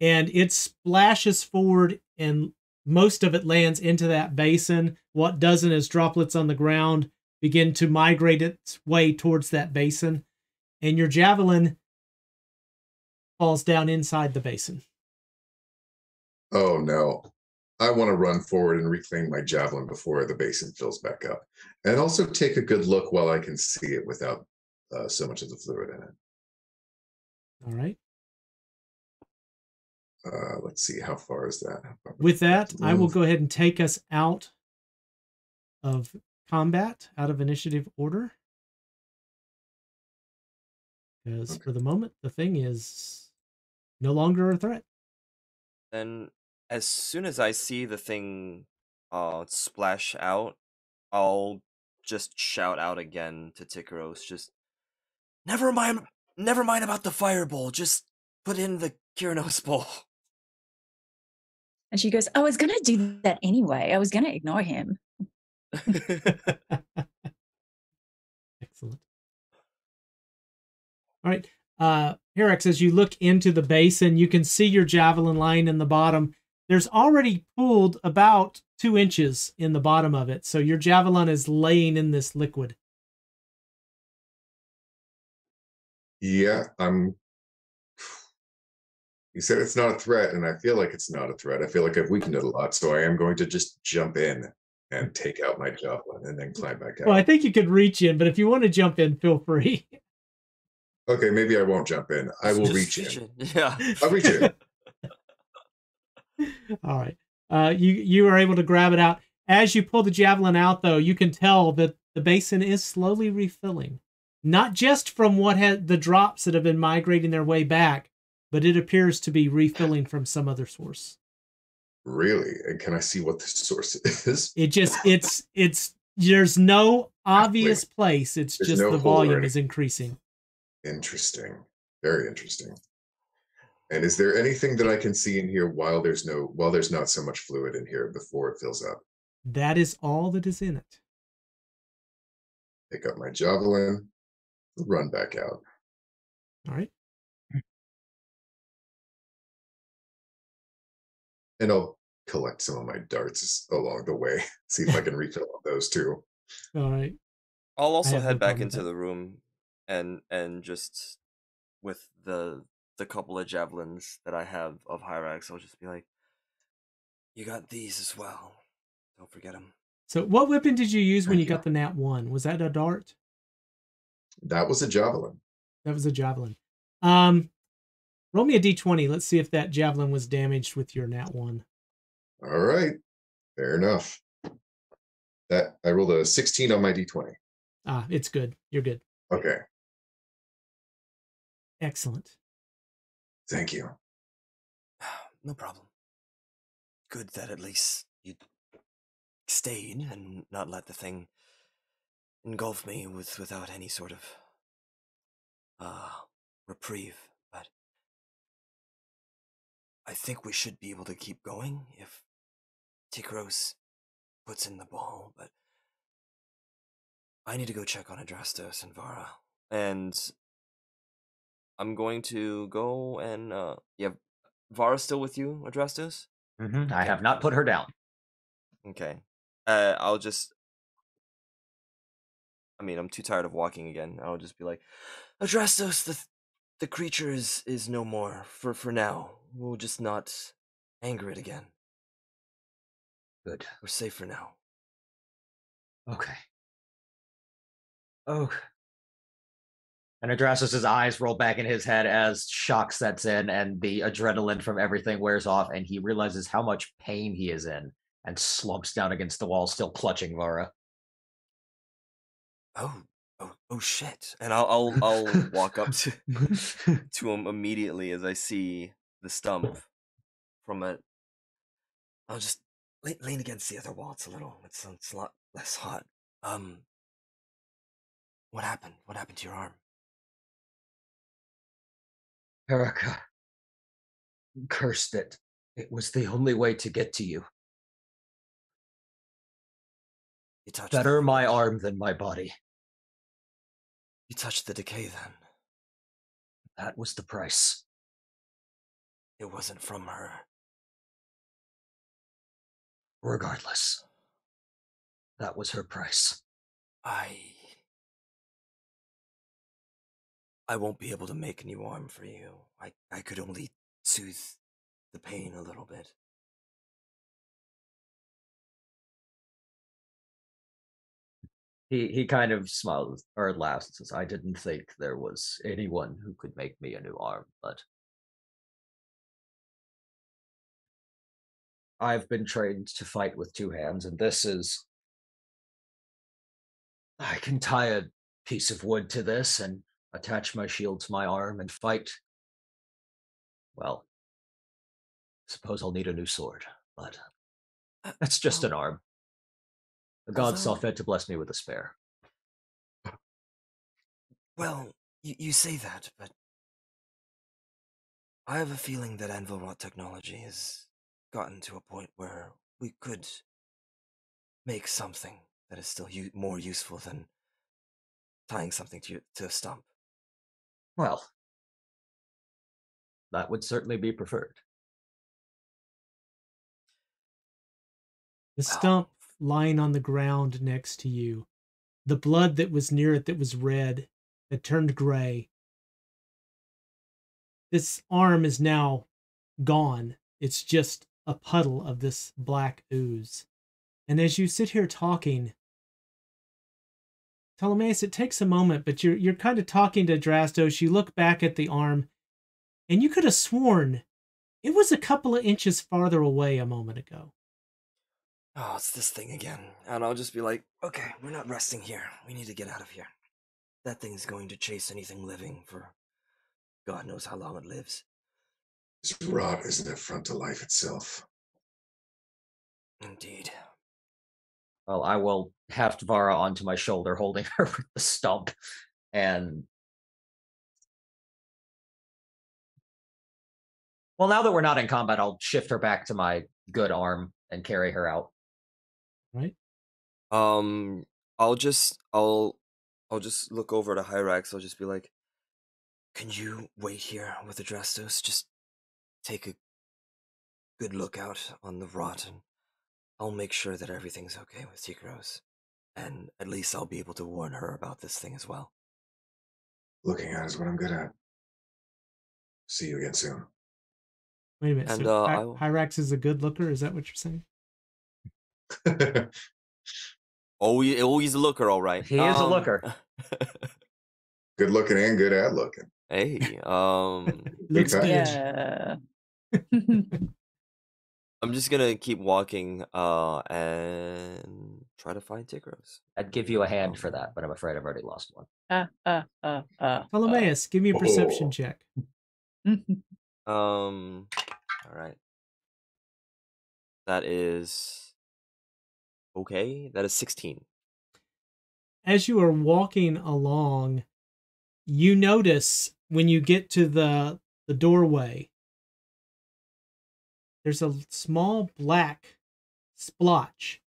and it splashes forward, and most of it lands into that basin. What doesn't is droplets on the ground begin to migrate its way towards that basin, and your javelin falls down inside the basin. Oh no. I want to run forward and reclaim my javelin before the basin fills back up. And also take a good look while I can see it without uh, so much of the fluid in it. All right. Uh, let's see, how far is that? Far- With that, I will go ahead and take us out of combat, out of initiative order. Because Okay. for the moment, the thing is no longer a threat. And as soon as I see the thing uh splash out, I'll just shout out again to Tikaros, just never mind never mind about the firebolt, just put in the Keranos bowl. And she goes, I was going to do that anyway. I was going to ignore him. Excellent. All right. Uh Hyrax, as you look into the basin, you can see your javelin lying in the bottom. There's already pooled about two inches in the bottom of it. So your javelin is laying in this liquid. Yeah, I'm. You said it's not a threat, and I feel like it's not a threat. I feel like I've weakened it a lot, so I am going to just jump in and take out my javelin and then climb back out. Well, I think you could reach in, but if you want to jump in, feel free. Okay, maybe I won't jump in. I will Just reach in. Yeah. I'll reach in. All right. Uh, you you are able to grab it out. As you pull the javelin out, though, you can tell that the basin is slowly refilling, not just from what had the drops that have been migrating their way back, but it appears to be refilling from some other source. Really? And can I see what the source is? It just it's it's there's no obvious place. It's There's just no the volume is increasing. Interesting. Very interesting. And is there anything that I can see in here while there's no while there's not so much fluid in here before it fills up? That is all that is in it. Pick up my javelin, run back out. All right. And I'll collect some of my darts along the way. See if I can refill on those too. All right. I'll also have no head back into that. the room and and just with the the couple of javelins that I have of Hyrax, I'll just be like, "You got these as well. Don't forget them." So, what weapon did you use when you you. got the nat one? Was that a dart? That was a javelin. That was a javelin. Um, roll me a d20. Let's see if that javelin was damaged with your nat one. All right. Fair enough. That I rolled a 16 on my d20. Ah, it's good. You're good. Okay. Excellent. Thank you. No problem. Good that at least you stayed and not let the thing engulf me with without any sort of uh reprieve. But I think we should be able to keep going if Tikaros puts in the ball, but I need to go check on Adrastos and Vara. And I'm going to go and uh yeah, Vara's still with you, Adrastos? Mhm, I have not put her down. Okay. Uh I'll just I mean, I'm too tired of walking again. I'll just be like, Adrastos, the the creature is is no more for for now. We'll just not anger it again. Good. We're safe for now. Okay. Oh. And Adrastos' eyes roll back in his head as shock sets in and the adrenaline from everything wears off, and he realizes how much pain he is in and slumps down against the wall, still clutching Vara. Oh, oh, oh shit! And I'll I'll I'll walk up to to him immediately as I see the stump from it. I'll just lean, lean against the other wall. It's a little. It's it's a lot less hot. Um. What happened? What happened to your arm? Pharika cursed it. It was the only way to get to you. You touched Better my arm than my body. You touched the decay then. That was the price. It wasn't from her. Regardless, that was her price. I. I won't be able to make a new arm for you. I, I could only soothe the pain a little bit. He he kind of smiles or laughs and says, "I didn't think there was anyone who could make me a new arm, but I've been trained to fight with two hands, and this is I can tie a piece of wood to this and attach my shield to my arm and fight. Well, suppose I'll need a new sword, but Uh, that's just an arm. The gods saw fit to bless me with a spare. Well, you, you say that, but I have a feeling that anvil rot technology has gotten to a point where we could make something that is still u- more useful than tying something to, to a stump. Well, that would certainly be preferred. The stump lying on the ground next to you, the blood that was near it that was red, that turned gray. This arm is now gone. It's just a puddle of this black ooze. And as you sit here talking, Ptolemaeus, it takes a moment, but you're you're kind of talking to Drastos. You look back at the arm, and you could have sworn it was a couple of inches farther away a moment ago. Oh, it's this thing again. And I'll just be like, okay, we're not resting here. We need to get out of here. That thing's going to chase anything living for God knows how long it lives. This rot is an affront to life itself. Indeed. Well, I will heft Vara onto my shoulder, holding her with the stump, and well, now that we're not in combat, I'll shift her back to my good arm and carry her out. Right? Um, I'll just, I'll, I'll just look over to Hyrax. I'll just be like, "Can you wait here with Adrastos? Just take a good look out on the rot, and I'll make sure that everything's okay with Tikaros, and at least I'll be able to warn her about this thing as well." Looking at is what I'm good at. See you again soon. Wait a minute. And, so uh, Hy- will- Hyrax is a good looker. Is that what you're saying? Oh, oh, he's a looker, all right. He is a looker. good looking and good at looking. hey, um, Looks good. Yeah. I'm just gonna keep walking, uh, and try to find Tikaros. I'd give you a hand for that, but I'm afraid I've already lost one. uh, uh, uh, uh, Ptolemaeus, give me a perception Oh. check. uh. Um, all right. That is okay. That is 16. As you are walking along, you notice when you get to the the doorway there's a small black splotch,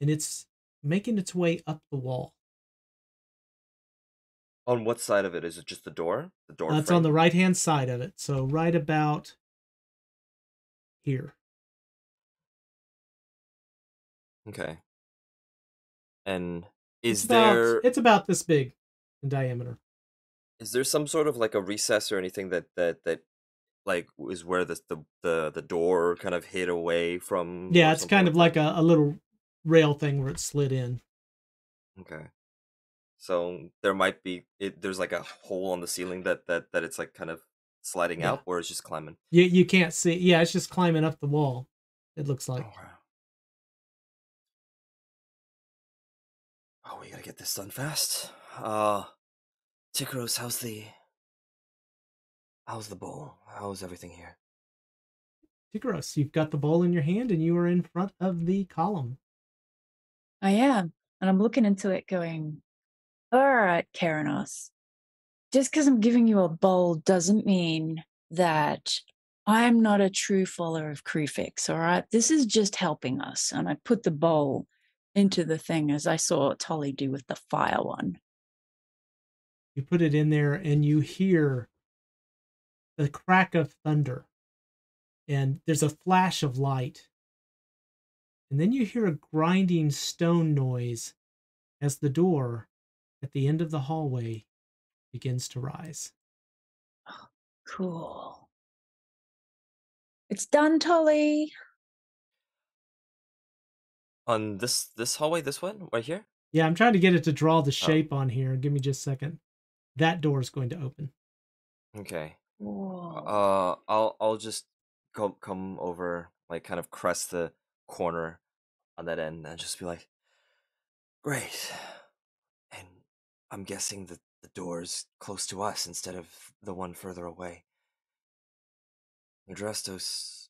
and it's making its way up the wall. On what side of it is it? Just the door? The door. Uh, on the right hand side of it, so right about here. Okay. And It's is about, there It's about this big in diameter. is there some sort of like a recess or anything that that that like is where the the the, the door kind of hid away from? Yeah, it's kind of like a, a little rail thing where it slid in. Okay. So there might be it. There's like a hole on the ceiling that that that it's like kind of sliding Yeah. out, or it's just climbing. You you can't see. Yeah, it's just climbing up the wall. It looks like. Oh, wow. Oh, we gotta get this done fast. Uh, Tikaros, how's the how's the bowl? How's everything here? Tikaros, you've got the bowl in your hand and you are in front of the column. I am. And I'm looking into it going, all right, Keranos, just because I'm giving you a bowl doesn't mean that I'm not a true follower of Kruphix, all right? This is just helping us. And I put the bowl into the thing as I saw Tolly do with the fire one. You put it in there and you hear the crack of thunder. And there's a flash of light. And then you hear a grinding stone noise as the door at the end of the hallway begins to rise. Cool. It's done, Tolly. On this this hallway, this one right here. Yeah, I'm trying to get it to draw the oh. shape on here. Give me just a second. That door is going to open. Okay. Cool. Uh, I'll I'll just come come over, like kind of crest the corner on that end, and just be like, "Great." And I'm guessing that the door's close to us instead of the one further away. Adrastos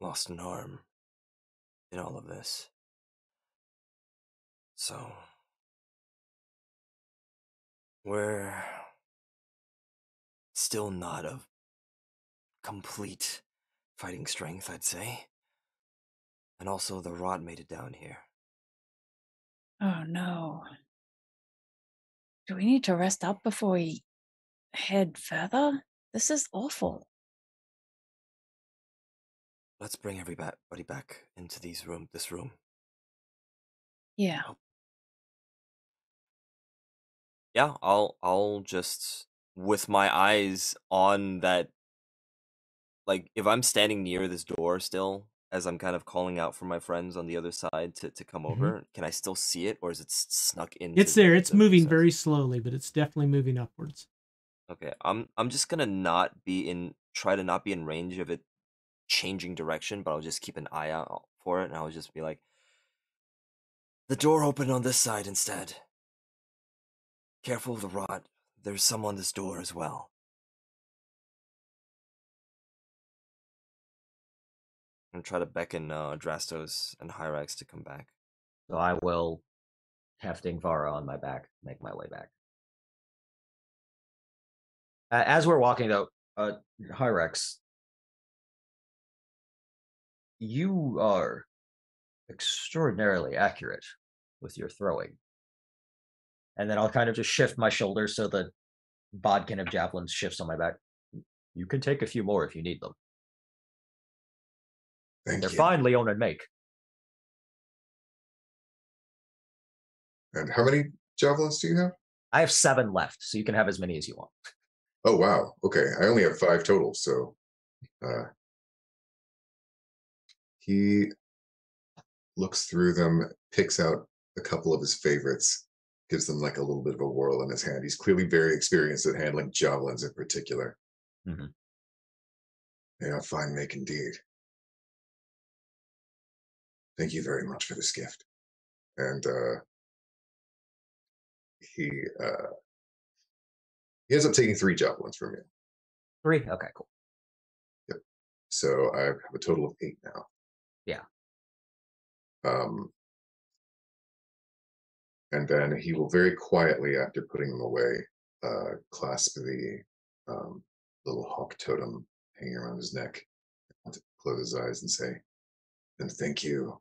lost an arm in all of this. So we're still not of complete fighting strength, I'd say. And also, the rot made it down here. Oh no. Do we need to rest up before we head further? This is awful. Let's bring everybody back into these room. This room. Yeah. Yeah, I'll I'll just with my eyes on that. Like, if I'm standing near this door still, as I'm kind of calling out for my friends on the other side to, to come Mhm. over, can I still see it, or is it snuck in It's there. It's moving recess? very slowly, but it's definitely moving upwards. Okay, I'm I'm just gonna not be in try to not be in range of it changing direction, but I'll just keep an eye out for it, and I'll just be like, the door opened on this side instead. Careful of the rot. There's some on this door as well. And try to beckon uh, Drastos and Hyrax to come back. So I will, hefting Vara on my back, make my way back. A- As we're walking though, uh, Hyrax, you are extraordinarily accurate with your throwing. And then I'll kind of just shift my shoulders so the bodkin of javelins shifts on my back. You can take a few more if you need them. Thank They're you. fine, Leonin make. And how many javelins do you have? I have seven left, so you can have as many as you want. Oh wow. Okay, I only have five total. So, uh, he looks through them, picks out a couple of his favorites, gives them like a little bit of a whirl in his hand. He's clearly very experienced at handling javelins in particular. Mhm. They are fine make indeed. Thank you very much for this gift. And uh, he uh, he ends up taking three javelins from you. Three? Okay, cool. Yep. So I have a total of eight now. Yeah. Um, and then he will very quietly, after putting them away, uh, clasp the um, little hawk totem hanging around his neck. Close his eyes and say, and thank you,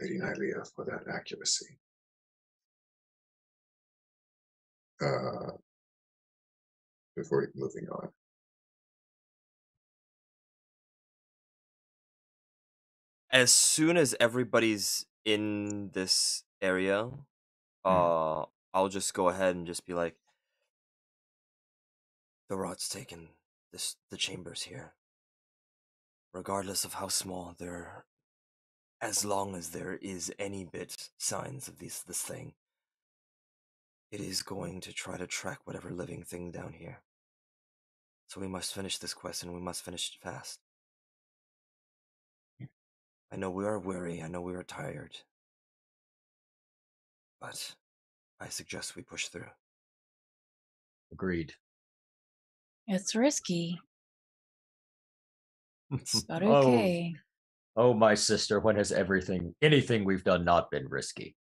Lady Nylea, for that accuracy. Uh, before moving on. As soon as everybody's in this area, uh, I'll just go ahead and just be like, the rot's taken this the chambers here. Regardless of how small, there, as long as there is any bit signs of this this thing, it is going to try to track whatever living thing down here. So we must finish this quest, and we must finish it fast. I know we are weary. I know we are tired. But I suggest we push through. Agreed. It's risky, but Oh, okay. oh, my sister, when has everything, anything we've done not been risky?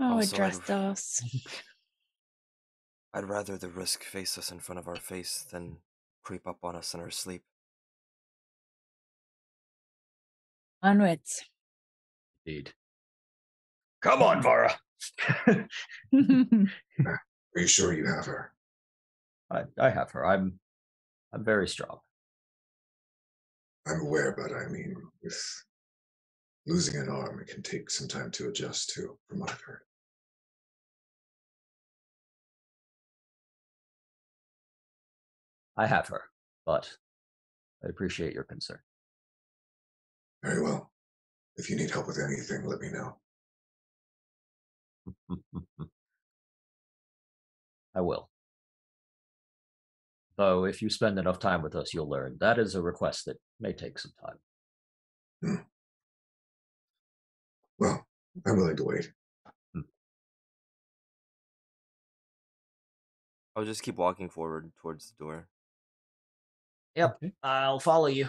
Oh, it Also, I'd- dressed us. I'd rather the risk face us in front of our face than creep up on us in our sleep. Onwards. Indeed. Come on, Vara. Are you sure you have her? I, I have her. I'm, I'm very strong. I'm aware, but I mean, with losing an arm, it can take some time to adjust to, from what I've heard. I have her, but I appreciate your concern. Very well. If you need help with anything, let me know. I will. Though, if you spend enough time with us, you'll learn that is a request that may take some time. Hmm. Well, I'm willing to wait. Hmm. I'll just keep walking forward towards the door. Okay. I'll follow you.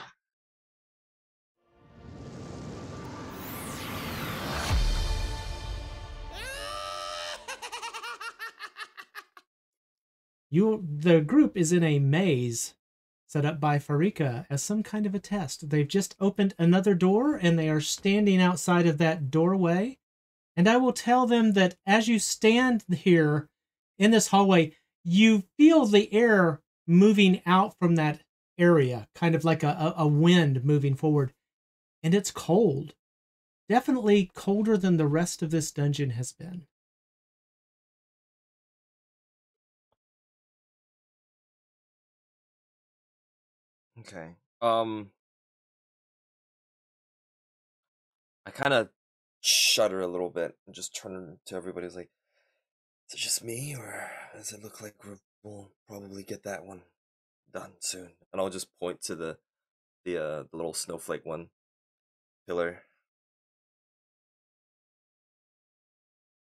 You, the group is in a maze set up by Pharika as some kind of a test. They've just opened another door and they are standing outside of that doorway. And I will tell them that as you stand here in this hallway, you feel the air moving out from that area, kind of like a, a, wind moving forward. And it's cold. Definitely colder than the rest of this dungeon has been. Okay. Um I kind of shudder a little bit and just turn to everybody. It's like, is it just me, or does it look like we're- we'll probably get that one done soon? And I'll just point to the the uh the little snowflake one pillar.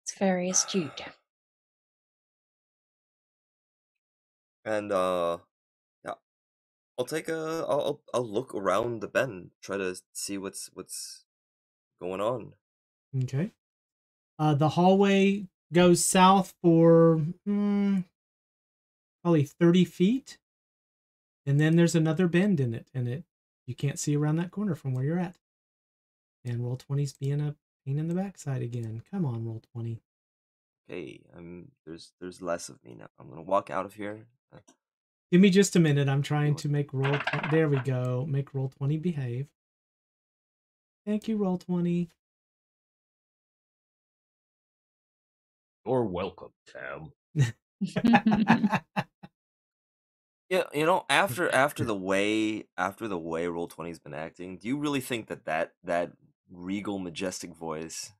It's very astute. And uh I'll take a I'll I'll, I'll look around the bend, try to see what's what's going on. Okay. Uh, the hallway goes south for mm, probably 30 feet. And then there's another bend in it, and it you can't see around that corner from where you're at. And Roll20's being a pain in the backside again. Come on, roll 20. Okay, I'm there's there's less of me now. I'm gonna walk out of here. Give me just a minute. I'm trying to make roll. There we go. Make Roll20 behave. Thank you, Roll20. You're welcome, Tam. Yeah, you know, after after the way after the way Roll20's been acting, do you really think that that that regal, majestic voice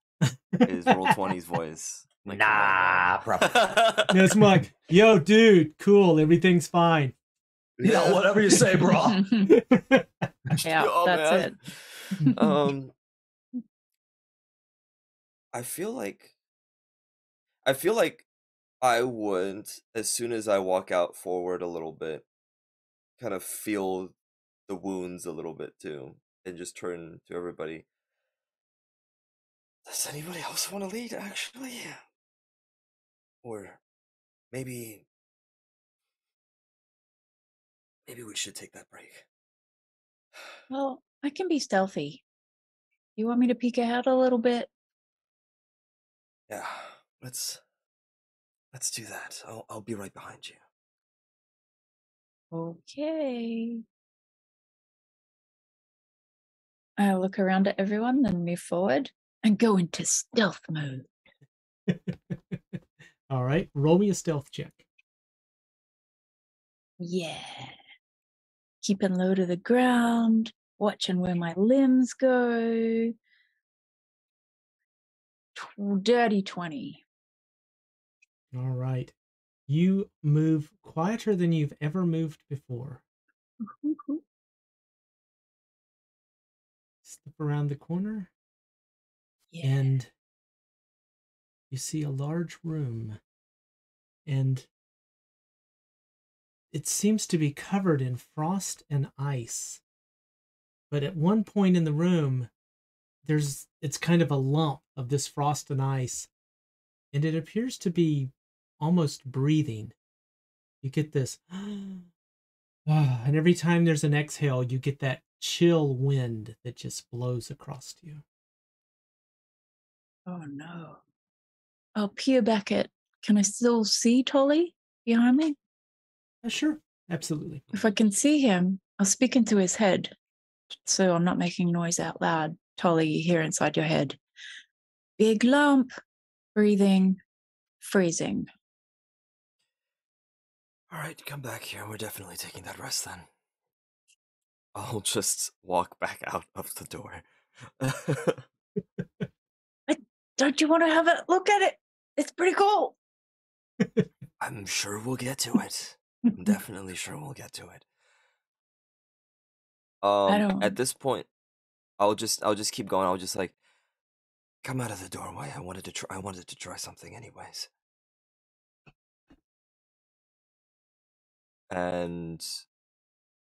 is Roll20's voice? Like, Nah, probably. no, it's more like, yo, dude, cool. Everything's fine. Yeah, whatever you say, bro. yeah, Oh, that's man. it. um I feel like I feel like I would as soon as I walk out forward a little bit kind of feel the wounds a little bit too and just turn to everybody Does anybody else want to lead actually? Or maybe maybe we should take that break. Well, I can be stealthy. You want me to peek ahead a little bit? Yeah, let's let's do that. I'll I'll be right behind you. Okay. I look around at everyone, then move forward and go into stealth mode. All right, roll me a stealth check. Yeah. Keeping low to the ground, watching where my limbs go. Dirty 20. All right. You move quieter than you've ever moved before. Mm-hmm. Slip around the corner, Yeah. and you see a large room. And it seems to be covered in frost and ice. But at one point in the room, there's it's kind of a lump of this frost and ice, and it appears to be almost breathing. You get this, and every time there's an exhale, you get that chill wind that just blows across you. Oh no. I'll peer back at. Can I still see Tolly behind me? Uh, sure, absolutely. If I can see him, I'll speak into his head. So I'm not making noise out loud. Tolly, you hear inside your head. Big lump, breathing, freezing. All right, come back here. We're definitely taking that rest then. I'll just walk back out of the door. Don't you want to have a look at it? It's pretty cool. I'm sure we'll get to it. I'm definitely sure we'll get to it. Um, at this point, I'll just I'll just keep going. I'll just like come out of the doorway. I wanted to try. I wanted to try something, anyways. And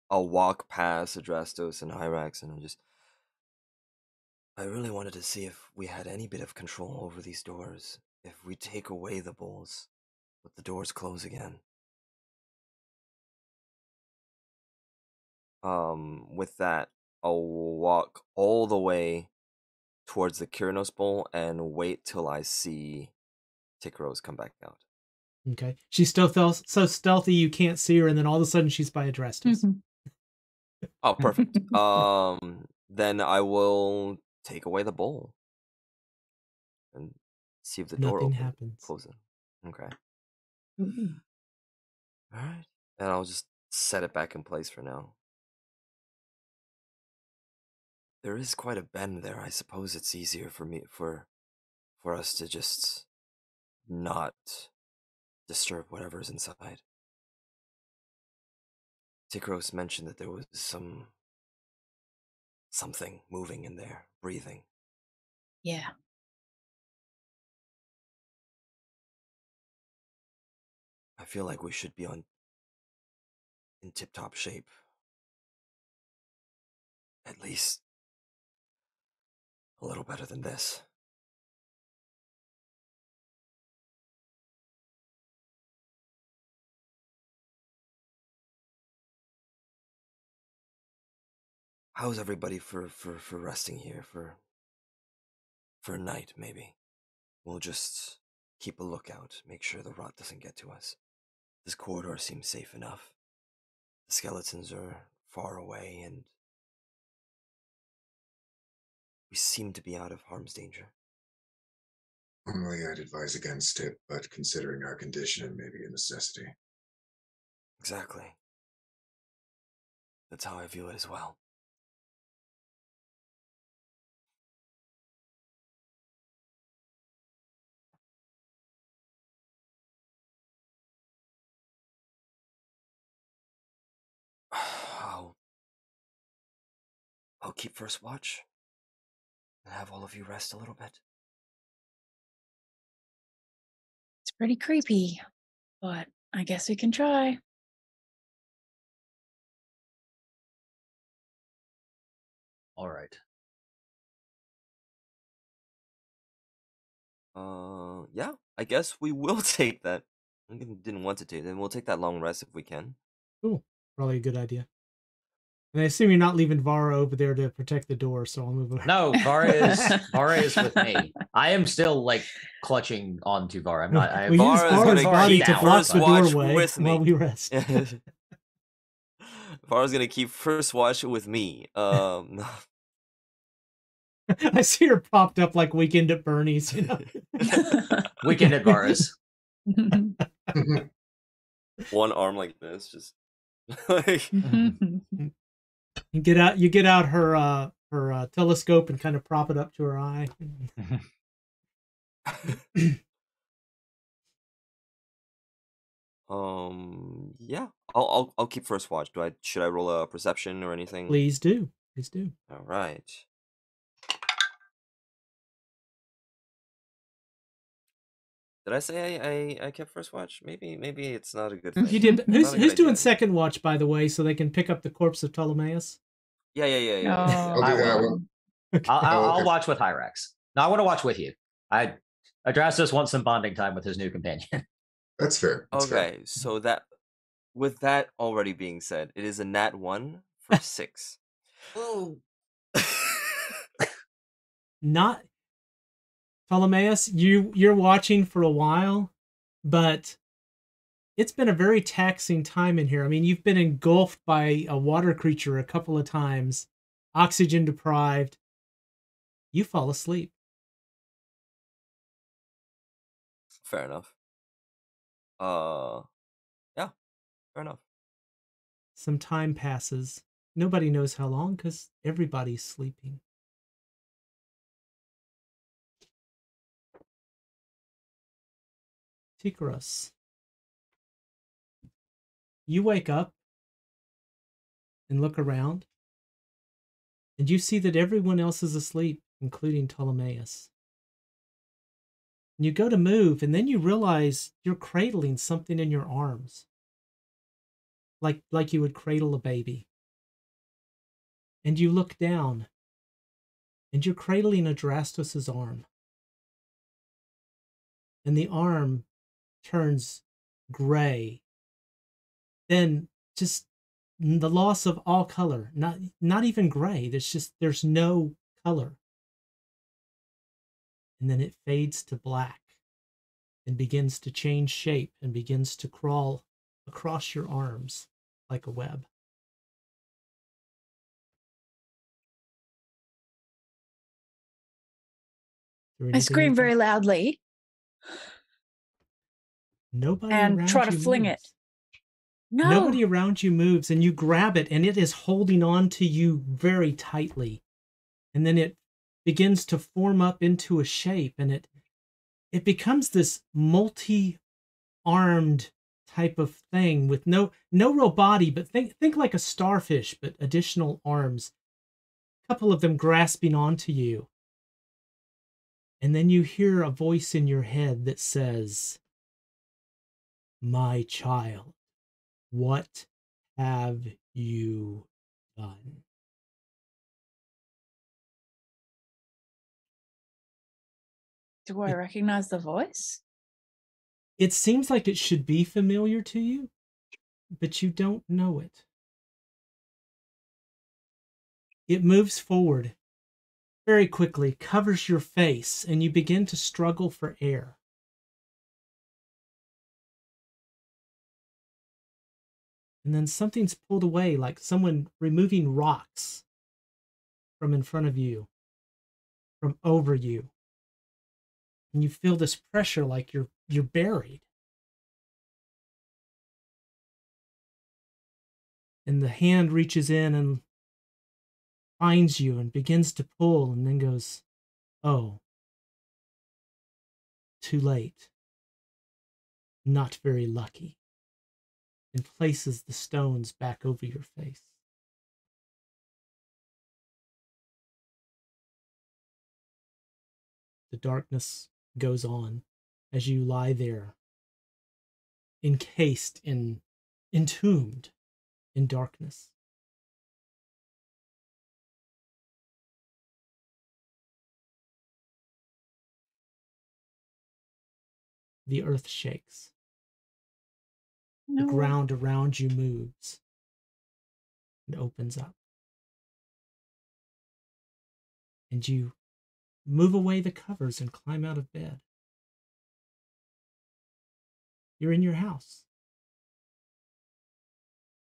I'll walk past Adrastos and Hyrax, and I'm just. I really wanted to see if we had any bit of control over these doors. If we take away the bowls, would the doors close again? Um, with that, I'll walk all the way towards the Keranos bowl and wait till I see Tikaros come back out. Okay. She's still stealth- so stealthy you can't see her, and then all of a sudden she's by Adrastos. Mhm. Oh, perfect. um, then I will take away the bowl and see if the door opens, happens. closes. Okay. Mhm. All right. And I'll just set it back in place for now. There is quite a bend there. I suppose it's easier for me for for us to just not disturb whatever's inside. Tikaros mentioned that there was some something moving in there, breathing. Yeah. I feel like we should be on in tip top shape. At least a little better than this. How's everybody for, for, for resting here for for a night maybe? We'll just keep a lookout, make sure the rot doesn't get to us. This corridor seems safe enough. The skeletons are far away and we seem to be out of harm's danger. Normally, I'd advise against it, but considering our condition, it may be a necessity. Exactly. That's how I view it as well. I'll, I'll keep first watch and have all of you rest a little bit. It's pretty creepy, but I guess we can try. All right. Uh, yeah, I guess we will take that. I didn't didn't want to take it. Then we'll take that long rest if we can. Cool. probably a good idea. And I assume you're not leaving Vara over there to protect the door, so I'll move over. No, Vara is Vara is with me. I am still like clutching onto Vara. I'm not. I we use Vara's Vara's gonna body keep to block first the watch doorway with while we rest. Vara's gonna keep first watch with me. Um, I see her propped up like Weekend at Bernie's. You know, Weekend at Vara's. one arm like this, just like you get out, you get out her uh, her uh, telescope and kind of prop it up to her eye. um, yeah. I'll I'll I'll keep first watch. Do I should I roll a perception or anything? Please do, please do. All right. Did I say I, I, I kept first watch? Maybe maybe it's not a good thing. You did. Who's who's doing idea. second watch, by the way, so they can pick up the corpse of Ptolemaeus? Yeah, yeah, yeah, yeah. Oh, I'll do that will. one. I'll, I'll, Oh, I'll watch with Hyrax. No, I want to watch with you. I Adrastos wants some bonding time with his new companion. That's fair. That's fair. Okay, so that with that already being said, it is a nat one for six. Not Ptolemaeus. You you're watching for a while, but it's been a very taxing time in here. I mean, you've been engulfed by a water creature a couple of times, oxygen deprived. You fall asleep. Fair enough. Uh, yeah, fair enough. Some time passes. Nobody knows how long because everybody's sleeping. Tikaros. You wake up and look around, and you see that everyone else is asleep, including Ptolemaeus. And you go to move, and then you realize you're cradling something in your arms like like you would cradle a baby. And you look down, and you're cradling Adrastos's arm. And the arm turns gray. Then just the loss of all color. Not not even gray. There's just there's no color. And then it fades to black and begins to change shape and begins to crawl across your arms like a web. I scream very loudly. Nobody and around try to you fling it. moves. No. Nobody around you moves, and you grab it, and it is holding on to you very tightly. And then it begins to form up into a shape, and it it becomes this multi-armed type of thing with no no real body, but think think like a starfish, but additional arms. A couple of them grasping onto you. And then you hear a voice in your head that says, My child, what have you done? Do I recognize the voice? It seems like it should be familiar to you, but you don't know it. It moves forward very quickly, covers your face, and you begin to struggle for air. And then something's pulled away, like someone removing rocks from in front of you, from over you. And you feel this pressure like you're you're buried. And the hand reaches in and finds you and begins to pull and then goes, Oh, too late. Not very lucky. And places the stones back over your face. The darkness goes on as you lie there, encased in, entombed in darkness. The earth shakes. No. The ground around you moves. and opens up. And you move away the covers and climb out of bed. You're in your house.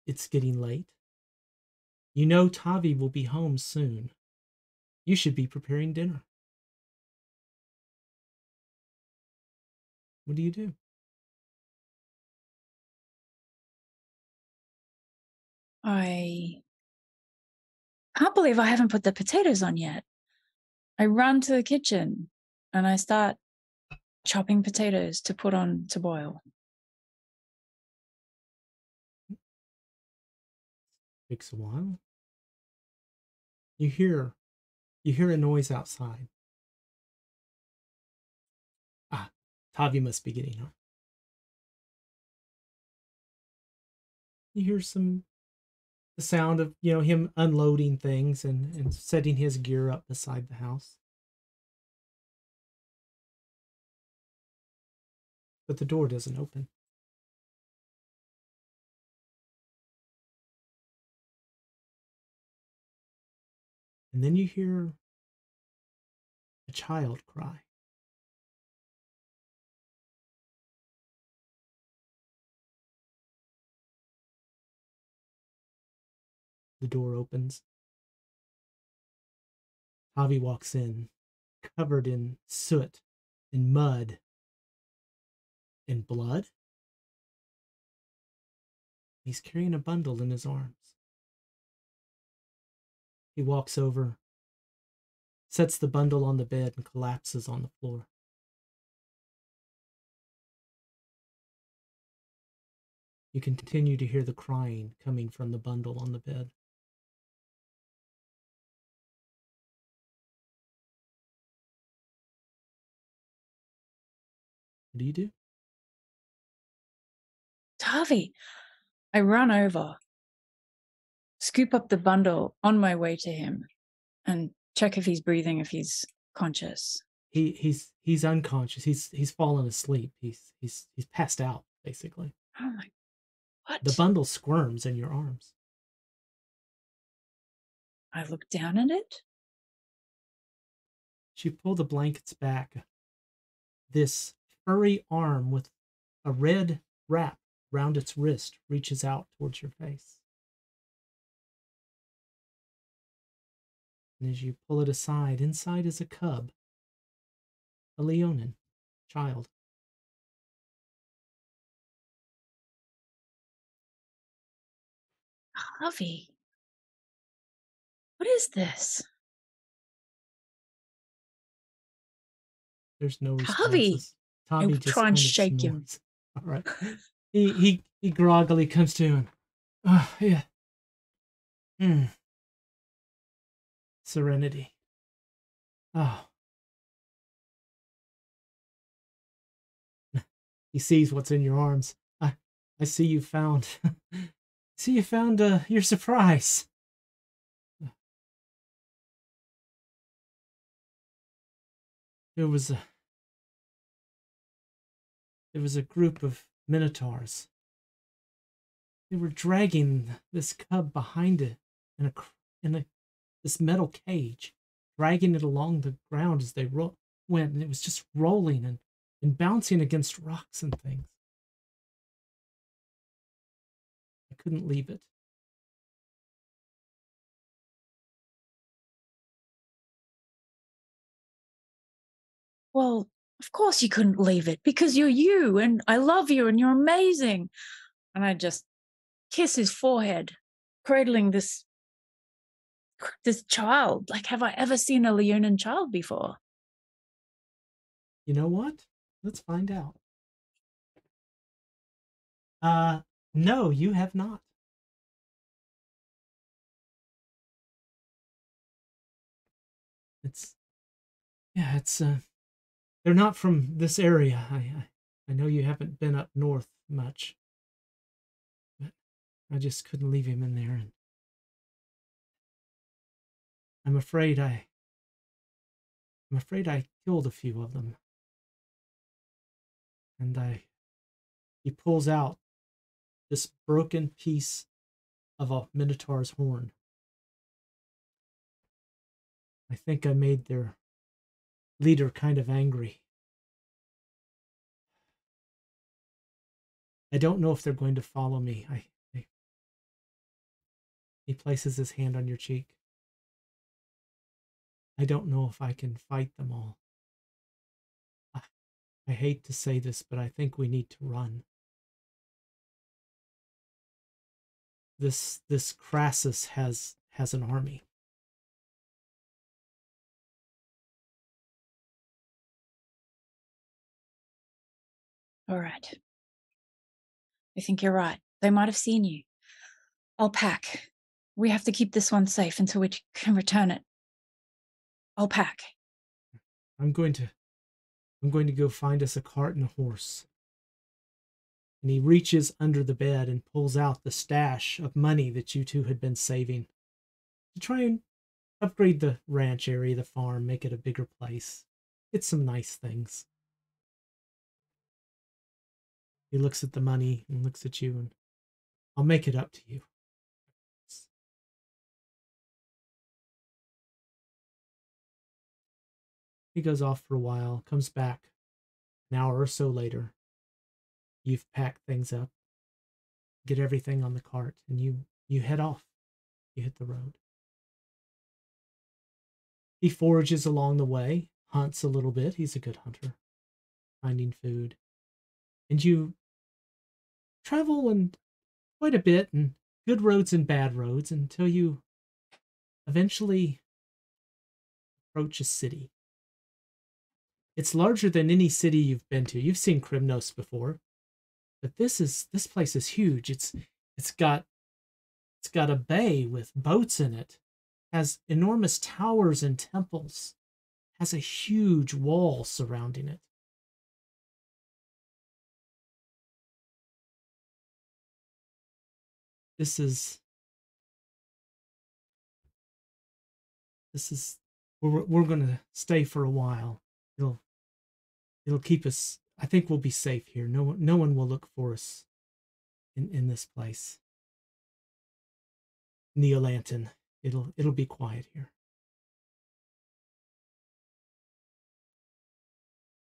It's getting late. You know Tavi will be home soon. You should be preparing dinner. What do you do? I can't believe I haven't put the potatoes on yet. I run to the kitchen and I start chopping potatoes to put on to boil. Takes a while. You hear you hear a noise outside. Ah, Tavi must be getting up. You hear some the sound of you know him unloading things and and setting his gear up beside the house. But the door doesn't open. And then you hear a child cry The door opens. Tavi walks in, covered in soot and mud and blood. He's carrying a bundle in his arms. He walks over, sets the bundle on the bed, and collapses on the floor. You continue to hear the crying coming from the bundle on the bed. What do you do? Tavi, I run over, scoop up the bundle on my way to him, and check if he's breathing, if he's conscious. He he's he's unconscious. He's he's fallen asleep. He's he's he's passed out basically. Oh my, what? The bundle squirms in your arms. I look down at it. She pulled the blankets back. This furry arm with a red wrap round its wrist reaches out towards your face. And as you pull it aside, inside is a cub, a Leonin child. Tavi, what is this? There's no Tavi! responses. Tavi would just try and shake him. All right. He he he groggily comes to him. Oh yeah. Hmm. Serenity. Oh. He sees what's in your arms. I I see you found. see you found uh, your surprise. There was a there was a group of minotaurs. They were dragging this cub behind it in a in a this metal cage, dragging it along the ground as they ro- went, and it was just rolling and, and bouncing against rocks and things. I couldn't leave it. Well, of course you couldn't leave it because you're you and I love you and you're amazing. And I just kiss his forehead, cradling this this child. Like, have I ever seen a Leonin child before? You know what? Let's find out. Uh, no, you have not. It's, yeah, it's, uh, they're not from this area. I, I, I know you haven't been up north much, but I just couldn't leave him in there, and I'm afraid I, I'm afraid I killed a few of them and I he pulls out this broken piece of a minotaur's horn. I think I made their leader kind of angry. I don't know if they're going to follow me. I, I he places his hand on your cheek. I don't know if I can fight them all. I, I hate to say this, but I think we need to run. This this Crassus has has an army. All right. I think you're right. They might have seen you. I'll pack. We have to keep this one safe until we can return it. I'll pack. I'm going to I'm going to go find us a cart and a horse. And he reaches under the bed and pulls out the stash of money that you two had been saving to try and upgrade the ranch area, the farm, make it a bigger place. Get some nice things. He looks at the money and looks at you and I'll make it up to you. He goes off for a while, comes back an hour or so later. You've packed things up, get everything on the cart, and you you head off. You hit the road. He forages along the way, hunts a little bit. He's a good hunter, finding food. And you travel and quite a bit and good roads and bad roads until you eventually approach a city. It's larger than any city you've been to. You've seen Krymnos before, but this is this place is huge. It's it's got it's got a bay with boats in it, has enormous towers and temples, has a huge wall surrounding it. This is this is we're we're gonna stay for a while. It'll it'll keep us. I think we'll be safe here. No one no one will look for us in in this place. Neolanton. It'll it'll be quiet here.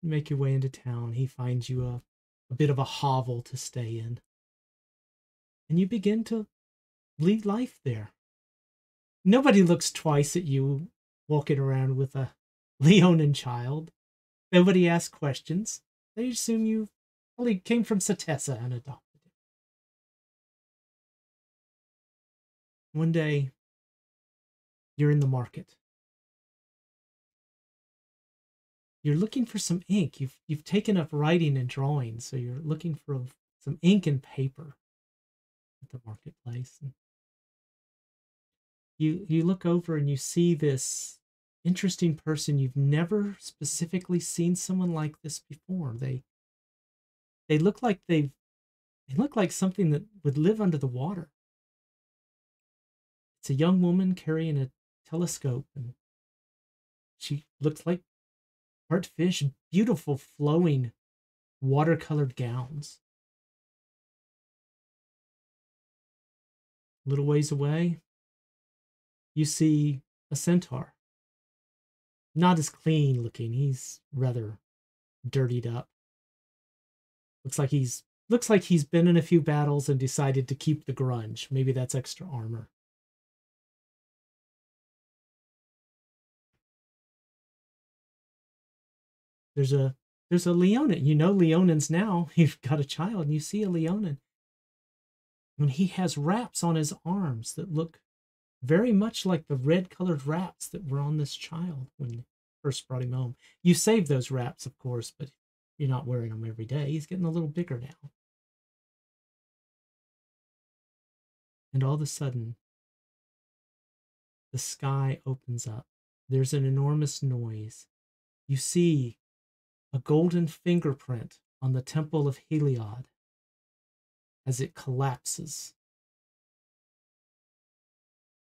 make your way into town. He finds you a, a bit of a hovel to stay in and you begin to lead life there. Nobody looks twice at you walking around with a Leonin child. Nobody asks questions. They assume you probably came from Setessa and adopted it. One day, you're in the market. You're looking for some ink. You've you've taken up writing and drawing, so you're looking for some ink and paper the marketplace. And you you look over and you see this interesting person you've never specifically seen someone like this before. They they look like they've they look like something that would live under the water. It's a young woman carrying a telescope and she looks like part fish, beautiful flowing watercolored gowns. Little ways away, you see a centaur. Not as clean looking, he's rather dirtied up. Looks like he's looks like he's been in a few battles and decided to keep the grunge. Maybe that's extra armor. There's a there's a Leonin. You know Leonins now. You've got a child and you see a Leonin. And he has wraps on his arms that look very much like the red colored wraps that were on this child when first brought him home. You save those wraps, of course, but you're not wearing them every day. He's getting a little bigger now. And all of a sudden, the sky opens up. There's an enormous noise. You see a golden fingerprint on the temple of Heliod as it collapses.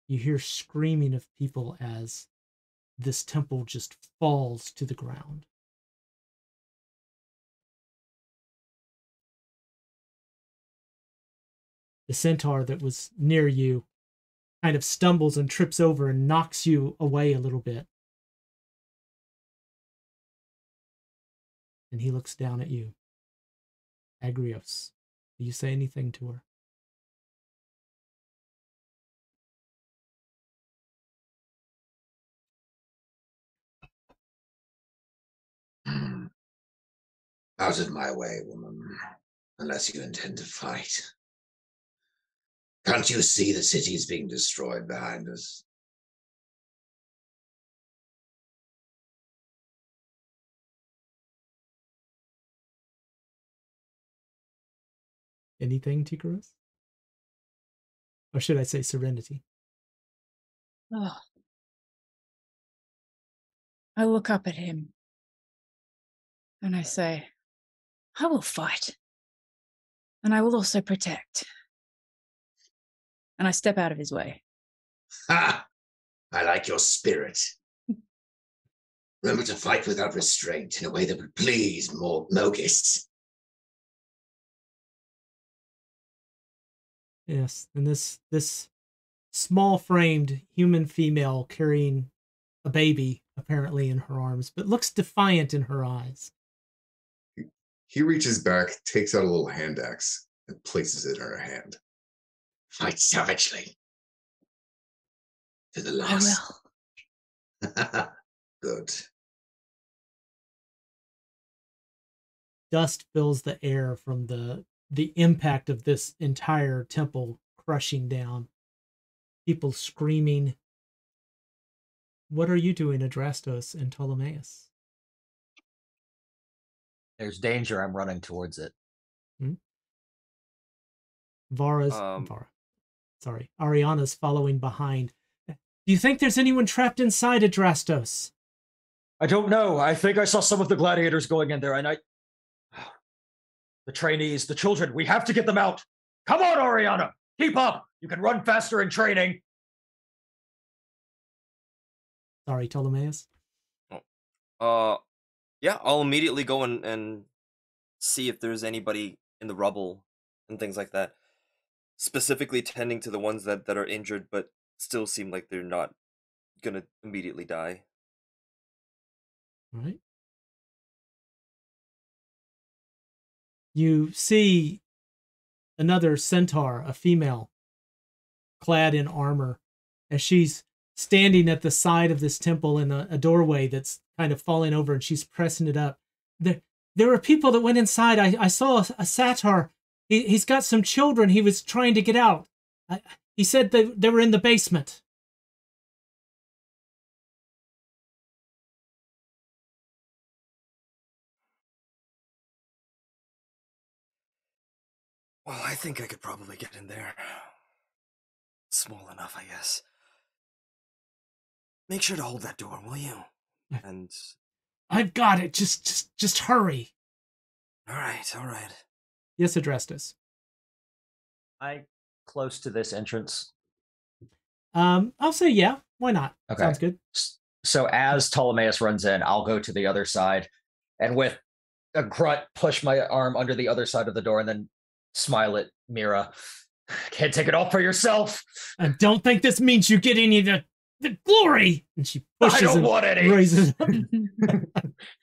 You hear screaming of people as this temple just falls to the ground. The centaur that was near you kind of stumbles and trips over and knocks you away a little bit. And he looks down at you. Agrios, do you say anything to her? Out of my way, woman, unless you intend to fight. Can't you see the city is being destroyed behind us? Anything, Tikaros? Or should I say serenity? Oh. I look up at him and I say, I will fight. And I will also protect. And I step out of his way. Ha! I like your spirit. Remember to fight without restraint in a way that would please more Mogis. Yes, and this this small framed human female carrying a baby apparently in her arms, but looks defiant in her eyes. He reaches back, takes out a little hand axe, and places it in her hand. Fight savagely. To the I last. will. Good. Dust fills the air from the the impact of this entire temple crushing down. People screaming. What are you doing, Adrastos and Ptolemaeus? There's danger. I'm running towards it. Vara's Um, Vara. Sorry, Ariana's following behind. Do you think there's anyone trapped inside Adrastos? I don't know. I think I saw some of the gladiators going in there, and I. The trainees, the children, we have to get them out. Come on, Oriana. Keep up. You can run faster in training. Sorry, Ptolemaeus. Uh, yeah, I'll immediately go and, and see if there's anybody in the rubble and things like that. Specifically tending to the ones that, that are injured but still seem like they're not gonna immediately die. All right. You see another centaur, a female, clad in armor, as she's standing at the side of this temple in a, a doorway that's kind of falling over and she's pressing it up. There, there were people that went inside. I, I saw a, a satyr. He, he's got some children. He was trying to get out. I, he said they, they were in the basement. Well, I think I could probably get in there. Small enough, I guess. Make sure to hold that door, will you? And I've got it. Just, just, just hurry. all right, all right. Yes, Adrastos. I close to this entrance. Um, I'll say yeah. Why not? Okay. Sounds good. So as Ptolemaeus runs in, I'll go to the other side, and with a grunt, push my arm under the other side of the door, and then smile at Mira. Can't take it all for yourself. I don't think this means you get any of the, the glory. And she I pushes don't and want any. raises up.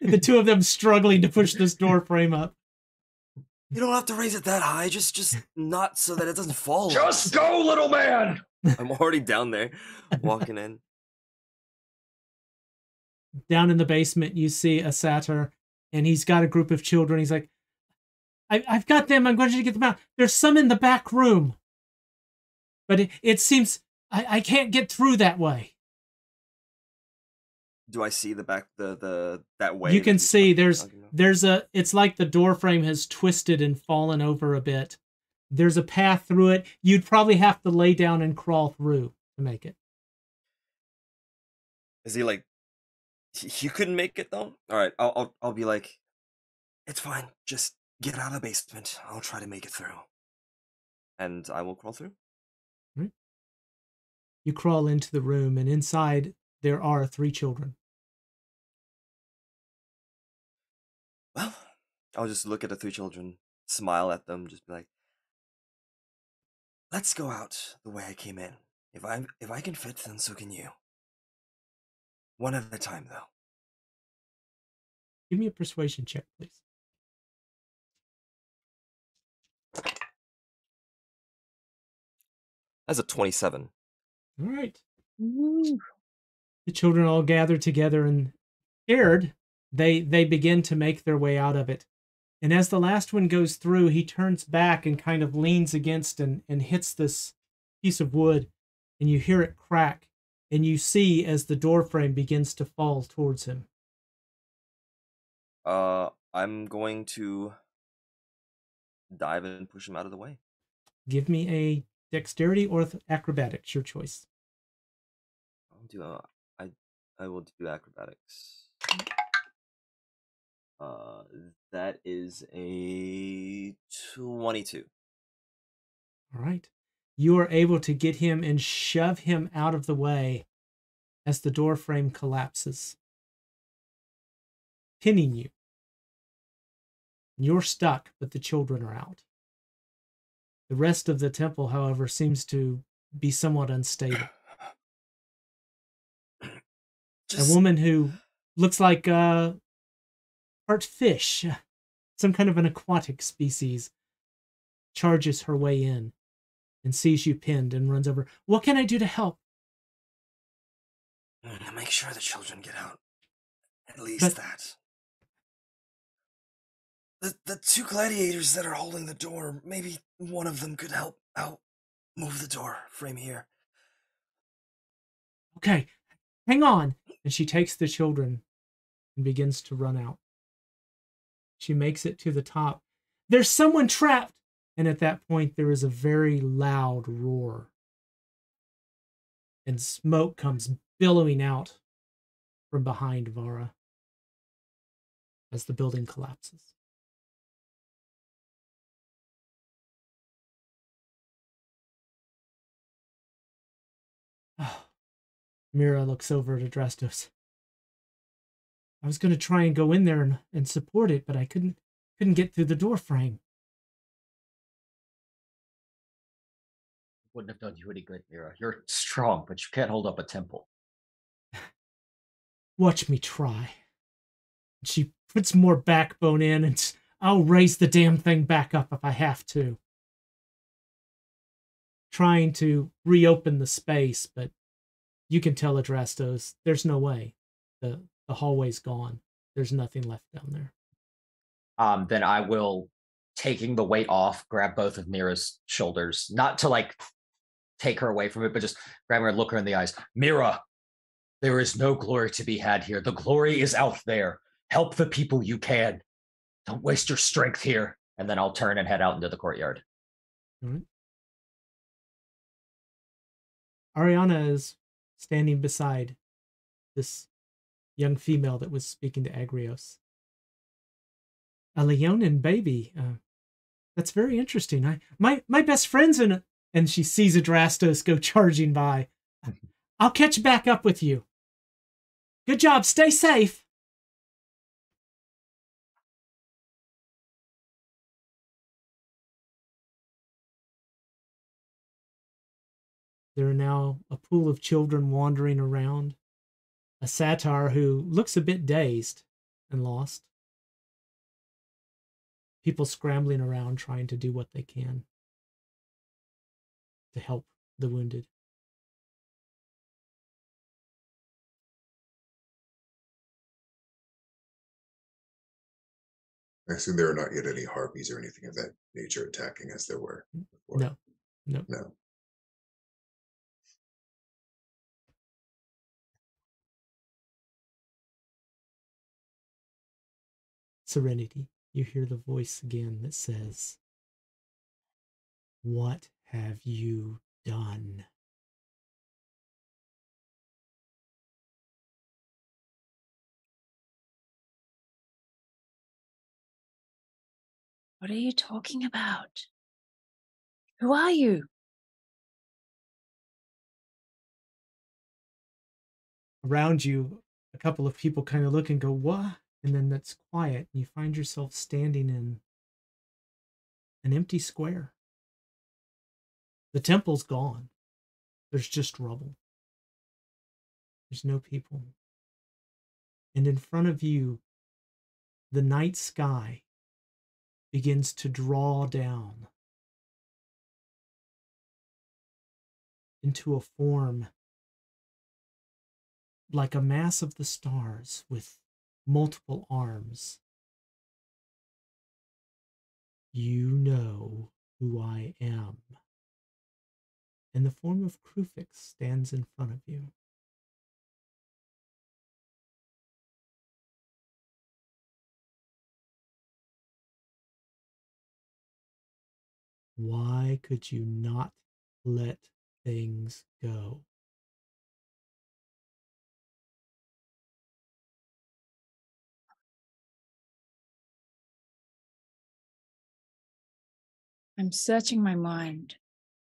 the two of them struggling to push this door frame up. You don't have to raise it that high. Just, just not so that it doesn't fall. Just go, little man. I'm already down there, walking in. Down in the basement, you see a satyr, and he's got a group of children. He's like, I, I've got them. I'm going to get them out. There's some in the back room. But it, it seems I, I can't get through that way. Do I see the back, the the that way? you can see there's there's a it's like the door frame has twisted and fallen over a bit there's a path through it you'd probably have to lay down and crawl through to make it Is he like, you couldn't make it though? All right, I'll I'll, I'll be like, it's fine. Just get out of the basement. I'll try to make it through, and I will crawl through. you crawl into the room and inside there are three children Well, I'll just look at the three children, smile at them, just be like, let's go out the way I came in. If I if I can fit, then so can you. One at a time, though. Give me a persuasion check, please. That's a twenty-seven. All right. Ooh. The children all gather together and scared, they they begin to make their way out of it. And as the last one goes through, he turns back and kind of leans against and, and hits this piece of wood, and you hear it crack, and you see as the door frame begins to fall towards him. Uh, I'm going to dive and push him out of the way. Give me a dexterity or acrobatics, your choice. I'll do. Uh, I I will do acrobatics. Uh, that is a twenty-two. All right. You are able to get him and shove him out of the way as the door frame collapses, pinning you. You're stuck, but the children are out. The rest of the temple, however, seems to be somewhat unstable. Just A woman who looks like a part fish, some kind of an aquatic species, charges her way in and sees you pinned and runs over. What can I do to help? Mm, make sure the children get out. At least But- that. The the two gladiators that are holding the door. Maybe one of them could help out. Move the door frame here. Okay, hang on. And she takes the children and begins to run out. She makes it to the top. There's someone trapped. And at that point, there is a very loud roar. And smoke comes billowing out from behind Vara as the building collapses. Mira looks over at Adrastos. I was going to try and go in there and, and support it, but I couldn't couldn't get through the door frame. Wouldn't have done you any good, Mira. You're strong, but you can't hold up a temple. Watch me try. She puts more backbone in, and I'll raise the damn thing back up if I have to. Trying to reopen the space, but you can tell Adrastos there's no way. The the hallway's gone. There's nothing left down there. Um, then I will, taking the weight off, grab both of Mira's shoulders, not to like take her away from it, but just grab her and look her in the eyes. Mira, there is no glory to be had here. The glory is out there. Help the people you can. Don't waste your strength here. And then I'll turn and head out into the courtyard. Ariana is standing beside this young female that was speaking to Agrios. A Leonin baby. Uh, that's very interesting. I my my best friend's in a, and she sees Adrastos go charging by. I'll catch back up with you. Good job. Stay safe. There are now a pool of children wandering around. A satyr who looks a bit dazed and lost. People scrambling around trying to do what they can to help the wounded. I assume there are not yet any harpies or anything of that nature attacking as there were before. No, no. No. Serenity, you hear the voice again that says, What have you done? What are you talking about? Who are you? Around you, a couple of people kind of look and go, What? And then that's quiet, and you find yourself standing in an empty square. The temple's gone. There's just rubble. There's no people. And in front of you, the night sky begins to draw down into a form like a mass of the stars with multiple arms. You know who I am. And the form of Kruphix stands in front of you. Why could you not let things go? I'm searching my mind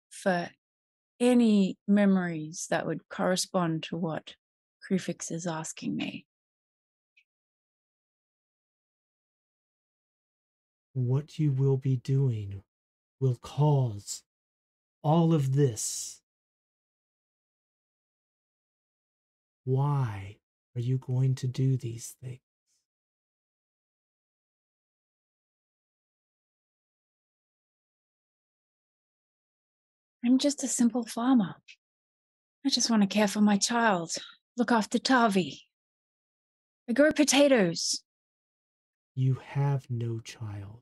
for any memories that would correspond to what Kruphix is asking me. What you will be doing will cause all of this. Why are you going to do these things? I'm just a simple farmer. I just want to care for my child, look after Tavi. I grow potatoes. You have no child.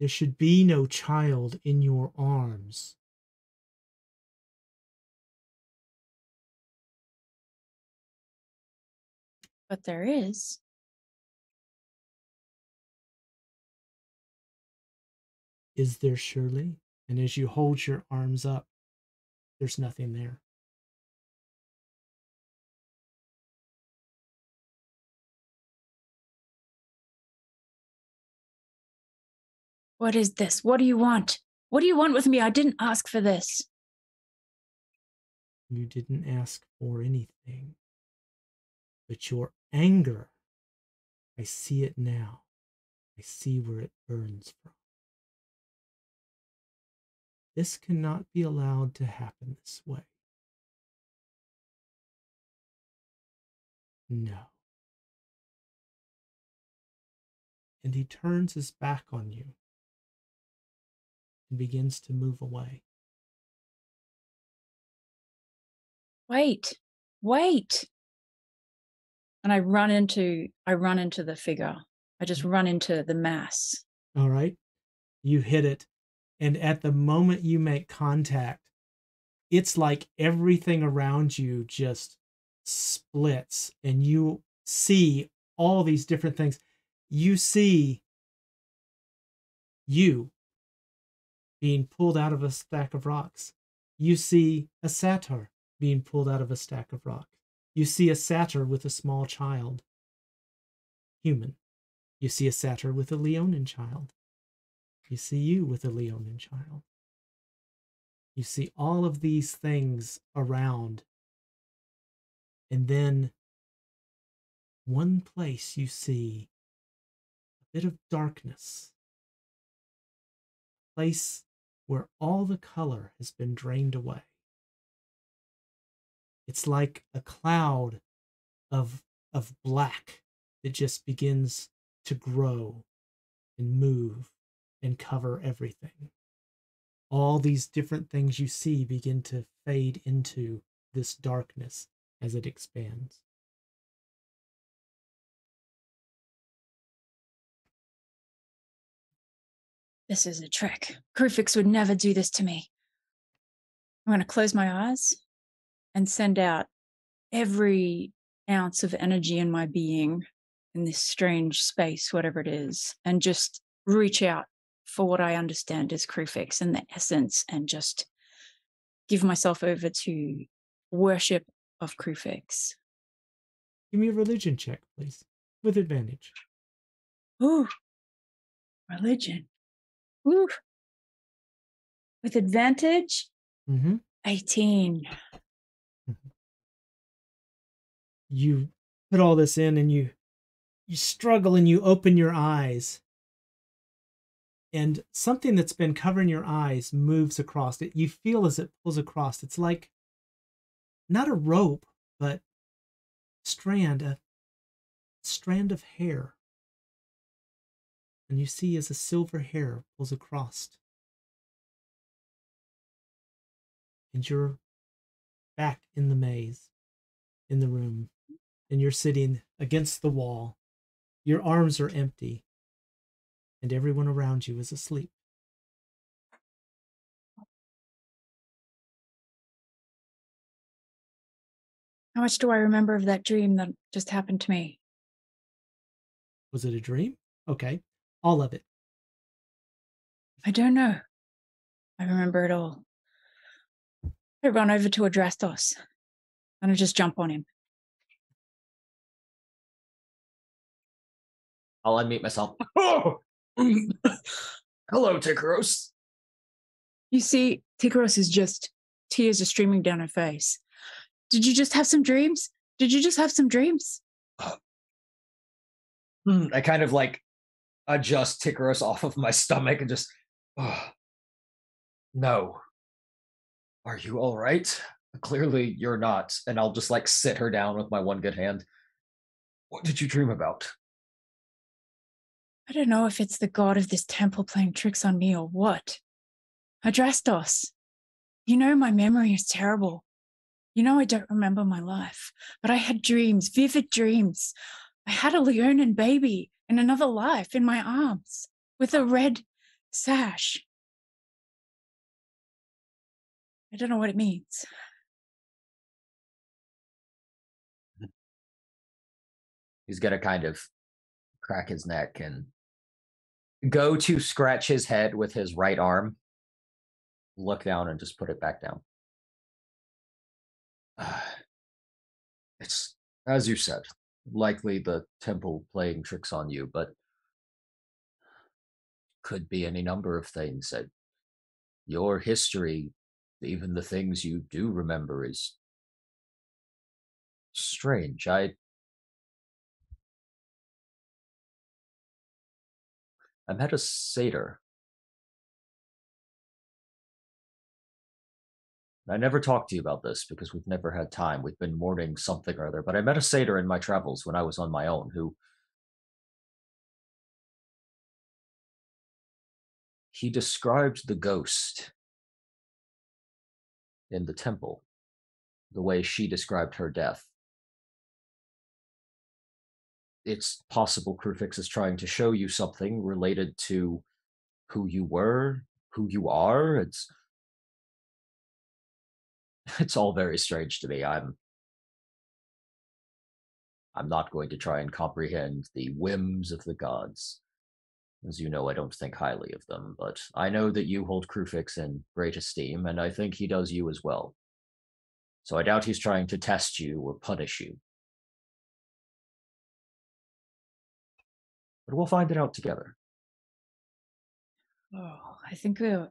There should be no child in your arms. But there is. Is there surely? And as you hold your arms up, there's nothing there. What is this? What do you want? What do you want with me? I didn't ask for this. You didn't ask for anything. But your anger, I see it now. I see where it burns from. This cannot be allowed to happen this way. No. And he turns his back on you and begins to move away. Wait, wait. And I run into I run into the figure. I just mm. run into the mass. All right. You hit it. And at the moment you make contact, it's like everything around you just splits and you see all these different things. You see you being pulled out of a stack of rocks. You see a satyr being pulled out of a stack of rocks. You see a satyr with a small child, human. You see a satyr with a Leonin child. You see you with a Leonin child. You see all of these things around. And then one place you see a bit of darkness. A place where all the color has been drained away. It's like a cloud of, of black that just begins to grow and move and cover everything. All these different things you see begin to fade into this darkness as it expands. This is a trick. Kruphix would never do this to me. I'm going to close my eyes and send out every ounce of energy in my being in this strange space, whatever it is, and just reach out for what I understand is Kruphix and the essence and just give myself over to worship of Kruphix. Give me a religion check, please, with advantage. Ooh, religion. Ooh. With advantage, Mm-hmm. 18. You put all this in and you you struggle and you open your eyes and something that's been covering your eyes moves across it. You feel as it pulls across. It's like not a rope, but strand, a strand of hair. And you see as a silver hair pulls across. And you're back in the maze, in the room, and you're sitting against the wall. Your arms are empty, and everyone around you is asleep. How much do I remember of that dream that just happened to me? Was it a dream? Okay, all of it. I don't know. I remember it all. I run over to Adrastos and I just jump on him. I'll unmute myself. Oh! Hello, Tikaros. You see, Tikaros is just tears are streaming down her face. Did you just have some dreams? Did you just have some dreams? Hmm, I kind of like adjust Tikaros off of my stomach and just, oh, no. Are you all right? Clearly you're not. And I'll just like sit her down with my one good hand. What did you dream about? I don't know if it's the god of this temple playing tricks on me or what. Adrastos, you know my memory is terrible. You know I don't remember my life, but I had dreams, vivid dreams. I had a Leonin baby in another life in my arms with a red sash. I don't know what it means. He's gonna kind of crack his neck and go to scratch his head with his right arm, look down and just put it back down. it's as you said, likely the temple playing tricks on you, but could be any number of things that your history, even the things you do remember, is strange. I I met a satyr. I never talked to you about this because we've never had time. We've been mourning something or other. But I met a satyr in my travels when I was on my own who he described the ghost in the temple the way she described her death. It's possible Kruphix is trying to show you something related to who you were, who you are. It's it's all very strange to me. I'm I'm not going to try and comprehend the whims of the gods. As you know, I don't think highly of them, but I know that you hold Kruphix in great esteem, and I think he does you as well. So I doubt he's trying to test you or punish you. But we'll find it out together. Oh, I think we were,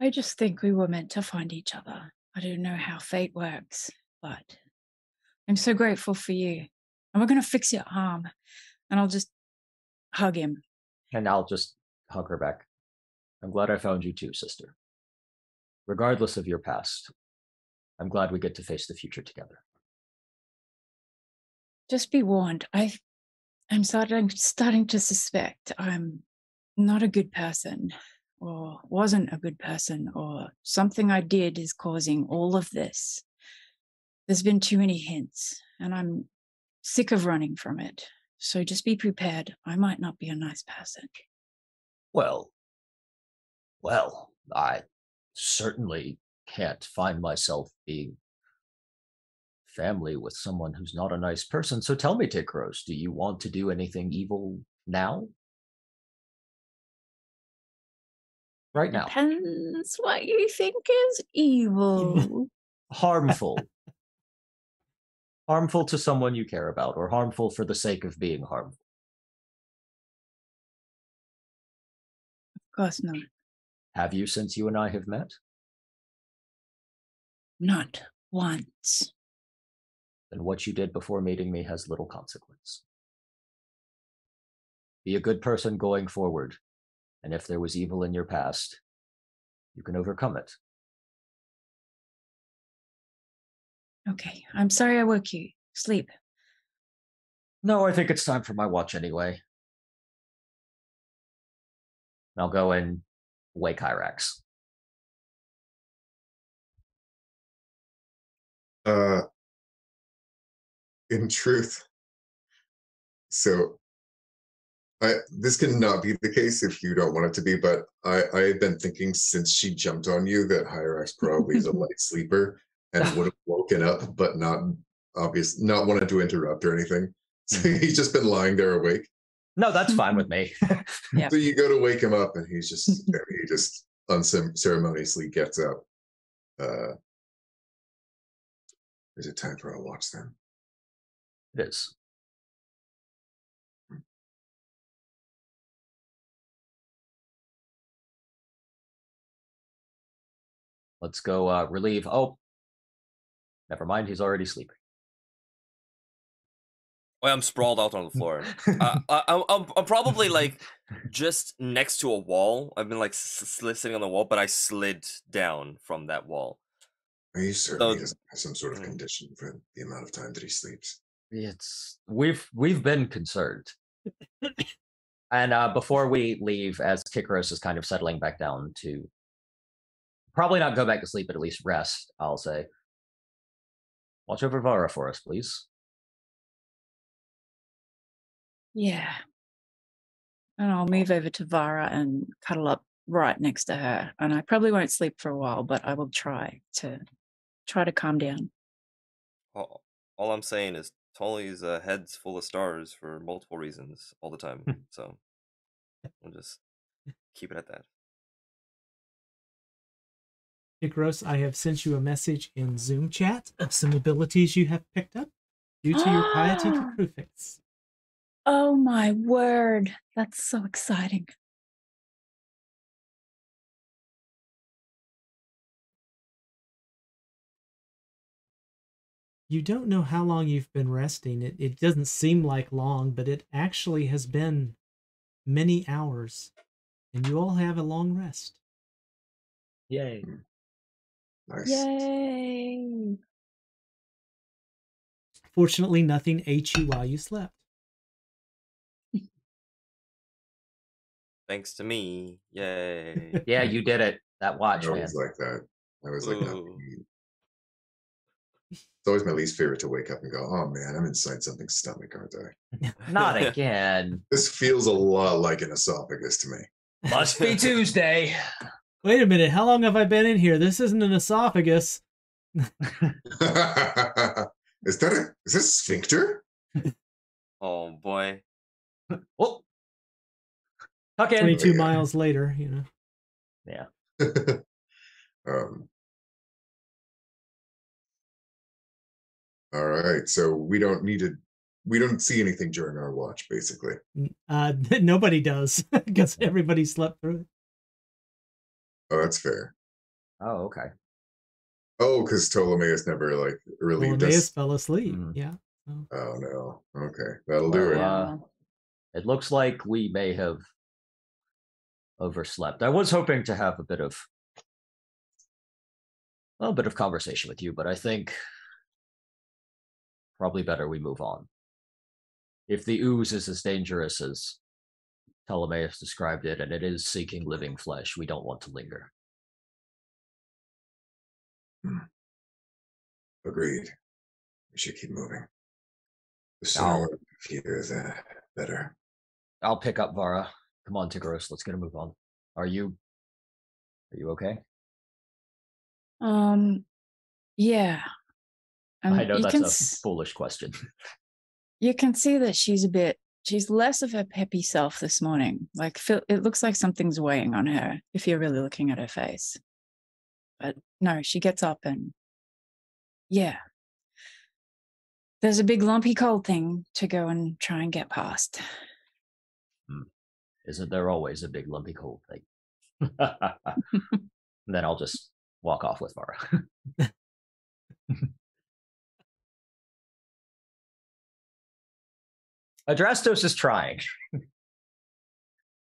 I just think we were meant to find each other. I don't know how fate works, but I'm so grateful for you. And we're going to fix your arm. And I'll just hug him. And I'll just hug her back. I'm glad I found you too, sister. Regardless of your past, I'm glad we get to face the future together. Just be warned. I, I'm starting starting to suspect I'm not a good person or wasn't a good person or something I did is causing all of this. There's been too many hints and I'm sick of running from it. So just be prepared. I might not be a nice person. Well, well, I certainly can't find myself being family with someone who's not a nice person. So tell me, Tikaros, do you want to do anything evil now? right now. Depends what you think is evil. Harmful. harmful to someone you care about, or harmful for the sake of being harmful. Of course not. Have you since you and I have met? Not once. Then what you did before meeting me has little consequence. Be a good person going forward, And if there was evil in your past, you can overcome it. Okay. I'm sorry I woke you. Sleep. No, I think it's time for my watch anyway. I'll go and wake Hyrax. Uh, in truth, so I this cannot be the case if you don't want it to be, but I I have been thinking since she jumped on you that Hyrax probably is a light sleeper and would have woken up, but not obvious, not wanted to interrupt or anything. So he's just been lying there awake. No, that's fine with me. Yeah. So you go to wake him up, and he's just he just unceremoniously gets up. Uh, is it time for a watch then? It is. Let's go uh, relieve. Oh, never mind. He's already sleeping. Oh, I'm sprawled out on the floor. uh, I, I'm, I'm, I'm probably like just next to a wall. I've been like s- s- sitting on the wall, but I slid down from that wall. Are you certain he So- doesn't have some sort of Mm. condition for the amount of time that he sleeps? It's we've we've been concerned. and uh, before we leave, as Tikaros is kind of settling back down to probably not go back to sleep, but at least rest, I'll say. Watch over Vara for us, please. Yeah. And I'll move over to Vara and cuddle up right next to her. And I probably won't sleep for a while, but I will try to try to calm down. All, all I'm saying is Tolly's uh, head's full of stars for multiple reasons all the time. so we'll just keep it at that. Tikaros, I have sent you a message in Zoom chat of some abilities you have picked up due to your piety to Ah. Oh my word. That's so exciting. You don't know how long you've been resting. It, it doesn't seem like long, but it actually has been many hours. And you all have a long rest. Yay. Nice. Yay. Fortunately, nothing ate you while you slept. Thanks to me. Yay. Yeah, you did it. That watch, I man. always like that. I was like, that. Ooh. it's always my least favorite to wake up and go, oh man, I'm inside something's stomach, aren't I? Not again. This feels a lot like an esophagus to me. Must be Tuesday. Wait a minute, how long have I been in here? This isn't an esophagus. is that a is this sphincter? oh boy. Oh, tuck in. 22 Yeah. miles later, you know. Yeah. um, all right, so we don't need to. We don't see anything during our watch, basically. Uh, nobody does because everybody slept through it. Oh, that's fair. Oh, okay. Oh, because Ptolemaeus never like relieved Ptolemaeus us. fell asleep. Mhm. Yeah. So, Oh no. Okay, that'll do it. Uh, It looks like we may have overslept. I was hoping to have a bit of well, a bit of conversation with you, but I think probably better we move on. If the ooze is as dangerous as Ptolemaeus described it, and it is seeking living flesh, we don't want to linger. Agreed. We should keep moving. The sooner we're here, the better. I'll pick up Vara. Come on, Tikaros, let's get a move on. Are you are you okay? Um yeah. And I know that's a s- foolish question. you can see that she's a bit she's less of her peppy self this morning like feel, it looks like something's weighing on her if you're really looking at her face but no she gets up and yeah there's a big lumpy cold thing to go and try and get past hmm. Isn't there always a big lumpy cold thing? then I'll just walk off with Vara. Adrastos is trying.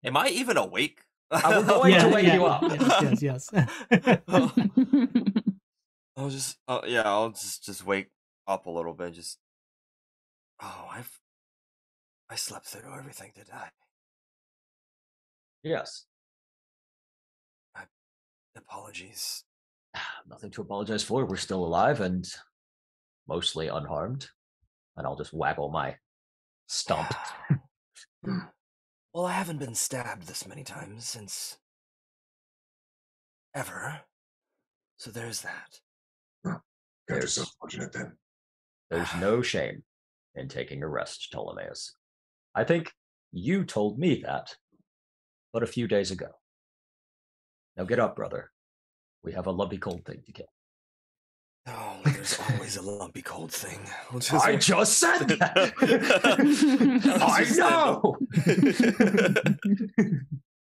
Am I even awake? I'm going to wake you up. Yes, yes, yes. I'll just, uh, yeah, I'll just just wake up a little bit. Just, oh, I've, I slept through everything today. Yes. Apologies. Nothing to apologize for. We're still alive and mostly unharmed. And I'll just waggle my stump. well, I haven't been stabbed this many times since ever. So there's that. Got yourself fortunate then. There's no shame in taking a rest, Ptolemaeus. I think you told me that, but a few days ago. Now get up, brother. We have a lovely cold thing to kill. Oh, there's always a lumpy cold thing. We'll just- I just said that. I know.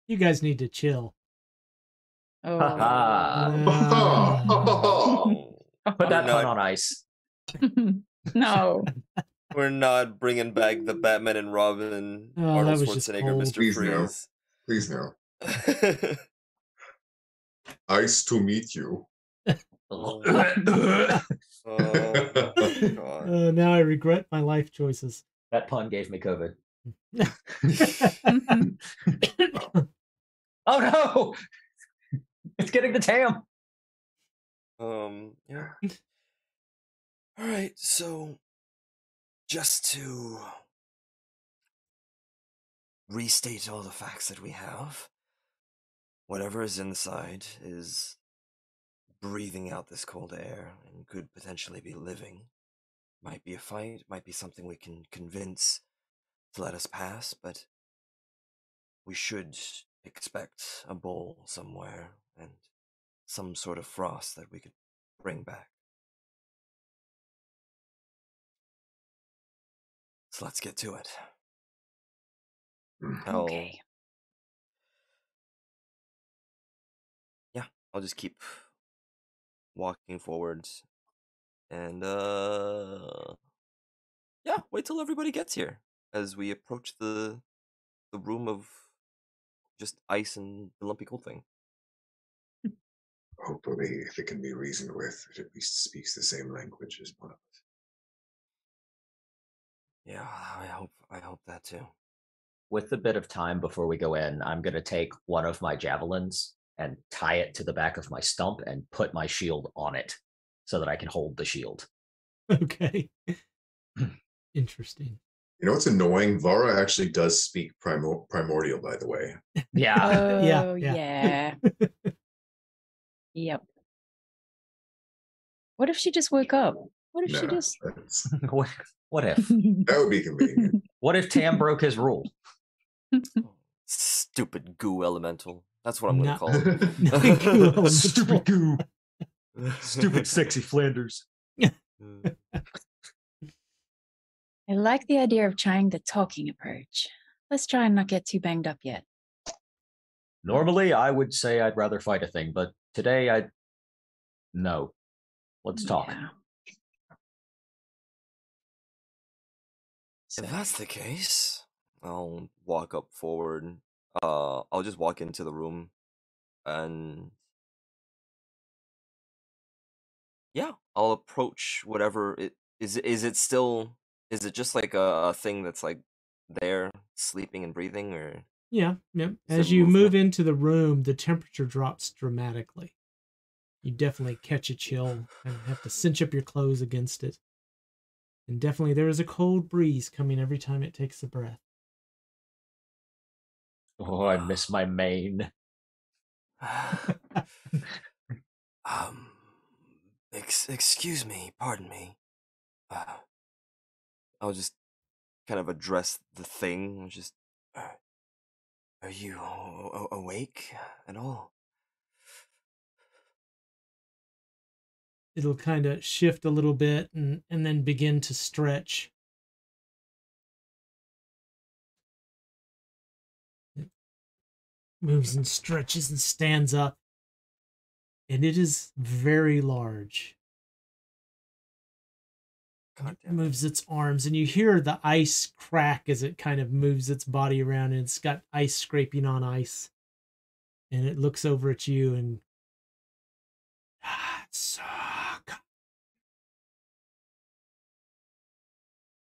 you guys need to chill. oh. Ha Oh, Put that No. pun on ice. no. we're not bringing back the Batman and Robin, Oh, Arnold that was just Schwarzenegger, cold. Mr. Please no. Freeze. Please no. Ice to meet you. Oh. oh, God. Uh, now I regret my life choices. that pun gave me COVID. Oh no! It's getting the tam. Um, yeah. All right, so just to restate all the facts that we have, whatever is inside is breathing out this cold air and could potentially be living. Might be a fight, might be something we can convince to let us pass, but we should expect a bowl somewhere and some sort of frost that we could bring back. So let's get to it. I'll, Okay. yeah, I'll just keep walking forwards and uh yeah, wait till everybody gets here as we approach the the room of just ice and the lumpy cold thing. Hopefully, if it can be reasoned with, it at least speaks the same language as one of us. Yeah, I hope I hope that too. With the bit of time before we go in, I'm going to take one of my javelins and tie it to the back of my stump and put my shield on it so that I can hold the shield. Okay. Hmm. Interesting. You know what's annoying? Vara actually does speak primor- primordial, by the way. Yeah. Yeah, Oh, yeah. yeah. yep. What if she just woke up? What if she just. what, what if? that would be convenient. What if Tam broke his rule? Stupid goo elemental. That's what I'm gonna No. call it. Stupid goo. Stupid sexy Flanders. I like the idea of trying the talking approach. Let's try and not get too banged up yet. Normally, I would say I'd rather fight a thing, but today I. No. Let's talk. Yeah. If that's the case, I'll walk up forward. Uh, I'll just walk into the room, and yeah, I'll approach whatever it is. Is it still? Is it just like a, a thing that's like there, sleeping and breathing, or Yeah. Some As you move into the room, the temperature drops dramatically. You definitely catch a chill and have to cinch up your clothes against it. And definitely there is a cold breeze coming every time it takes a breath. Oh, I miss my mane. um, ex- excuse me, pardon me. Uh, I'll just kind of address the thing. Just, uh, are you a- a- awake at all? It'll kind of shift a little bit and, and then begin to stretch. Moves and stretches and stands up. And it is very large. God It damn it. moves its arms and you hear the ice crack as it kind of moves its body around and it's got ice scraping on ice and it looks over at you and "Ah, suck.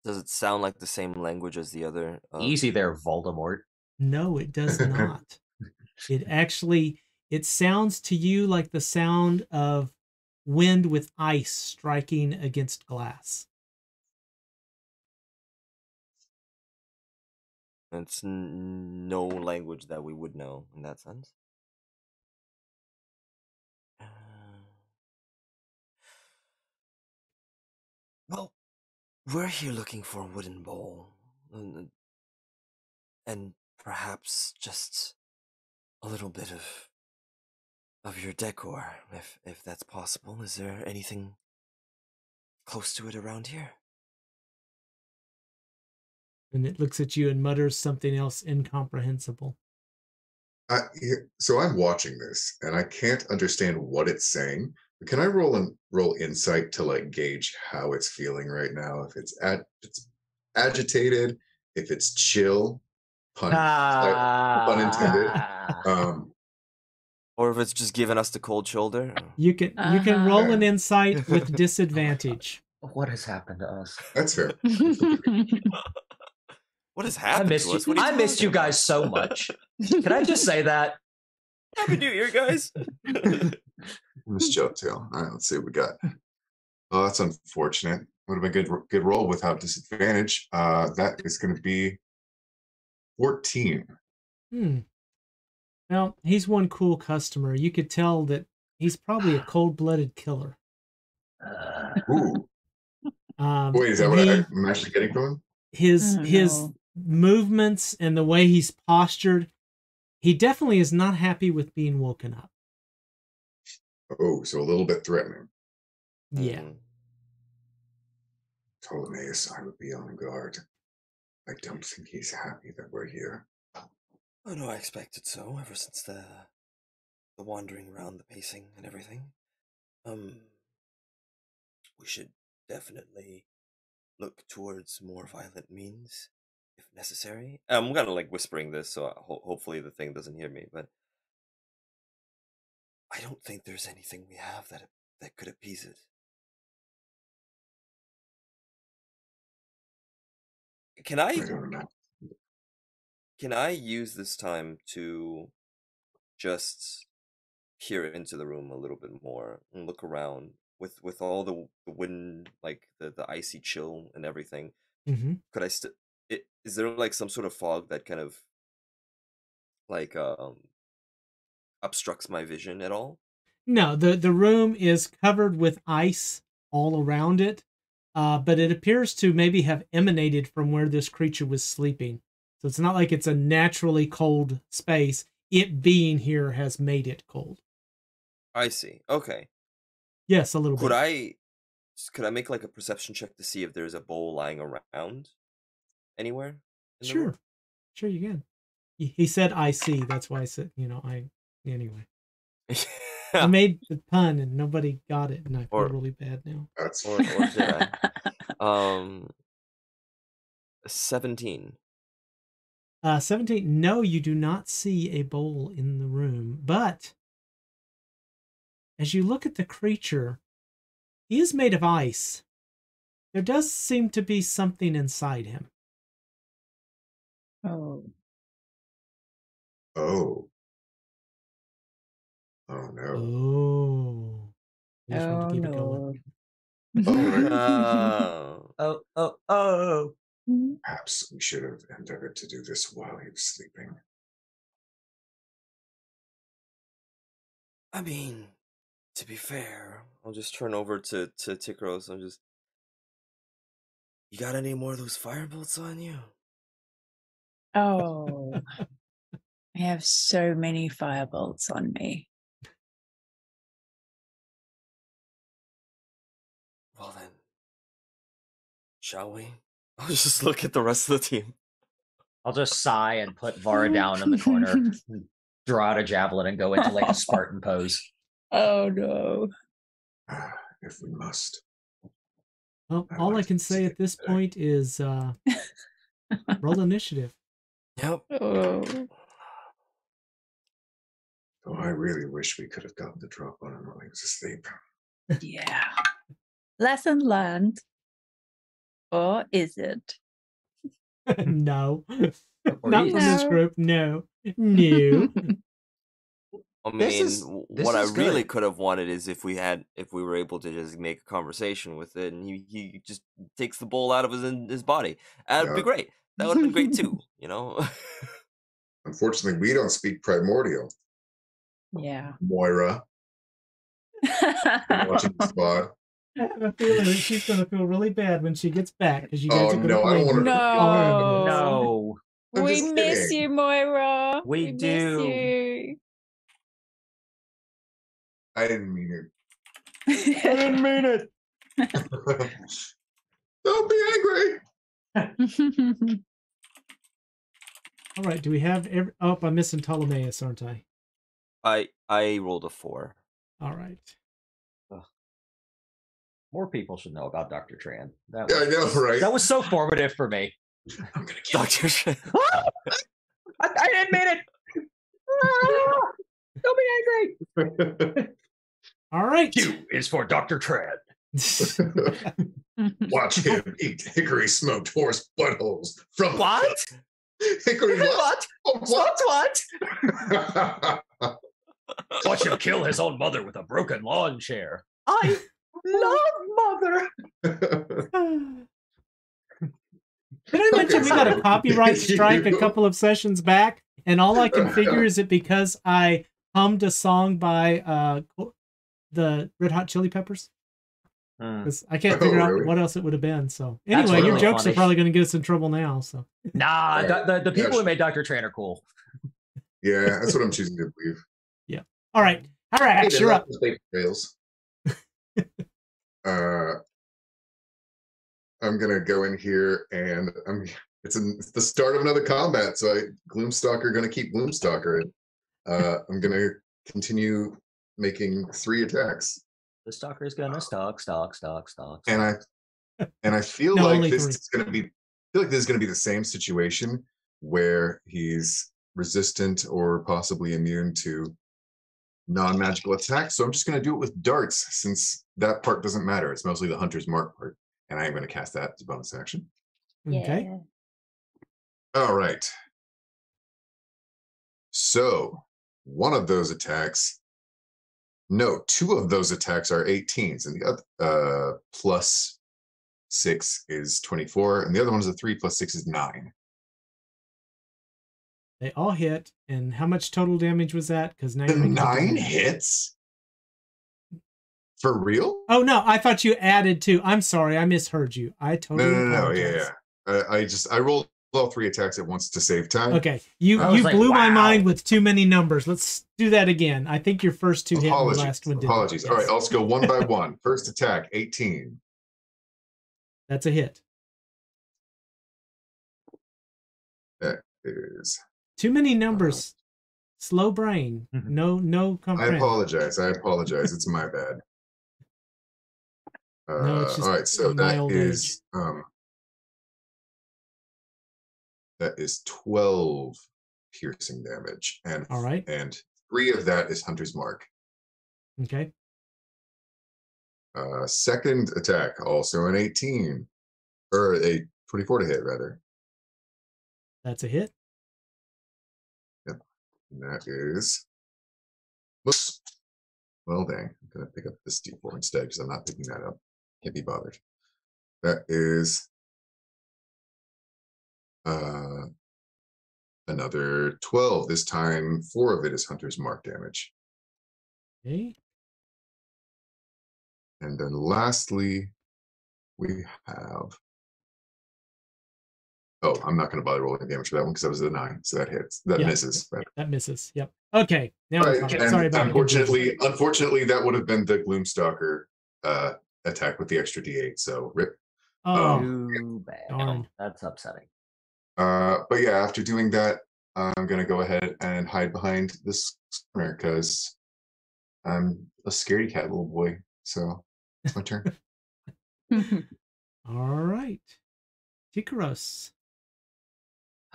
Does it sound like the same language as the other? uh, Easy there, Voldemort. No, it does not. It actually it sounds to you like the sound of wind with ice striking against glass. It's no language that we would know in that sense. Well, we're here looking for a wooden bowl, and perhaps just a little bit of of your decor, if if that's possible. Is there anything close to it around here? And it looks at you and mutters something else incomprehensible. I, so I'm watching this and I can't understand what it's saying. Can I roll and roll insight to like gauge how it's feeling right now? If it's at it's agitated, if it's chill, pun, pun intended. Ah. um, Or if it's just giving us the cold shoulder? You can you can roll Uh-huh. an insight with disadvantage. What has happened to us? that's fair. What has I happened missed to you. us? What are I missed talking you guys so much. Can I just say that? Happy New Year, guys. Miss Joe too. All right, let's see what we got. Oh, that's unfortunate. Would have been good good roll without disadvantage. Uh that is gonna be 14. Hmm. Well, he's one cool customer. You could tell that he's probably a cold-blooded killer. Uh, Ooh. Um, Wait, is that what he- I, I'm actually getting from him? his his no. movements and the way he's postured? He definitely is not happy with being woken up. Oh, so a little bit threatening. Yeah. Mhm. Ptolemaeus, I would be on guard. I don't think he's happy that we're here. Oh no, I expected so ever since the the wandering around, the pacing, and everything. Um, we should definitely look towards more violent means if necessary. I'm kind of like whispering this, so ho- hopefully the thing doesn't hear me. But I don't think there's anything we have that that could appease it. Can I I don't know. can I use this time to just peer into the room a little bit more and look around with with all the, the wind like the, the icy chill and everything? Hmm could i still is there like some sort of fog that kind of like um obstructs my vision at all? No, the the room is covered with ice all around it, uh, but it appears to maybe have emanated from where this creature was sleeping. So it's not like it's a naturally cold space. It being here has made it cold. i see okay Yes, a little could bit. i could i make like a perception check to see if there's a bowl lying around anywhere Sure, sure you can. He, he said, "I see." That's why I said, you know, I anyway. I made the pun and nobody got it, and I feel Or- really bad now. That's or, or did I? um 17 Uh, 17. No, you do not see a bowl in the room. But as you look at the creature, he is made of ice. There does seem to be something inside him. oh. oh. Oh no. Oh. I just wanted Oh to keep it going. no. Oh. Oh. oh, oh, oh. Perhaps we should have endeavored to do this while he was sleeping. I mean, to be fair, I'll just turn over to to Tikaros. I'm just. You got any more of those firebolts on you? Oh. I have so many firebolts on me. Shall we? I'll just look at the rest of the team. I'll just sigh and put Vara down in the corner, draw out a javelin, and go into like a Spartan pose. Oh no. If we must. Well, I'd all I can say at this today. point is uh, roll initiative. Yep. Oh. Oh, I really wish we could have gotten the drop on him while he was asleep. Yeah. Lesson learned. Or is it? no. Or Not is- from this No. group. No. No. I mean, This is- this what I is really could have wanted is if we had, if we were able to just make a conversation with it, and he he just takes the bowl out of his his body. That'd be great. That would have been great too. You know. Unfortunately, we don't speak primordial, yeah. Moira. Watching the spot. I have a feeling that she's going to feel really bad when she gets back because you guys Oh, are going no, I don't wanna- No. No. I'm we miss kidding. you, Moira. We miss do. you. I didn't mean it. I didn't mean it. Don't be angry. All right. Do we have every. Oh, I'm missing Ptolemaeus, aren't I? I I rolled a four. All right. More people should know about Dr. Tran. That Yeah, I was, know, right? that was so formative for me. I'm gonna kill Doctor. I, I didn't mean it. Ah, Don't be angry. All right. Q is for Dr. Tran. Watch him eat hickory smoked horse buttholes from What? hickory what? What? What? What? what? Watch him kill his own mother with a broken lawn chair. I love mother. Did I mention we got a copyright strike a couple of sessions back? And all I can figure is it because I hummed a song by uh the Red Hot Chili Peppers? Hmm. 'Cause I can't Oh, figure out what else it would have been. So That's anyway, your jokes funny. are probably going to get us in trouble now. So Nah, Right. the, the, the people Yeah, who made Dr. Tran are cool. yeah, that's what I'm choosing to believe. Yeah. All right, all right, Hey, Axe, you're let up. The paper trails. uh, I'm gonna go in here and I'm. It's, an, it's the start of another combat, so I Gloomstalker gonna keep Gloomstalker. and, Uh, I'm gonna continue making three attacks, The stalker is gonna stalk, stalk, stalk, stalk. and I and I feel No, like this three. is gonna be. I feel like this is gonna be the same situation where he's resistant or possibly immune to non-magical attacks. So I'm just going to do it with darts since that part doesn't matter. It's mostly the hunter's mark part. And I am going to cast that as a bonus action. Okay. Yeah. All right. So one of those attacks, no, two of those attacks are 18s, and the other uh, plus six is 24, and the other one is a three plus six is nine. They all hit. And how much total damage was that? Because now The you're making it nine hits? For real? Oh no, I thought you added two. I'm sorry, I misheard you. I totally no, no, no. Yeah, yeah. I, uh, I just I rolled all three attacks at once to save time. Okay, you you like, blew my mind with too many numbers. Let's do that again. I think your first two hit the Apologies. last one did. Apologies. All right, let's go one by one. First attack, 18. That's a hit. Is Too many numbers. Slow brain. Mhm. No, no I apologize. I apologize. It's my bad. Uh, No, it's just all right, so my that old is um that is 12 piercing damage and All right. and 3 of that is hunter's mark. Okay. Uh second attack also an 18 or a 24 to hit rather. That's a hit. And that is whoops. Well dang. I'm gonna pick up this D4 instead because I'm not picking that up. Can't be bothered. That is uh another 12. This time four of it is hunter's mark damage. Okay. And then lastly, we have Oh, I'm not gonna bother rolling damage for that one because that was a nine. So that hits. That Yeah. misses. rather. That misses. Yep. Okay. Now I'm Right, fine. and sorry about the confusion. unfortunately, unfortunately, that would have been the Gloomstalker uh, attack with the extra D8. So rip. Oh, Too bad. darn. That's upsetting. Uh, but yeah, after doing that, I'm gonna go ahead and hide behind this corner because I'm a scaredy cat little boy. So it's my turn. all right. Tikaros.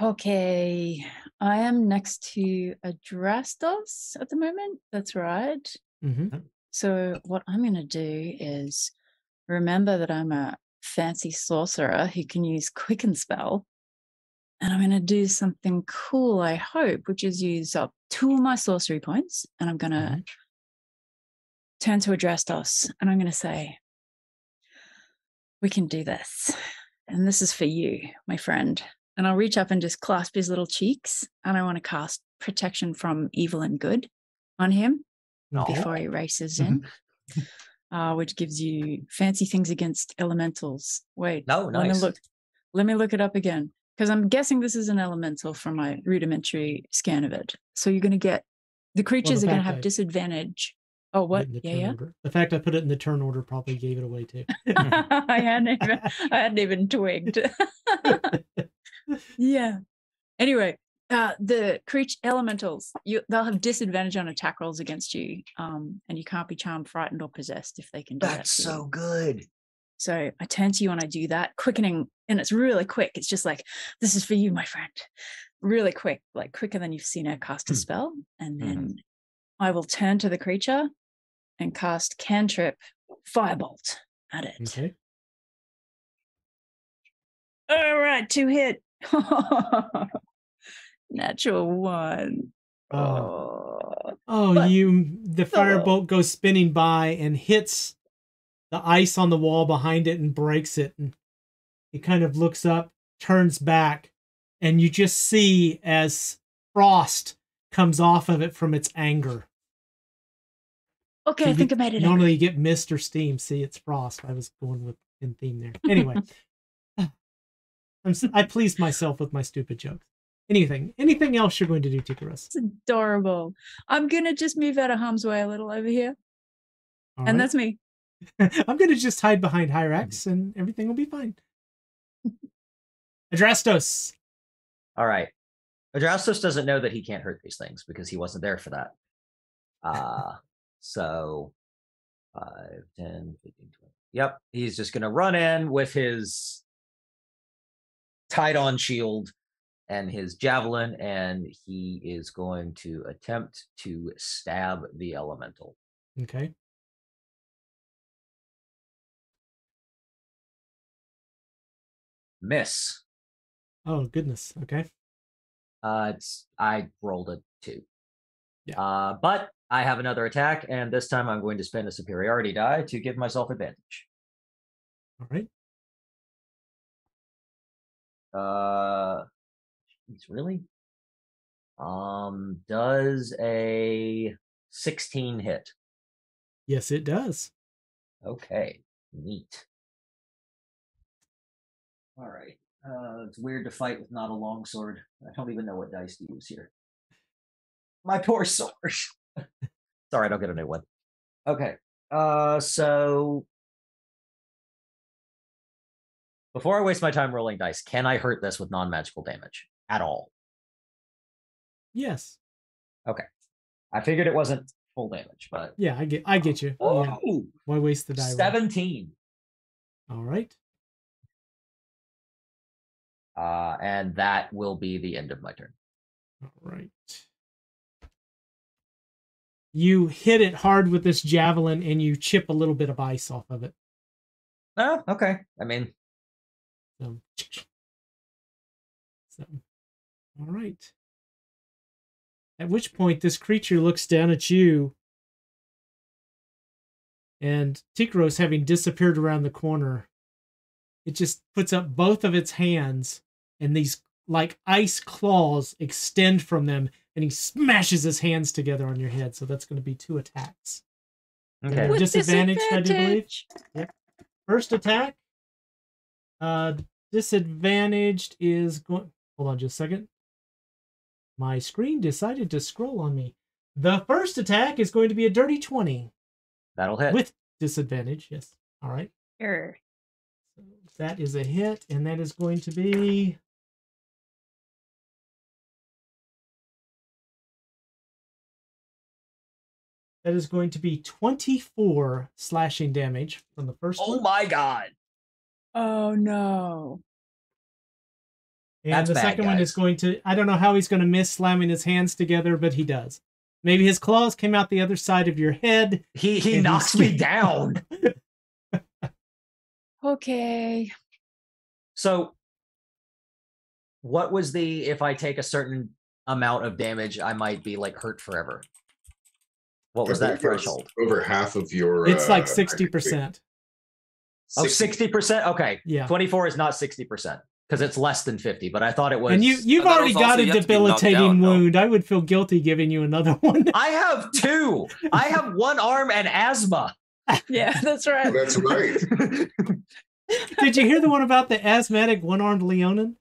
Okay, I am next to Adrastos at the moment. That's right. hmm So what I'm going to do is remember that I'm a fancy sorcerer who can use quicken spell. And I'm going to do something cool, I hope, which is use up two of my sorcery points. And I'm going to Mhm. turn to Adrastos and I'm going to say, We can do this. And this is for you, my friend. And I'll reach up and just clasp his little cheeks. And I want to cast protection from evil and good on him before he races in, uh, which gives you fancy things against elementals. Wait, No, let nice. me look. Let me look it up again because I'm guessing this is an elemental from my rudimentary scan of it. So you're going to get the creatures are going to have I- disadvantage. Oh, what? the Yeah, yeah. order. The fact I put it in the turn order probably gave it away too. I hadn't even, I hadn't even twigged. Yeah. Anyway, uh, the creature elementals, you they'll have disadvantage on attack rolls against you, um, and you can't be charmed, frightened, or possessed if they can do that. That's to you. so good. So I turn to you and I do that, quickening, and it's really quick. It's just like, this is for you, my friend. Really quick, like quicker than you've seen her cast a Hmm. spell. And Mhm. then I will turn to the creature and cast cantrip firebolt at it. Okay. All right, two hit. Natural one. Oh. Oh. But- you the firebolt goes spinning by and hits the ice on the wall behind it and breaks it and it kind of looks up, turns back, and you just see as frost comes off of it from its anger. Okay, So I think I made it. Normally you get mist or steam. See, it's frost. I was going with in theme there. Anyway, s- I pleased myself with my stupid jokes. Anything, anything else you're going to do, Tikaros? It's adorable. I'm gonna just move out of harm's way a little over here, All and right. that's me. I'm going to just hide behind Hyrax and everything will be fine. Adrastos. All right. Adrastos doesn't know that he can't hurt these things because he wasn't there for that. Uh, so 5, 10, 15, 20. Yep. He's just going to run in with his tied on shield and his javelin, and he is going to attempt to stab the elemental. Okay. Miss. Oh, goodness. Okay. Uh, it's I rolled a two. Yeah. Uh, but I have another attack, and this time I'm going to spend a superiority die to give myself advantage. All right. Uh, jeez, really? Um, does a 16 hit? Yes, it does. Okay, neat. All right. Uh, it's weird to fight with not a longsword. I don't even know what dice to use here. My poor sword. Sorry, right. I'll get a new one. Okay. Uh, so before I waste my time rolling dice, can I hurt this with non-magical damage at all? Yes. Okay. I figured it wasn't full damage, but Yeah, I get. I get you. oh, Yeah. Why waste the die? roll? 17. All right. Uh, and that will be the end of my turn. All right. You hit it hard with this javelin, and you chip a little bit of ice off of it. Oh, okay. I mean, So, so, all right. At which point, this creature looks down at you, and Tikaros, having disappeared around the corner, it just puts up both of its hands, and these like ice claws extend from them, and he smashes his hands together on your head. So that's going to be two attacks. okay. With disadvantage, I do believe. disadvantage. First attack. Uh disadvantaged is going hold on just a second. My screen decided to scroll on me. The first attack is going to be a dirty 20 That'll hit. with disadvantage. Yes. All right. Err. So that is a hit, and that is going to be that is going to be 24 slashing damage from the first oh one. my god. Oh no. And That's the bad, second one is going to, I don't know how he's going to miss slamming his hands together, but he does. Maybe his claws came out the other side of your head. He he knocks me down. Okay. So, what was the if I take a certain amount of damage, I might be like hurt forever? What was I that believe it was threshold? Over half of your. It's uh, like 60%. Oh, 60%? Okay. Yeah. 24 is not 60% because it's less than 50, but I thought it was. And you, you've I thought it already got also a you have to be knocked debilitating down, no? wound. I would feel guilty giving you another one. I have two. I have one arm and asthma. Yeah, that's right. That's right. Did you hear the one about the asthmatic one armed Leonin?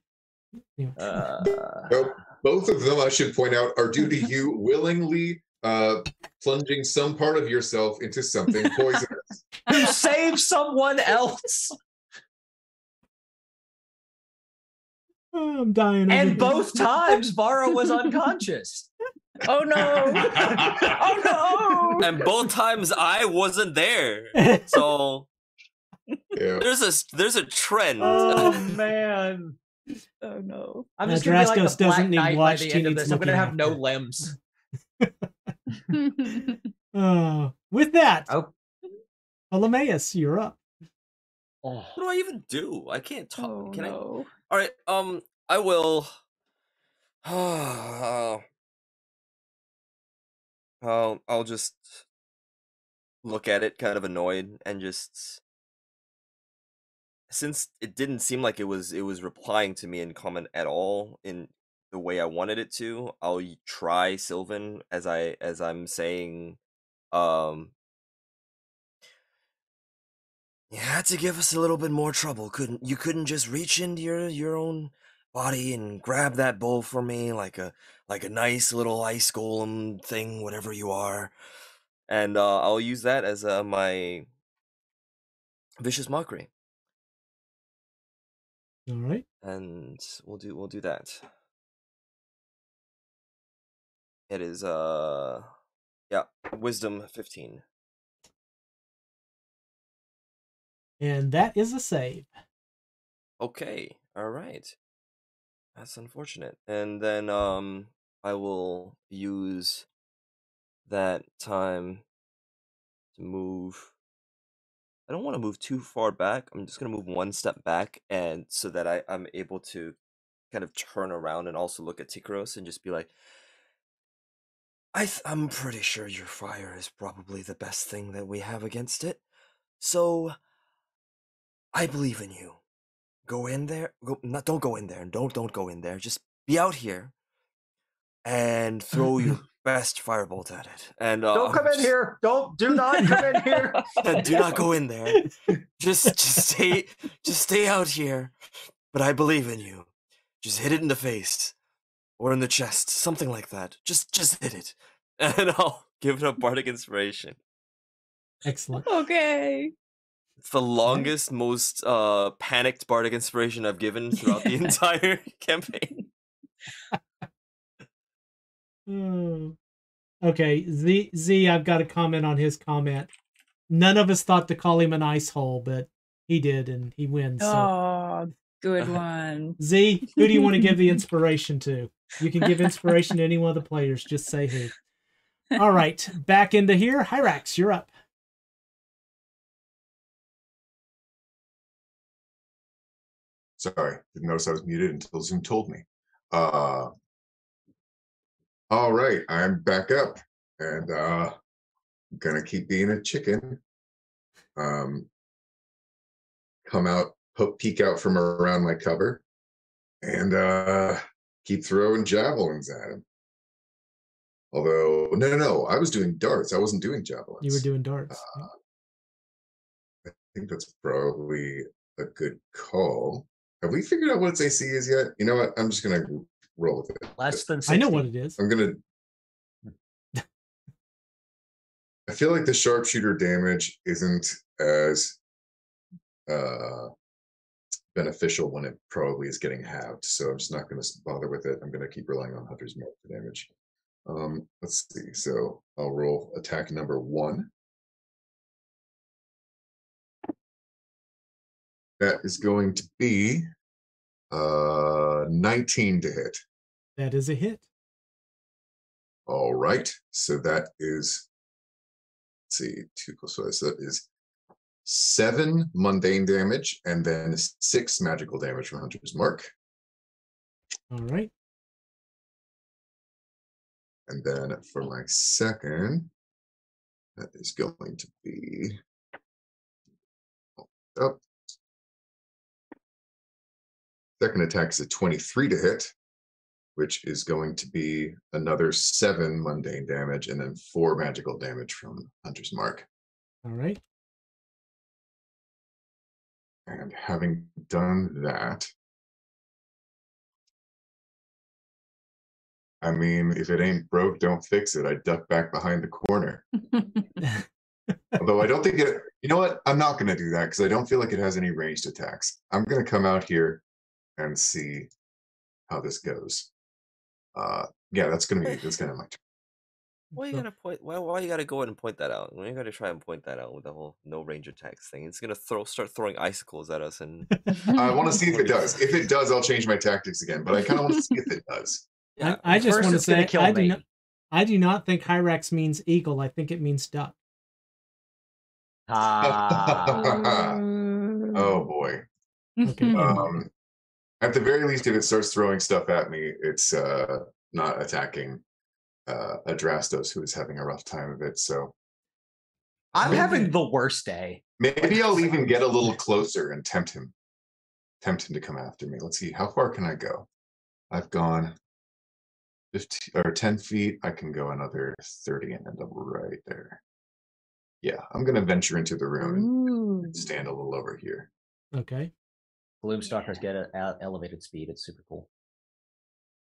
Uh, Nope. Both of them, I should point out, are due to you willingly uh, plunging some part of yourself into something poisonous. to save someone else. Oh, I'm dying. And both times, Vara was unconscious. Oh no. Oh no. And both times I wasn't there. So Yeah. there's a there's a trend. Oh, man. Oh no. I'm Uh, just gonna be like Draskos the Black doesn't need Knight by watched, the he end of needs this. I'm gonna have no limbs. Uh, with that, Oh. Ptolemaeus, you're up. Oh. What do I even do? I can't talk. oh Can I? All right. Um, I will. Uh, I'll I'll just look at it, kind of annoyed, and just since it didn't seem like it was it was replying to me in comment at all in the way I wanted it to. I'll try Sylvan as I as I'm saying. Um, you had to give us a little bit more trouble, couldn't you? Couldn't just reach into your your own body and grab that bowl for me like a like a nice little ice golem thing, whatever you are. And uh, I'll use that as uh, my vicious mockery, All right. and we'll do we'll do that. It is uh, yeah, wisdom fifteen. And that is a save. Okay, all right. That's unfortunate. And then um I will use that time to move I don't want to move too far back. I'm just going to move one step back and so that I I'm able to kind of turn around and also look at Tikaros and just be like I th- I'm pretty sure your fire is probably the best thing that we have against it. So I believe in you. Go in there go not don't go in there don't don't go in there. Just be out here and throw your best firebolt at it. And uh, Don't come in here. Don't do not come in here. do not go in there. Just just stay just stay out here. But i believe in you. Just hit it in the face or in the chest something like that just just hit it and i'll give it a bardic inspiration Excellent. Okay. it's the longest most uh panicked bardic inspiration i've given throughout the entire campaign Oh. Okay, Z Z. I've got a comment on his comment. None of us thought to call him an ice hole, but he did, and he wins. So. Oh, good one. Z, who do you want to give the inspiration to? You can give inspiration to any one of the players. Just say who. All right, back into here. Hyrax, you're up. Sorry, didn't notice I was muted until Zoom told me. Uh, all right, I'm back up and uh, I'm gonna keep being a chicken. Um, come out, po- peek out from around my cover, and uh, keep throwing javelins at him. Although, no, no, no, I was doing darts. I wasn't doing javelins. You were doing darts. I think that's probably a good call. Have we figured out what its AC is yet? You know what? I'm just gonna roll with it. Less than 60. I know what it is. I'm gonna. I feel like the sharpshooter damage isn't as uh, beneficial when it probably is getting halved. So I'm just not going to bother with it. I'm going to keep relying on Hunter's Mark for damage. Um, let's see. So I'll roll attack number one. That is going to be Uh, 19 to hit. That is a hit. All right. So that is, let's see, two plus five. So that is seven mundane damage and then six magical damage from Hunter's Mark. All right. And then for my second, that is going to be up. Second attack is a 23 to hit, which is going to be another seven mundane damage and then four magical damage from Hunter's Mark. All right. And having done that, I mean, if it ain't broke, don't fix it. I duck back behind the corner. Although I don't think it, you know what? I'm not going to do that because I don't feel like it has any ranged attacks. I'm going to come out here and see how this goes. Uh, yeah, that's going to be, that's going to be my turn. Why you So- gotta point? Why why you gotta go ahead and point that out? Why you gotta try and point that out with the whole no range attacks thing? It's gonna throw start throwing icicles at us and I want to see if it does. If it does, I'll change my tactics again, but I kind of want to see if it does. yeah. I, I just want to say kill I do not. I do not think Hyrax means eagle. I think it means duck. Ah, oh boy. Okay. Um, at the very least, if it starts throwing stuff at me, it's uh, not attacking uh, Adrastos, who is having a rough time of it. So I'm having the worst day. maybe I'll even get a little closer and tempt him, tempt him to come after me. Let's see, how far can I go? I've gone 15 or 10 feet. I can go another 30 and end up right there. Yeah, I'm going to venture into the room and stand a little over here. Okay. Gloomstalkers get an elevated speed. It's super cool.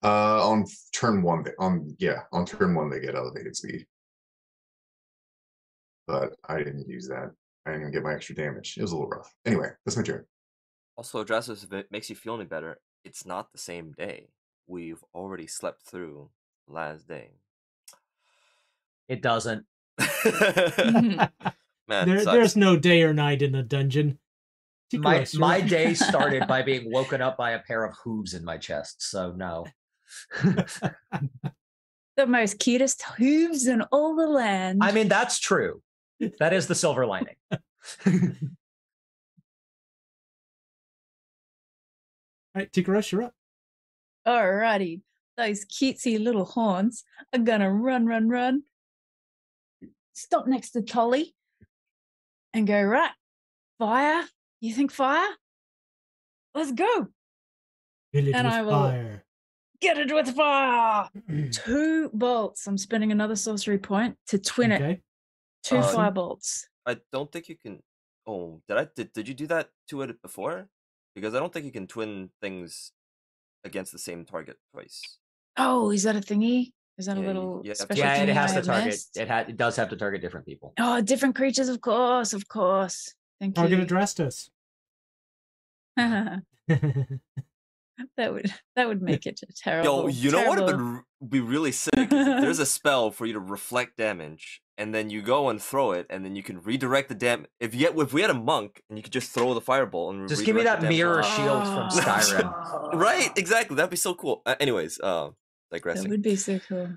Uh, on turn one, they, on yeah, on turn one they get elevated speed, but I didn't use that. I didn't even get my extra damage. It was a little rough. Anyway, that's my turn. Also, Adrastos, if it makes you feel any better, it's not the same day. We've already slept through last day. It doesn't. Man, there, sucks. there's no day or night in a dungeon. My my day started by being woken up by a pair of hooves in my chest. So no. the most cutest hooves in all the land. I mean that's true. That is the silver lining. All right, Tikaros, you're up. Alrighty. Those cutesy little horns are gonna run, run, run. Stop next to Tolly and go, right, fire. You think fire? Let's go. Fill it And I will- fire. Get it with fire. Two bolts. I'm spending another sorcery point to twin it. okay. Two Uh, fire bolts. I don't think you can. Oh, did I? Did, did you do that to it before? Because I don't think you can twin things against the same target twice. Oh, is that a thingy? Is that a Yeah, you- little you have to- special yeah, thingy it has I to have target. missed? It ha- it does have to target different people. Oh, different creatures, of course, of course. Thank you. Target you. Adrastos. that would that would make it terrible. Yo, you know what would terrible- be really sick? is if there's a spell for you to reflect damage, and then you go and throw it, and then you can redirect the damage. If yet, if we had a monk, and you could just throw the fireball and Just give me that redirect the damage mirror on- shield from Skyrim. Right, exactly. That'd be so cool. Uh, anyways, uh, That digressing. would be so cool.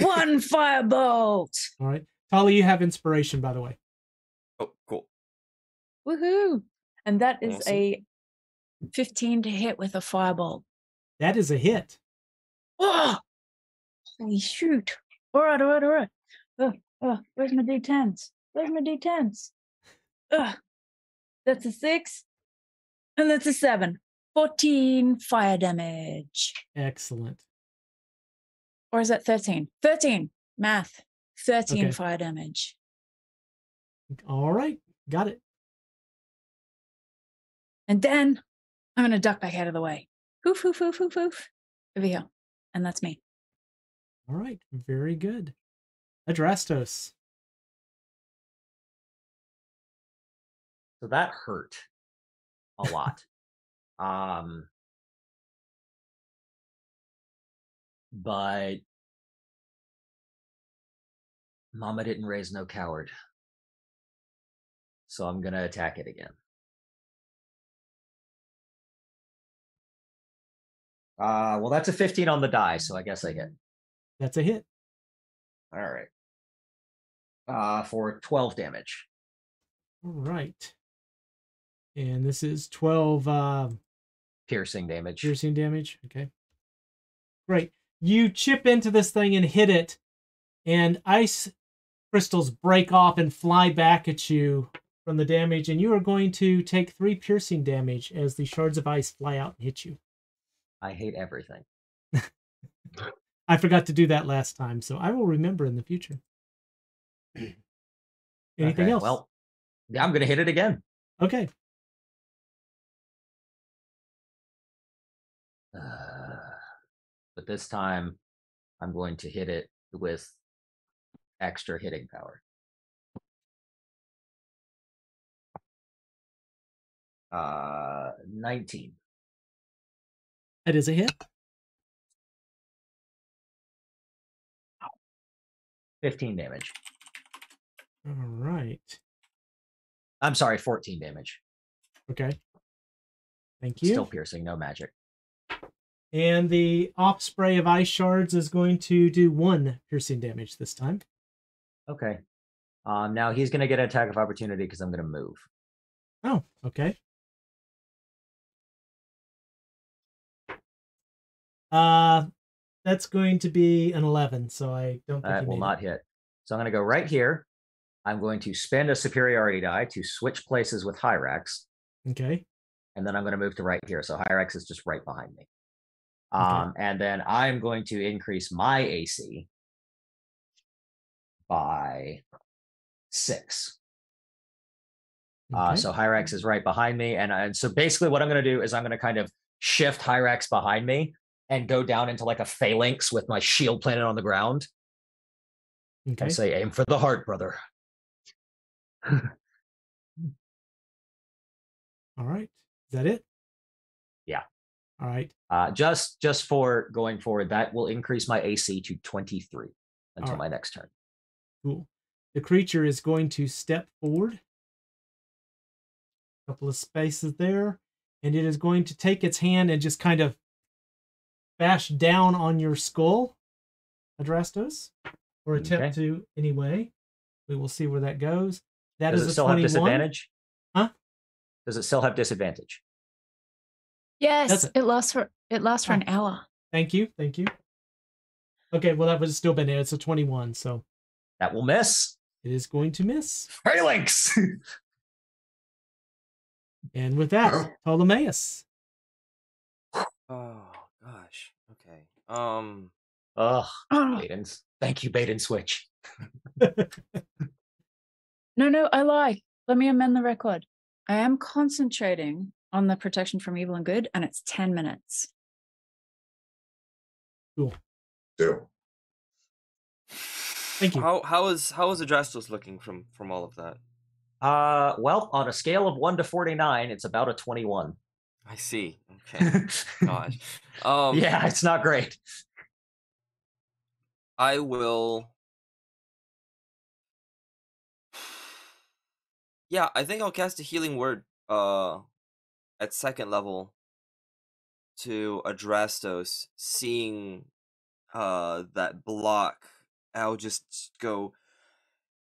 One firebolt. All right. Tali, you have inspiration, by the way. oh, cool. Woohoo! And that is Awesome. a 15 to hit with a firebolt. That is a hit. Oh, holy shoot! All right, all right, all right. Oh, oh, where's my d10s? Where's my d10s? Ugh. That's a six, and that's a seven. 14 fire damage. Excellent. Or is that 13? 13. Math. 13 Okay. fire damage. All right. Got it. And then I'm going to duck back out of the way. Hoof, hoof, hoof, hoof, hoof. Over here. And that's me. All right. Very good. Adrastos. So that hurt a lot. um but Mama didn't raise no coward. So I'm gonna attack it again. Uh, well, that's a 15 on the die, so I guess I hit. That's a hit. All right. Uh, for 12 damage. All right. And this is 12 uh, Piercing damage. piercing damage. Okay. Great. You chip into this thing and hit it, and ice crystals break off and fly back at you from the damage, and you are going to take three piercing damage as the shards of ice fly out and hit you. I hate everything. I forgot to do that last time, so I will remember in the future. Anything Okay, else? Well, yeah, I'm going to hit it again. okay. Uh, but this time, I'm going to hit it with extra hitting power. Uh, 19. That is a hit. 15 damage. All right. I'm sorry, 14 damage. Okay. Thank you. Still piercing, no magic. And the offspray of ice shards is going to do one piercing damage this time. Okay. Um, now he's going to get an attack of opportunity because I'm going to move. Oh, okay. Uh, that's going to be an 11, so I don't think That will not it. hit. So I'm going to go right here. I'm going to spend a superiority die to switch places with Hyrax, Okay. and then I'm going to move to right here. So Hyrax is just right behind me. Okay. Um, and then I'm going to increase my AC by six. Uh, so Hyrax is right behind me, and and so basically what I'm going to do is I'm going to kind of shift Hyrax behind me and go down into like a phalanx with my shield planted on the ground okay. and say, "Aim for the heart, brother." All right. Is that it? Yeah. All right. Uh, just just for going forward, that will increase my AC to 23 until Alright. my next turn. Cool. The creature is going to step forward. A couple of spaces there. And it is going to take its hand and just kind of bash down on your skull, Adrastos, or attempt to anyway. We will see where that goes. That Does is it a still have 21. disadvantage? Huh? Does it still have disadvantage? Yes, it. it lasts for it lasts for Oh. an hour. Thank you. Thank you. Okay, well, that would have still been it. It's a 21, so That will miss. it is going to miss. Phalanx. And with that, Well. Ptolemaeus. Oh gosh. Oh. Okay. Um. Ugh, Oh, Baden's. Thank you, Baden Switch. no, no, I lie. Let me amend the record. I am concentrating on the protection from evil and good, and it's 10 minutes. So Thank you. How how is how is Adrastos looking from from all of that? Uh, well, on a scale of one to forty-nine, it's about a twenty-one. I see. Okay. Gosh. Um. yeah, it's not great. I will. Yeah, I think I'll cast a healing word uh at second level to Adrastos, seeing uh that block. I'll just go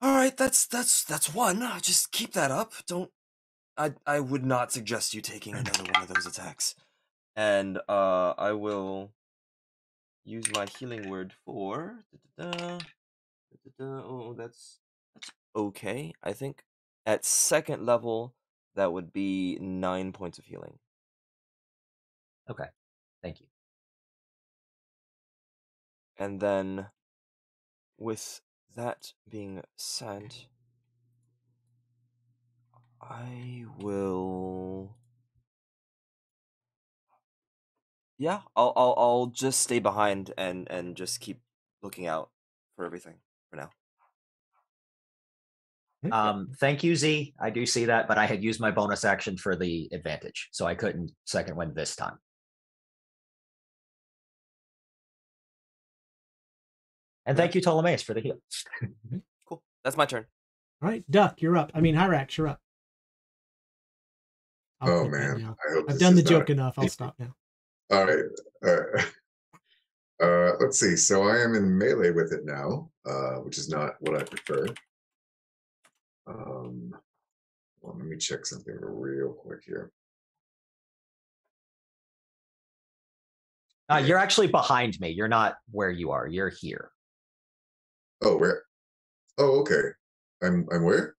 All right, that's that's that's one. Just keep that up. Don't I I would not suggest you taking another one of those attacks. And uh I will use my healing word for da-da-da, da-da-da, oh that's that's okay i think at second level that would be nine points of healing Okay, Thank you. and then with that being said i will yeah i'll i'll, I'll just stay behind and and just keep looking out for everything for now Um, thank you, Z. I do see that, but I had used my bonus action for the advantage, so I couldn't second wind this time. And thank you, Ptolemaeus, for the heal. cool that's my turn All right, Duck, you're up. I mean, Hyrax, you're up. I'll Oh man, now. I hope I've done the joke enough. I'll stop now. All right, Uh, uh, let's see. So I am in melee with it now, uh, which is not what I prefer. Um, well, let me check something real quick here. Uh, you're actually behind me. You're not where you are. You're here. Oh, where? Oh, okay. I'm I'm where?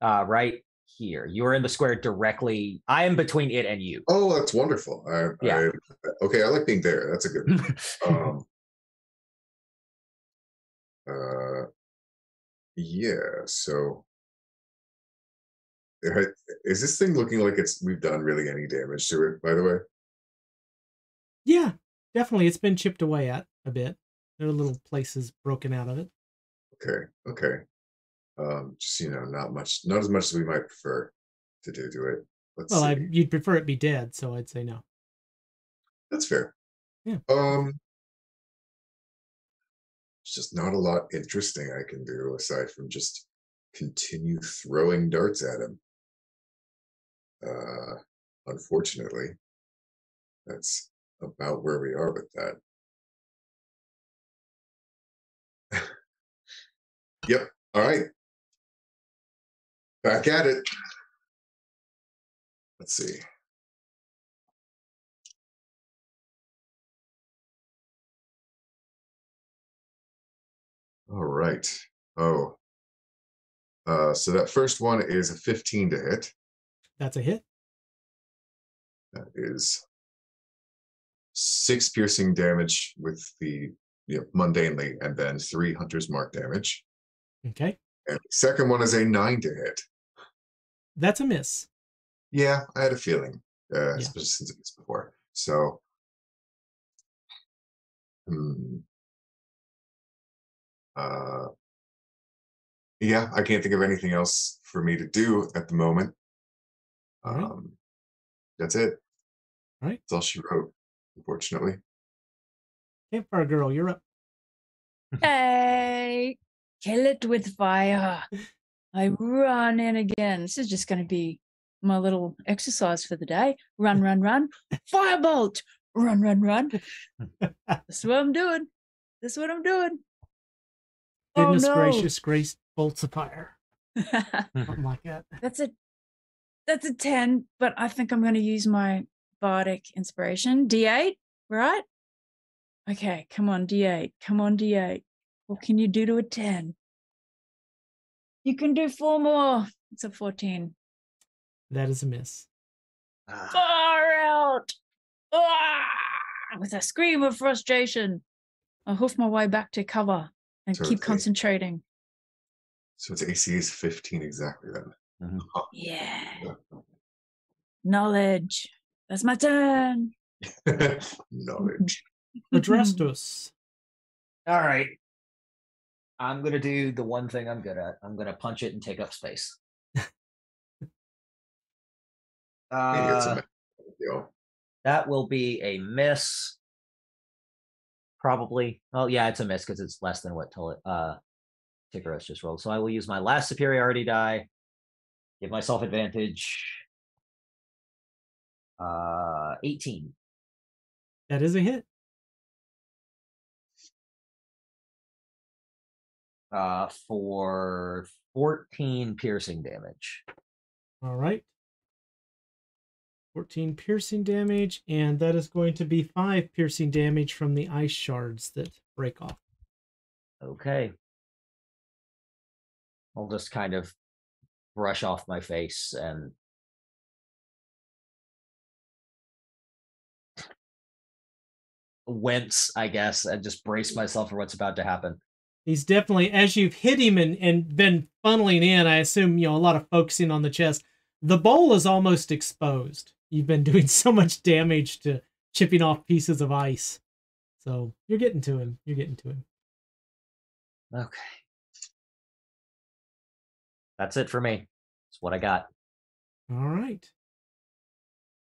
Uh, right here. You're in the square directly. I am between it and you. Oh, that's wonderful. I, Yeah. I, okay, I like being there. That's a good. um, uh, yeah. So, is this thing looking like it's we've done really any damage to it? By the way. Yeah, definitely. It's been chipped away at a bit. There are little places broken out of it. Okay. Okay. Um, just you know, not much, not as much as we might prefer to do to it. Let's Well. I, you'd prefer it be dead, so I'd say no. That's fair. Yeah. Um, it's just not a lot interesting I can do aside from just continue throwing darts at him. Uh, unfortunately, that's about where we are with that. yep. All right. Back at it. Let's see. All right. Oh. Uh, so that first one is a 15 to hit. That's a hit. That is six piercing damage with the you know, mundanely, and then three hunter's mark damage. Okay. And the second one is a nine to hit. That's a miss. Yeah, I had a feeling, uh, Yeah. especially since it was before. So, hmm. Uh, yeah, I can't think of anything else for me to do at the moment. All right. Um, that's it. All right. That's all she wrote, unfortunately. Campfire girl, you're up. Hey, kill it with fire. I run in again. This is just going to be my little exercise for the day. Run, run, run. Firebolt. Run, run, run. That's what I'm doing. That's what I'm doing. Oh, Goodness no. gracious, grace bolts of fire. Something like that. that's a that's a 10, but I think I'm going to use my bardic inspiration. D8, right? Okay, come on, D8. Come on, D8. What can you do to a 10? You can do four more. It's a 14. That is a miss. Ah, Far out. Ah! With a scream of frustration, I hoof my way back to cover and So keep concentrating. So its AC is 15 exactly then. Yeah. Knowledge. That's my turn. Knowledge. Adrastos. All right. I'm gonna do the one thing I'm good at. I'm gonna punch it and take up space. Maybe it's a Uh, that will be a miss. Probably. Oh yeah, it's a miss because it's less than what Tol- uh Tikaros just rolled. So I will use my last superiority die. Give myself advantage. Uh 18. That is a hit. Uh for 14 piercing damage. All right. 14 piercing damage, and that is going to be 5 piercing damage from the ice shards that break off. Okay. I'll just kind of brush off my face and wince, I guess, and just brace myself for what's about to happen. He's definitely, as you've hit him and, and been funneling in, I assume, you know, a lot of focusing on the chest, the bowl is almost exposed. You've been doing so much damage to chipping off pieces of ice. So you're getting to him. You're getting to him. Okay. That's it for me. That's what I got. All right.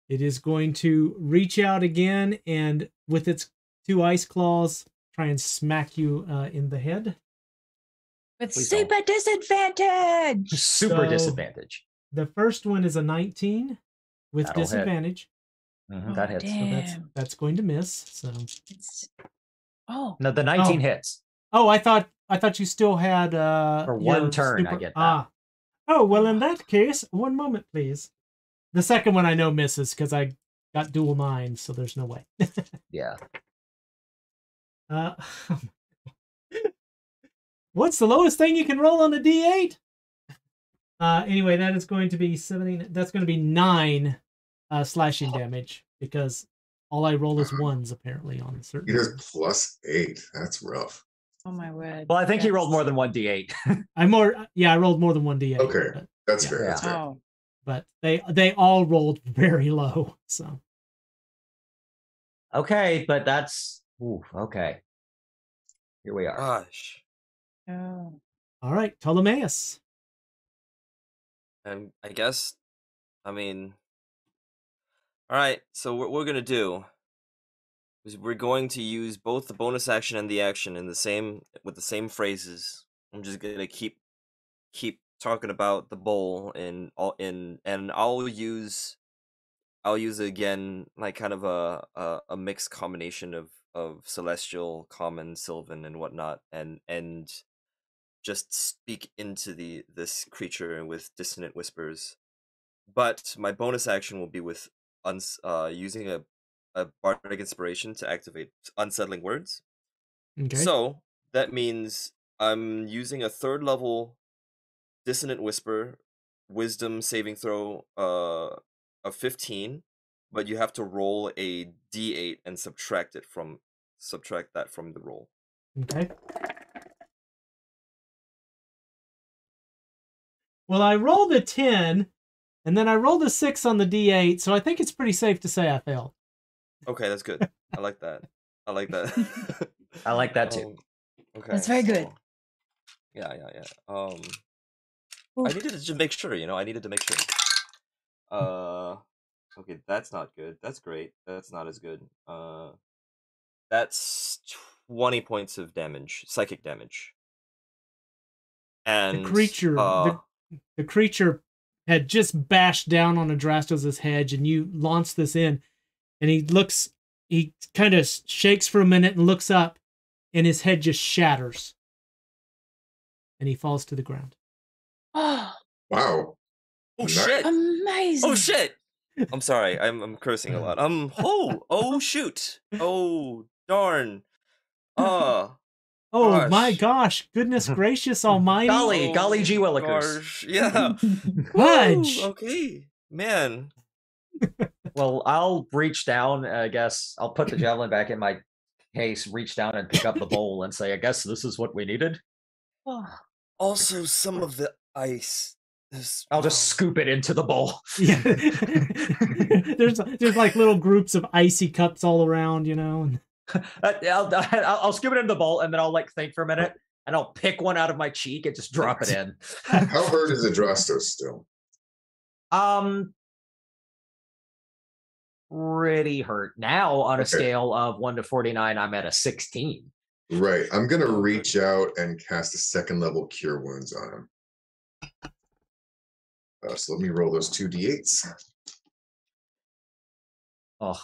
It is going to reach out again and with its two ice claws try and smack you uh, in the head. With Please super disadvantage. Super So- disadvantage. The first one is a 19 with That'll hit. disadvantage. Mhm, Oh, that hits. So that's Damn. that's going to miss. So It's- Oh, No, the 19 Oh. hits. oh, I thought I thought you still had uh For one your turn, I get that. Ah. Oh well, in that case, one moment, please. The second one I know misses because I got dual minds, so there's no way. Yeah. Uh, what's the lowest thing you can roll on the d8? Uh, anyway, that is going to be 17. That's going to be nine uh, slashing damage because all I roll is ones apparently on certain. He certain. does plus eight. That's rough. oh my word. Well, I think he rolled more than one d8. I more, yeah, I rolled more than one d8. Okay. but, That's Yeah. fair. That's fair. Oh, but they they all rolled very low. So okay, but that's ooh, okay. Here we are. Gosh. oh. all right, Ptolemaeus. And I guess, I mean, all right. So what we're gonna do is we're going to use both the bonus action and the action in the same with the same phrases. I'm just gonna keep keep talking about the bowl in all in, and I'll use I'll use again like kind of a a, a mixed combination of of celestial, common, sylvan, and whatnot, and and just speak into the this creature with dissonant whispers. But my bonus action will be with uns, uh, using a, a bardic inspiration to activate unsettling words. Okay. So that means I'm using a third level dissonant whisper wisdom saving throw uh of 15 but you have to roll a d8 and subtract it from subtract that from the roll Okay. Well, I rolled a 10, and then I rolled a 6 on the d8, so I think it's pretty safe to say I failed. okay that's good i like that i like that I like that too. Um, okay That's very good. so- yeah yeah yeah um Oof. i needed to just make sure you know i needed to make sure uh okay that's not good that's great that's not as good uh that's 20 points of damage psychic damage and creature- uh, the- The creature had just bashed down on Adrastos' hedge, and you launch this in, and he looks, he kind of shakes for a minute and looks up, and his head just shatters. And he falls to the ground. oh, Wow. oh Nice. shit amazing. oh shit i'm sorry i'm i'm cursing a lot um oh oh shoot oh darn uh Oh my Gosh. gosh! Goodness gracious Almighty! Golly, oh, golly gee willikers. yeah Fudge! Okay man Well, I'll reach down. I guess I'll put the javelin back in my case, reach down and pick up the bowl and say, I guess this is what we needed. Oh, also some of the ice is I'll just scoop it into the bowl. Yeah. there's there's like little groups of icy cups all around, you know. Uh, I'll, I'll, I'll scoop it into the bowl and then I'll like think for a minute and I'll pick one out of my cheek and just drop it in. How hurt is Adrastos still? Um, pretty hurt now on a Okay. scale of one to forty nine. I'm at a sixteen. Right. I'm gonna reach out and cast a second level cure wounds on him. Uh, so let me roll those two d8s. Oh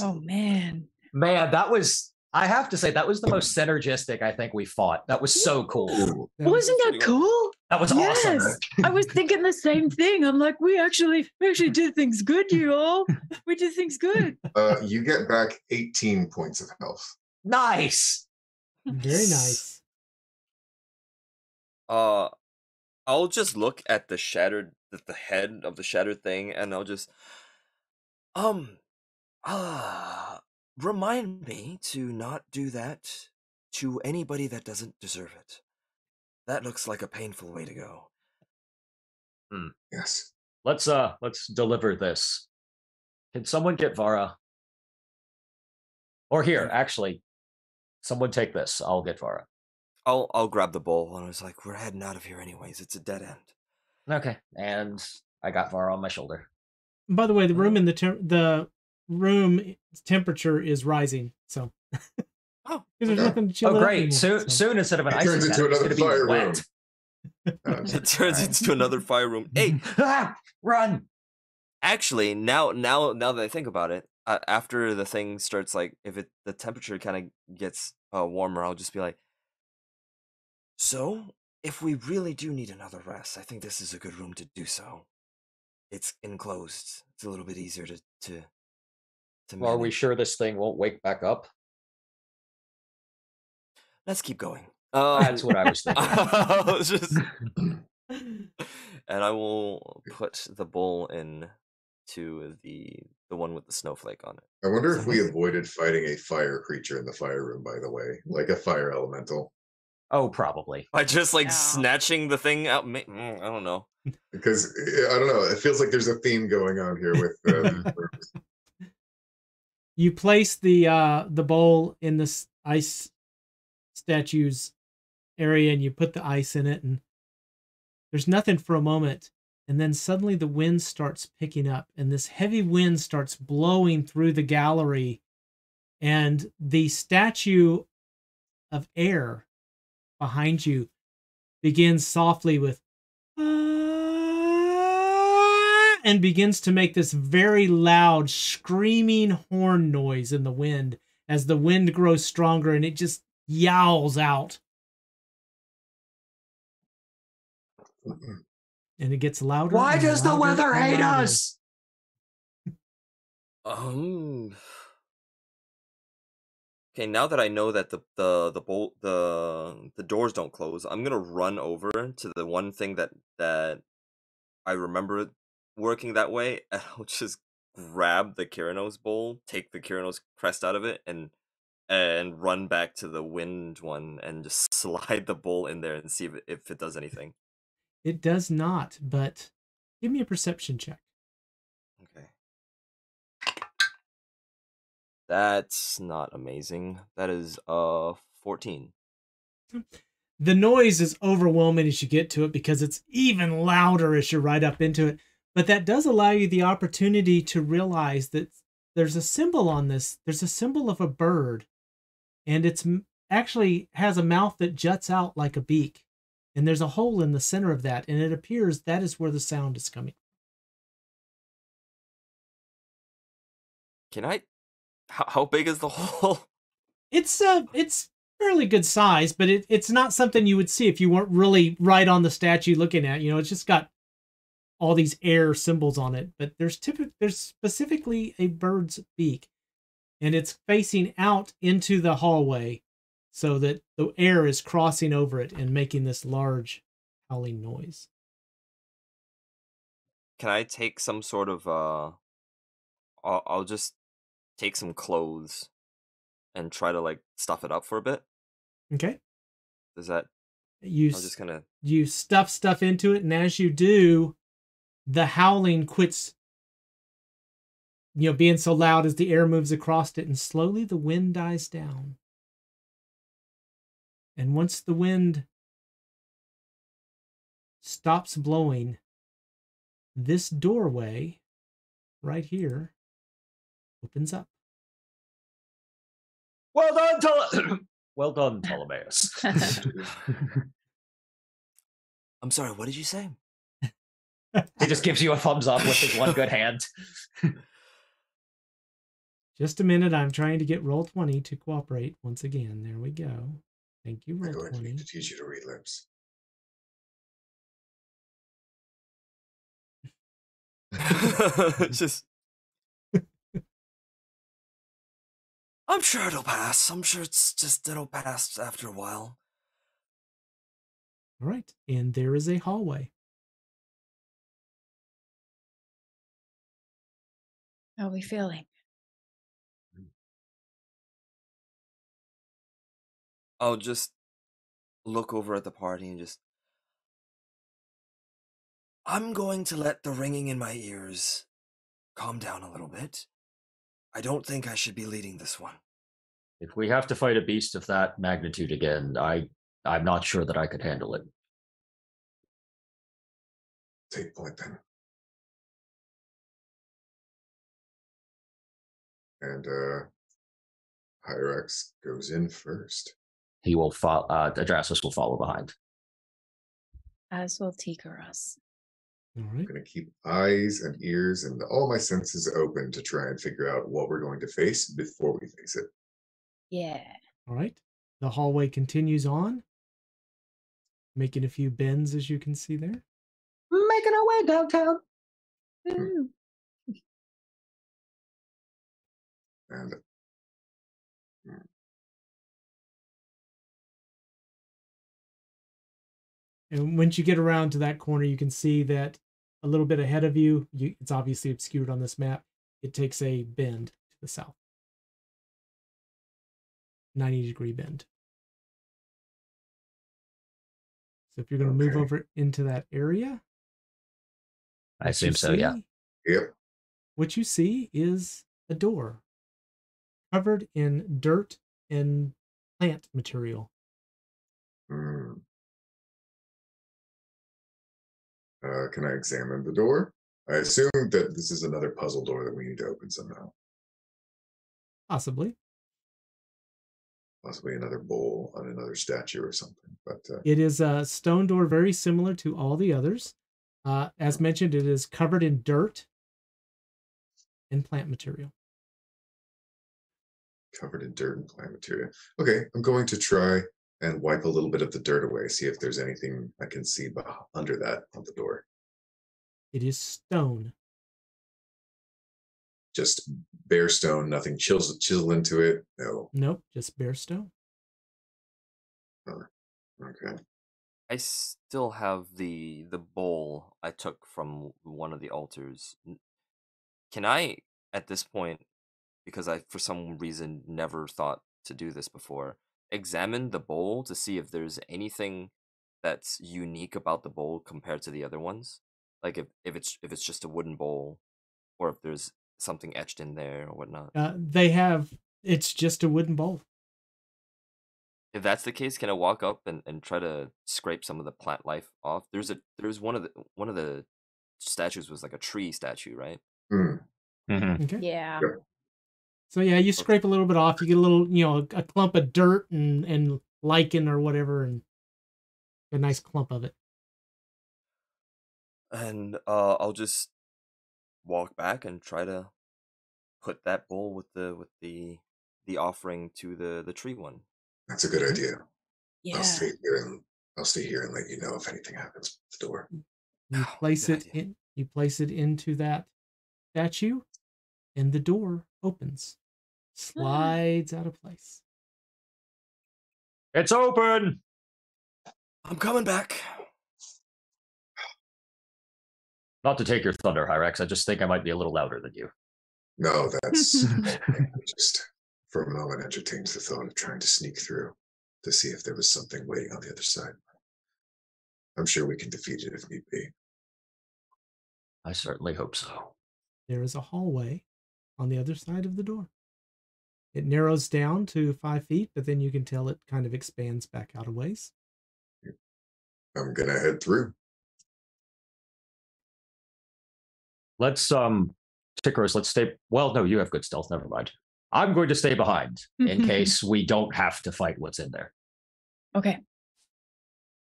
oh man. man, that was. I have to say that was the most synergistic I think we fought. That was so cool. Was- Wasn't that cool? That was awesome. Yes. I was thinking the same thing. I'm like, we actually we actually did things good, you all. We did things good. Uh, you get back 18 points of health. Nice. very nice. uh i'll just look at the shattered the, the head of the shattered thing and i'll just um uh remind me to not do that to anybody that doesn't deserve it that looks like a painful way to go Yes. Let's uh let's deliver this. Can someone get Vara? Or here, actually, someone take this. I'll get Vara. I'll i'll grab the bowl and i was like we're heading out of here anyways it's a dead end Okay. And I got Var on my shoulder. By the way, the room in the tem- the room temperature is rising, so oh 'cause there's Okay. nothing to chill Oh it up great. anymore, Soon so- soon instead of an It ice turns attack, into another gonna be fire room. It turns Alright. into another fire room hey ah, run. Actually, now now now that I think about it, uh, after the thing starts like if it the temperature kind of gets uh, warmer, I'll just be like, so if we really do need another rest, I think this is a good room to do so. It's enclosed. It's a little bit easier to to to Well, are we sure this thing won't wake back up? Let's keep going. Um, That's what I was thinking. I was just, and I will put the bowl in to the the one with the snowflake on it. I wonder if we avoided fighting a fire creature in the fire room, by the way, like a fire elemental. Oh, probably. By just like Yeah. snatching the thing out. mm, I don't know. Because eh, I don't know, it feels like there's a theme going on here with uh, you place the uh the bowl in this ice statue's area and you put the ice in it and there's nothing for a moment and then suddenly the wind starts picking up and this heavy wind starts blowing through the gallery and the statue of air behind you begins softly with "Ah," and begins to make this very loud screaming horn noise in the wind as the wind grows stronger and it just yowls out and it gets louder Why and does the weather hate us? Um. Okay, now that I know that the the the bolt the the doors don't close, I'm gonna run over to the one thing that that I remember working that way, and I'll just grab the Keranos bowl, take the Keranos crest out of it, and and run back to the wind one and just slide the bowl in there and see if it, if it does anything. it does not but give me a perception check That's not amazing. That is uh 14. the noise is overwhelming as you get to it because it's even louder as you're right up into it. But that does allow you the opportunity to realize that there's a symbol on this. There's a symbol of a bird, and it's actually has a mouth that juts out like a beak. And there's a hole in the center of that, and it appears that is where the sound is coming. Can I how, how big is the hole? It's uh it's fairly good size, but it, it's not something you would see if you weren't really right on the statue looking at. You know, it's just got all these air symbols on it, but there's typic there's specifically a bird's beak, and it's facing out into the hallway, so that the air is crossing over it and making this large howling noise. Can I take some sort of uh I'll, I'll just take some clothes and try to like stuff it up for a bit. Okay, Does that you I'm just gonna you stuff stuff into it, and as you do, the howling quits. You know, being so loud as the air moves across it, and slowly the wind dies down. And once the wind stops blowing, this doorway right here opens up. Well done, Ptole- well done, Ptolemaeus. I'm sorry, what did you say? he just gives you a thumbs up with his one good hand. Just a minute, I'm trying to get Roll20 to cooperate once again. There we go. Thank you, I'm roll going to 20. need to teach you to read lips. just I'm sure it'll pass. I'm sure it's just it'll pass after a while. All right, and there is a hallway. How are we feeling? Mm. I'll just look over at the party and just I'm going to let the ringing in my ears calm down a little bit. I don't think I should be leading this one. If we have to fight a beast of that magnitude again, I I'm not sure that I could handle it. Take point then. And uh Hyrax goes in first. He will follow. Uh, Adrastos will follow behind. As will Tikaros. All I'm going to keep eyes and ears and all my senses open to try and figure out what we're going to face before we face it. Yeah. All right. The hallway continues on, making a few bends, as you can see there. Making our way downtown. Hmm. Ooh. And And once you get around to that corner, you can see that a little bit ahead of you, you it's obviously obscured on this map. It takes a bend to the south. 90 degree bend. So if you're going to move over into that area, I assume so, yeah. see- yep, What you see is a door covered in dirt and plant material. mm. Uh, can I examine the door? I assume that this is another puzzle door that we need to open somehow. Possibly. Possibly another bowl on another statue or something. But uh, It is a stone door very similar to all the others. Uh, as mentioned, it is covered in dirt and plant material. covered in dirt and plant material. Okay, I'm going to try and wipe a little bit of the dirt away, see if there's anything I can see under that on the door. It is stone. Just bare stone, nothing chills chisel into it. No. Nope, just bare stone. Okay. I still have the the bowl I took from one of the altars. Can I, at this point, because I for some reason never thought to do this before, examine the bowl to see if there's anything that's unique about the bowl compared to the other ones? Like if, if it's if it's just a wooden bowl, or if there's something etched in there or whatnot. Uh, they have, it's just a wooden bowl. If that's the case, can I walk up and, and try to scrape some of the plant life off? There's a there's one of the one of the statues was like a tree statue, right? Hmm. Mhm. Okay. Yeah. So yeah, you scrape a little bit off. You get a little, you know, a, a clump of dirt and and lichen or whatever, and a nice clump of it. And uh, I'll just walk back and try to put that bowl with the with the the offering to the the tree one. That's a good idea. Yeah. I'll stay here and I'll stay here and let you know if anything happens with the door. You Oh, place good it idea. in. You place it into that statue, and the door opens, Hmm. slides out of place. It's open. I'm coming back. Not to take your thunder, Hyrax. I just think I might be a little louder than you. No, that's just for a moment entertained the thought of trying to sneak through to see if there was something waiting on the other side. I'm sure we can defeat it if need be. I certainly hope so. There is a hallway on the other side of the door. It narrows down to five feet, but then you can tell it kind of expands back out a ways. I'm gonna head through. Let's um Tikaros, let's stay well, no, you have good stealth, never mind. I'm going to stay behind in case we don't have to fight what's in there. Okay.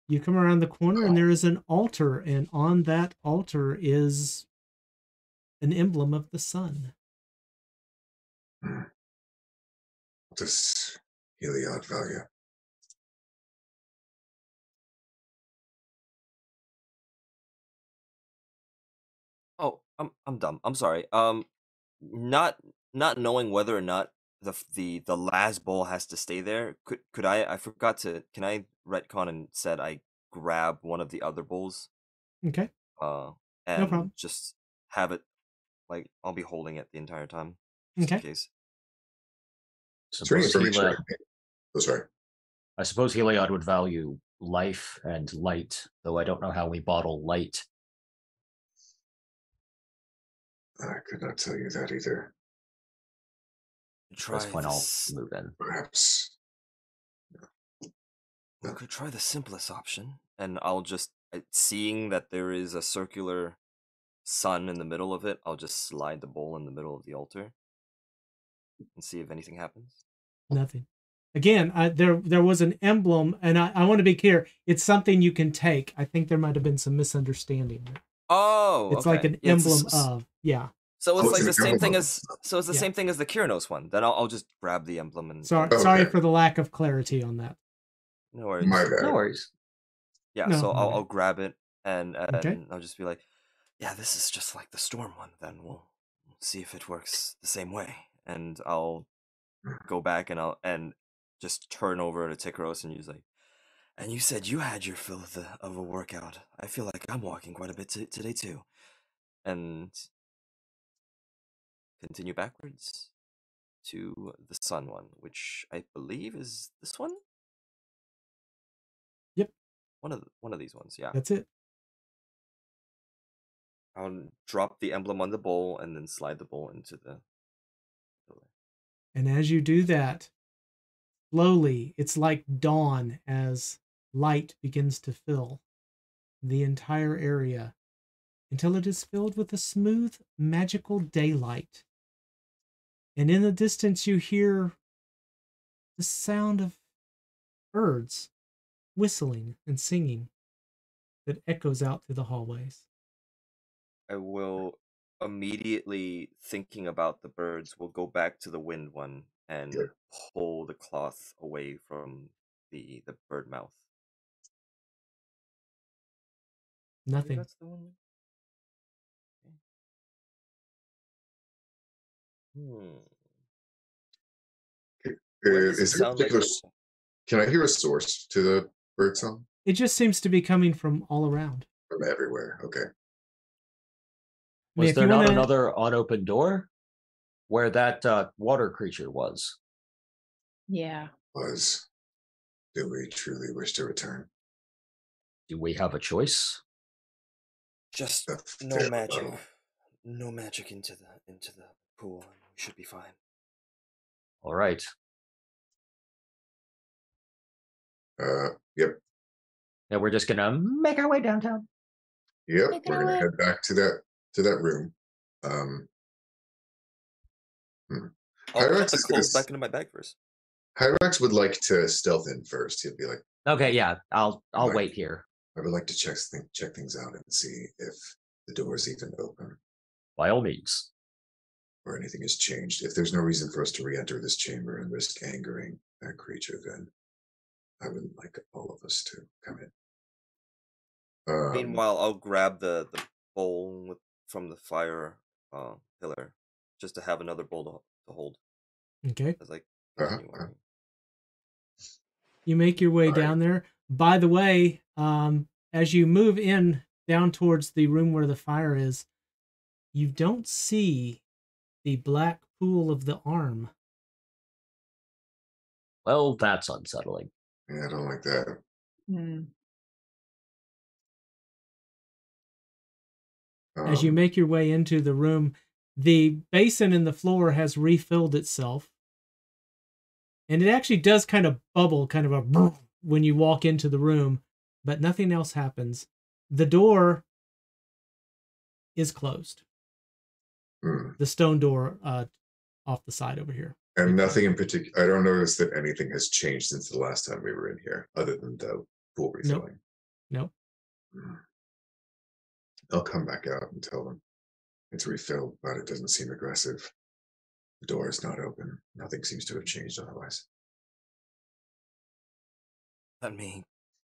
You come around the corner and there is an altar, and on that altar is an emblem of the sun. This Heliod value. Oh, I'm I'm dumb. I'm sorry. Um, not not knowing whether or not the the the last bowl has to stay there. Could could I? I forgot to. Can I retcon and said I grab one of the other bowls? Okay. Uh, and no problem. just have it. Like I'll be holding it the entire time. Just Okay. In case. Is there any Suppose information? I Heli- Oh, sorry. I suppose Heliod would value life and light, though I don't know how we bottle light. I could not tell you that either. At this point, the I'll s- move in. Perhaps. We could try the simplest option, and I'll just uh, seeing that there is a circular sun in the middle of it. I'll just slide the bowl in the middle of the altar and see if anything happens. Nothing. Again, I, there there was an emblem, and I, I want to be clear. It's something you can take. I think there might have been some misunderstanding. Oh, It's like an Yeah, it's emblem s- of yeah. So it's it's like an the same thing as so it's the Yeah. same thing as the Keranos one. Then I'll, I'll just grab the emblem and Sorry, Okay. sorry for the lack of clarity on that. no worries. My bad. No worries. Yeah, No, so my I'll. I'll grab it and and Okay. I'll just be like, yeah, this is just like the storm one. Then we'll we'll see if it works the same way. And I'll mm. go back and I'll and just turn over to Tikaros and use like, and you said you had your fill of the of a workout. I feel like I'm walking quite a bit t- today too, and continue backwards to the sun one, which I believe is this one. Yep. One of the, one of these ones, yeah. That's it. I'll drop the emblem on the bowl and then slide the bowl into the. And as you do that, slowly, it's like dawn as light begins to fill the entire area until it is filled with a smooth, magical daylight. And in the distance, you hear the sound of birds whistling and singing that echoes out through the hallways. I will immediately thinking about the birds. We'll go back to the wind one and Sure. pull the cloth away from the the bird mouth. Nothing. That's the one. Hmm. What Uh, does there a sound like? particular? Can I hear a source to the bird song It just seems to be coming from all around. from everywhere? Okay. I mean, Was if there not wanna- another unopened door where that uh, water creature was? Yeah. Was do we truly wish to return? Do we have a choice? Just That's no terrible. magic. No magic into the into the pool, and we should be fine. All right. Uh, yep, And we're just gonna make our way downtown. yep. Take it We're gonna away. head back to that to that room. Um, I'll Hyrax put the is clothes back into my bag first. Hyrax would like to stealth in first. He'd be like, Okay, yeah, I'll I'll Right. wait here. I would like to check th- check things out and see if the door is even open By all means. or anything has changed. If there's no reason for us to re-enter this chamber and risk angering that creature, then I wouldn't like all of us to come in. Um, Meanwhile, I'll grab the the bowl with, from the fire uh, pillar, just to have another bowl to, to hold Okay. as like. Uh-huh, continue uh-huh. walking. You make your way Alright. down there. By the way, um, as you move in down towards the room where the fire is, you don't see the black pool of the arm. Well, that's unsettling. yeah, I don't like that. Hmm. As you Um, make your way into the room, the basin in the floor has refilled itself. And it actually does kind of bubble, kind of a when you walk into the room, but nothing else happens. The door is closed. hmm. The stone door uh, off the side over here. And nothing in particular. I don't notice that anything has changed since the last time we were in here, other than the pool refilling. Nope. Hmm. I'll come back out and tell them it's refilled, but it doesn't seem aggressive. The door is not open. Nothing seems to have changed otherwise. Let me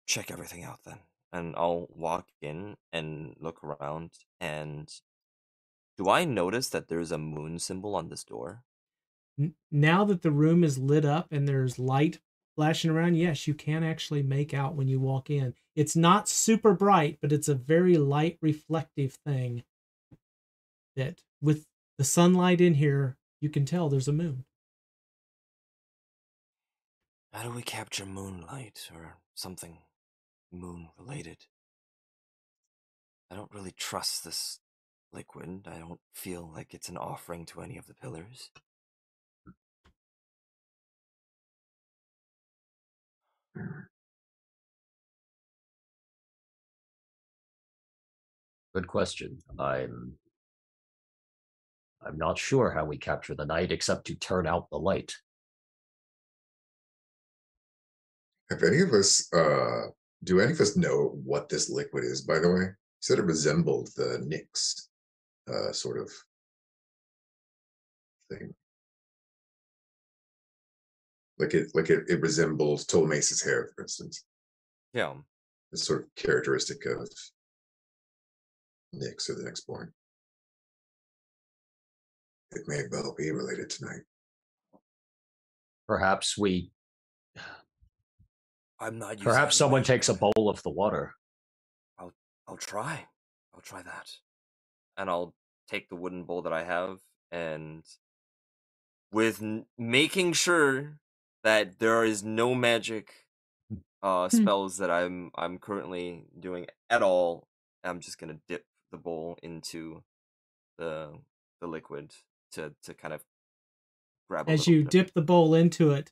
check everything out then, and I'll walk in and look around. And do I notice that there's a moon symbol on this door? Now that the room is lit up and there's light flashing around, yes, you can actually make out when you walk in. It's not super bright, but it's a very light reflective thing that with the sunlight in here, you can tell there's a moon. How do we capture moonlight or something moon related? I don't really trust this liquid. I don't feel like it's an offering to any of the pillars. Good question. I'm I'm not sure how we capture the night except to turn out the light. Have any of us, uh, do any of us know what this liquid is, by the way? said it resembled the Nyx uh, sort of thing. Like it, like it, it resembled Ptolemaeus' hair, for instance. Yeah. The sort of characteristic of Nyx or the Nyxborn. It may well be related tonight. Perhaps we. I'm not. using Perhaps someone magic takes a bowl of the water. I'll try. I'll try that. And I'll take the wooden bowl that I have and with n- making sure that there is no magic uh spells that I'm I'm currently doing at all. I'm just going to dip the bowl into the the liquid to to kind of grab As you bit it. dip the bowl into it,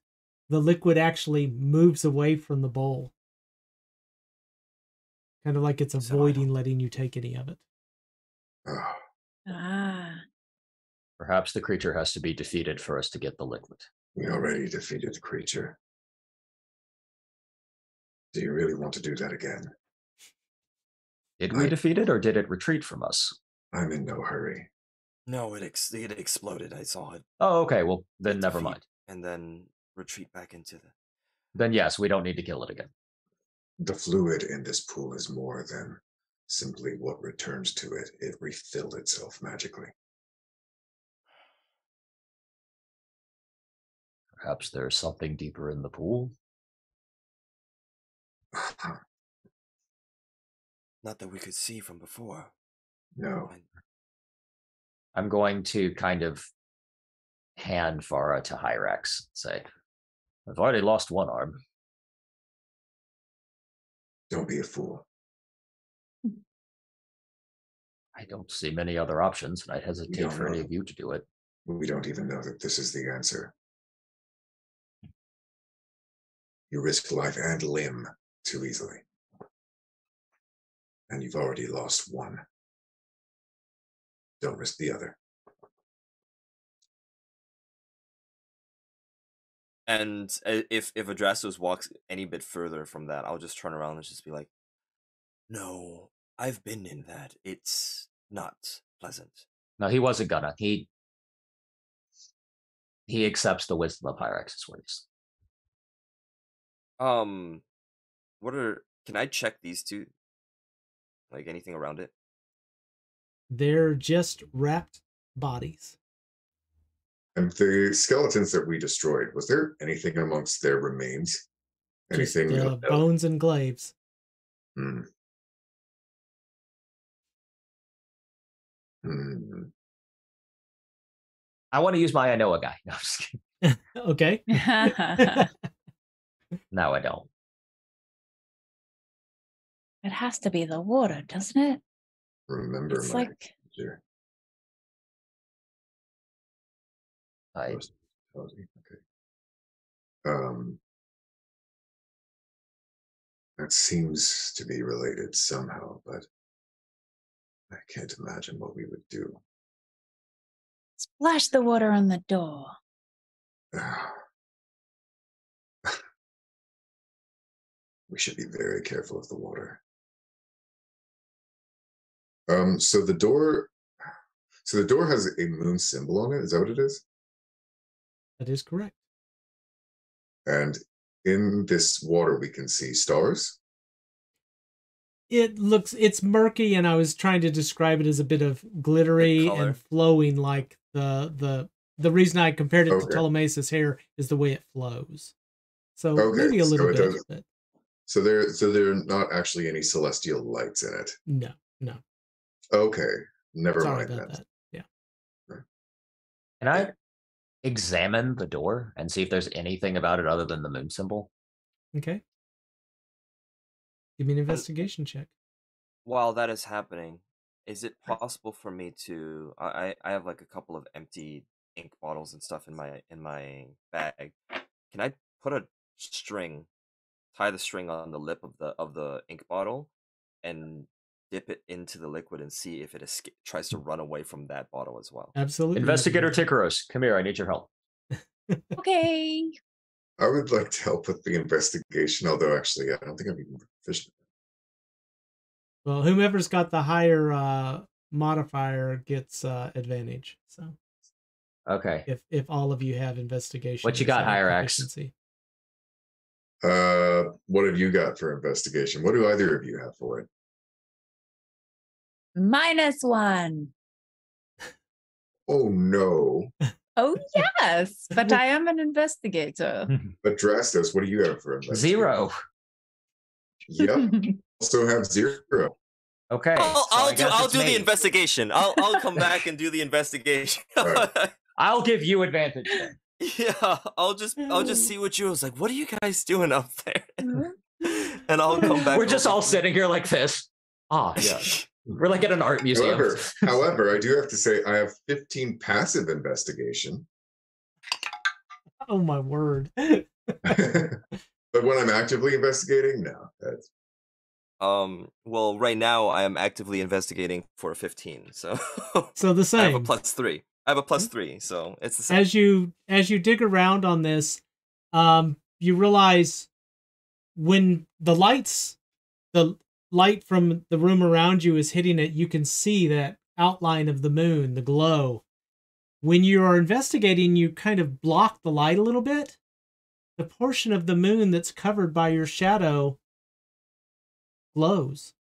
the liquid actually moves away from the bowl. Kind of like it's So avoiding letting you take any of it. Ah, Ah. Perhaps the creature has to be defeated for us to get the liquid. We already defeated the creature. Do you really want to do that again? Did we I- defeat it or did it retreat from us? I'm in no hurry. No, it ex- it exploded. I saw it Oh, okay. Well, then never mind. and then retreat back into the Then yes, we don't need to kill it again. The fluid in this pool is more than simply what returns to it. It refilled itself magically. Perhaps there's something deeper in the pool. not that we could see from before. no. I- I'm going to kind of hand Vara to Hyrax and say, I've already lost one arm. Don't be a fool. I don't see many other options, and I'd hesitate for any of you to do it. We don't even know that this is the answer. You risk life and limb too easily. And you've already lost one. Don't risk the other. And uh, if if Adrastos walks any bit further from that, I'll just turn around and just be like, "No, I've been in that. It's not pleasant." No, he wasn't gonna. He he accepts the wisdom of Hyrax's words. Um, what are? Can I check these two? Like anything around it? They're just wrapped bodies. And the skeletons that we destroyed, was there anything amongst their remains? Just Anything? uh, bones and glaives. Hmm. Hmm. I want to use my I know a guy. No, I'm just kidding. okay. No, I don't. It has to be the water, doesn't it? Remember It's my like. I Okay. Um, that seems to be related somehow, but I can't imagine what we would do. splash the water on the door. we should be very careful of the water. Um, so the door, so the door has a moon symbol on it. Is that what it is? That is correct. And in this water, we can see stars. It looks it's murky, and I was trying to describe it as a bit of glittery and flowing, like the the the reason I compared it to Okay. Ptolemaeus' hair is the way it flows. So Okay, maybe a little it bit, does- but So there, so there are not actually any celestial lights in it. no, no. Okay, never Sorry mind about then. that. Yeah. can I examine the door and see if there's anything about it other than the moon symbol? Okay. Give me an investigation check. While that is happening, is it possible for me to? I I I have like a couple of empty ink bottles and stuff in my in my bag. Can I put a string, tie the string on the lip of the of the ink bottle, and dip it into the liquid and see if it esca- tries to run away from that bottle as well? Absolutely. Investigator do. Tikaros, come here. I need your help. Okay. I would like to help with the investigation, although actually, I don't think I'm even proficient. Well, whomever's got the higher uh, modifier gets uh, advantage. So Okay. if if all of you have investigation, What you as got, a Hyrax? Proficiency. Uh, what have you got for investigation? What do either of you have for it? Minus one. Oh no! Oh, yes. But I am an investigator. But Drastos, what do you have for investigation? Zero. Yep. Also have zero. Okay. I'll, so I I'll do I'll it's do the investigation. I'll I'll come back and do the investigation. Alright. I'll give you advantage then. Yeah, I'll just I'll just see what you was like. What are you guys doing up there? and I'll come back. We're just all to sitting here like this. Ah, yeah. We're like at an art museum. However, however, I do have to say I have 15 passive investigation. Oh my word! but when I'm actively investigating, no. That's Um. Well, right now I am actively investigating for a 15, so So the I have a same. plus three. I have a plus three, so it's the same. as you as you dig around on this um you realize when the lights the light from the room around you is hitting it you can see that outline of the moon the glow when you are investigating you kind of block the light a little bit the portion of the moon that's covered by your shadow glows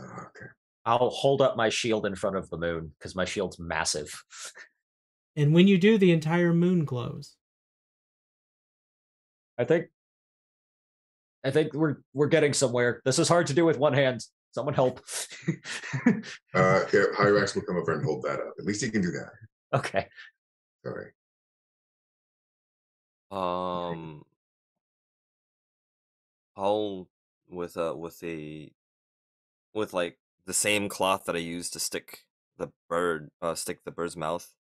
oh, okay. I'll hold up my shield in front of the moon because my shield's massive. and when you do the entire moon glows I think I think we're we're getting somewhere. This is hard to do with one hand. Someone help. Uh, yeah, Hyrax will come over and hold that up. At least he can do that. okay. Sorry. Um, I'll with a with a with like the same cloth that I used to stick the bird, uh, stick the bird's mouth.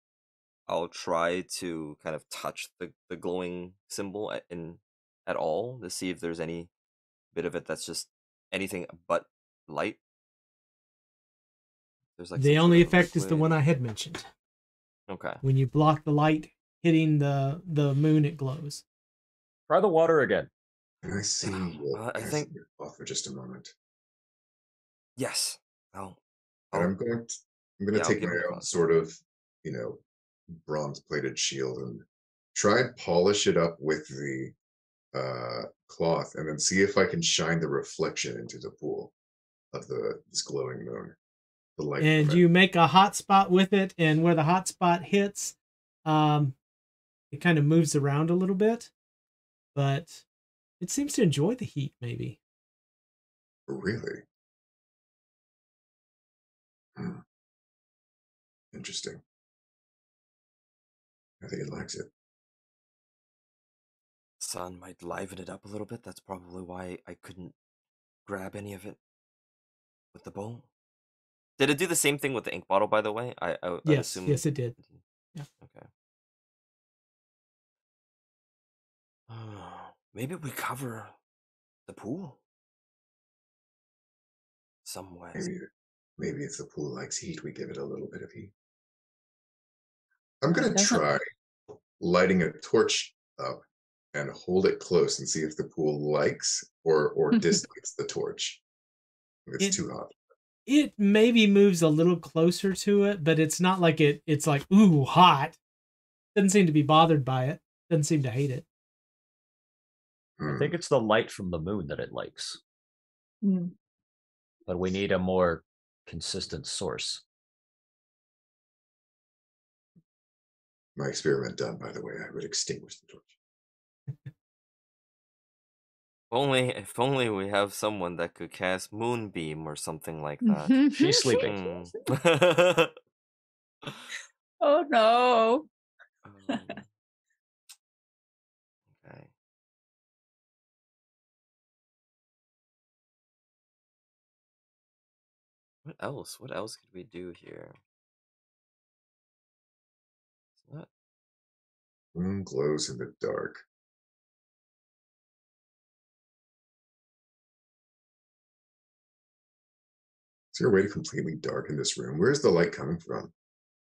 I'll try to kind of touch the the glowing symbol at, in at all to see if there's any bit of it that's just anything but light. There's like the only effect is the one i had mentioned Okay. when you block the light hitting the the moon it glows Try the water again. Can I see Uh, I think- in your cloth for just a moment? Yes. Oh. And I'm going to I'm going to I'll take my a own sort of, you know, bronze plated shield and try and polish it up with the uh cloth and then see if I can shine the reflection into the pool of the this glowing moon. The light and it. you make a hot spot with it and where the hot spot hits um it kind of moves around a little bit but it seems to enjoy the heat maybe Really? Hmm. Interesting. I think it likes it. sun might liven it up a little bit. That's probably why I couldn't grab any of it with the bowl. Did it do the same thing with the ink bottle, by the way? I, I I yes assume yes it did Yeah. Okay. Maybe we cover the pool some way. Maybe, maybe if the pool likes heat, we give it a little bit of heat. I'm gonna try lighting a torch up and hold it close and see if the pool likes or or dislikes the torch. If it's It- too hot. it maybe moves a little closer to it but it's not like it it's like ooh hot doesn't seem to be bothered by it doesn't seem to hate it I Hmm. think it's the light from the moon that it likes, Hmm. but we need a more consistent source. My experiment done, by the way, I would extinguish the torch. If only, if only we have someone that could cast moonbeam or something like that. Mm-hmm. She's sleeping. Mm. oh no. Um, What else? What else could we do here? It's not Moon glows in the dark. Is there a way to completely darken this room? Where's the light coming from?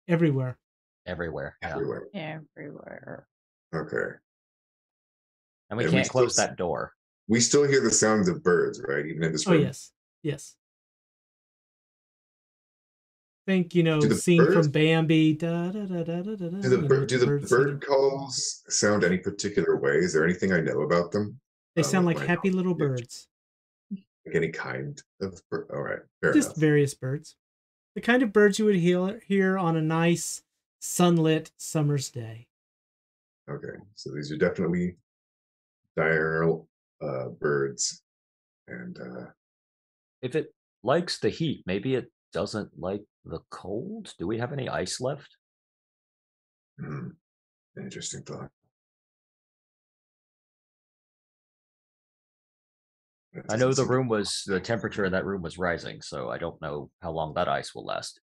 everywhere Everywhere. Yeah. Everywhere. Everywhere. Okay. And we And we can't still close s- that door. We still hear the sounds of birds, right? Even in this room. Oh room. yes, yes. Think you know, Do the scene birds- from Bambi. Da, da, da, da, da, da, da, Do the you bird, do the birds bird calls sound any particular way? Is there anything I know about them? They uh, sound with like happy little birds. Like any kind of bird? All right, fair Just enough. various birds. The kind of birds you would hear hear on a nice sunlit summer's day. Okay, so these are definitely diurnal uh, birds, and uh, If it likes the heat, maybe it doesn't like the cold. Do we have any ice left? hmm, interesting thought. That I know the room was the temperature in that room was rising, so I don't know how long that ice will last.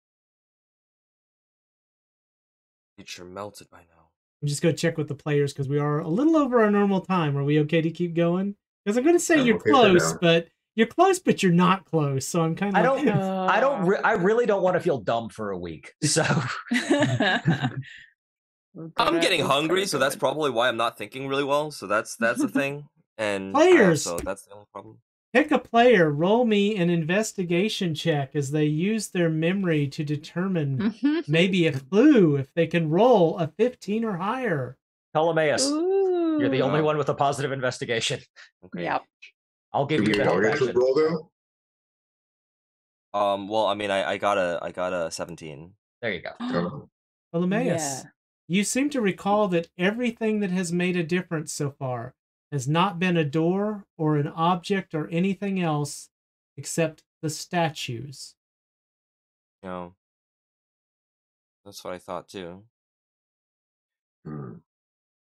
It sure melted by now. I'm just gonna check with the players because we are a little over our normal time. Are we okay to keep going? Because I'm gonna say I'm you're okay close, but you're close, but you're not close. So I'm kind of I don't- I don't. Uh, Re- I really don't want to feel dumb for a week. So I'm getting hungry, so that's probably why I'm not thinking really well. So that's that's the thing. And uh, Players! so that's the only problem. pick a player. Roll me an investigation check as they use their memory to determine maybe a clue if they can roll a 15 or higher. Ptolemaeus, you're the only one with a positive investigation. Okay. Yep. I'll give Do you we the all help get to action. roll though? Um. Well, I mean, I, I got a I got a 17. There you go. Oh, Ptolemaeus, Yeah. you seem to recall that everything that has made a difference so far has not been a door or an object or anything else except the statues. No. That's what I thought too. hmm.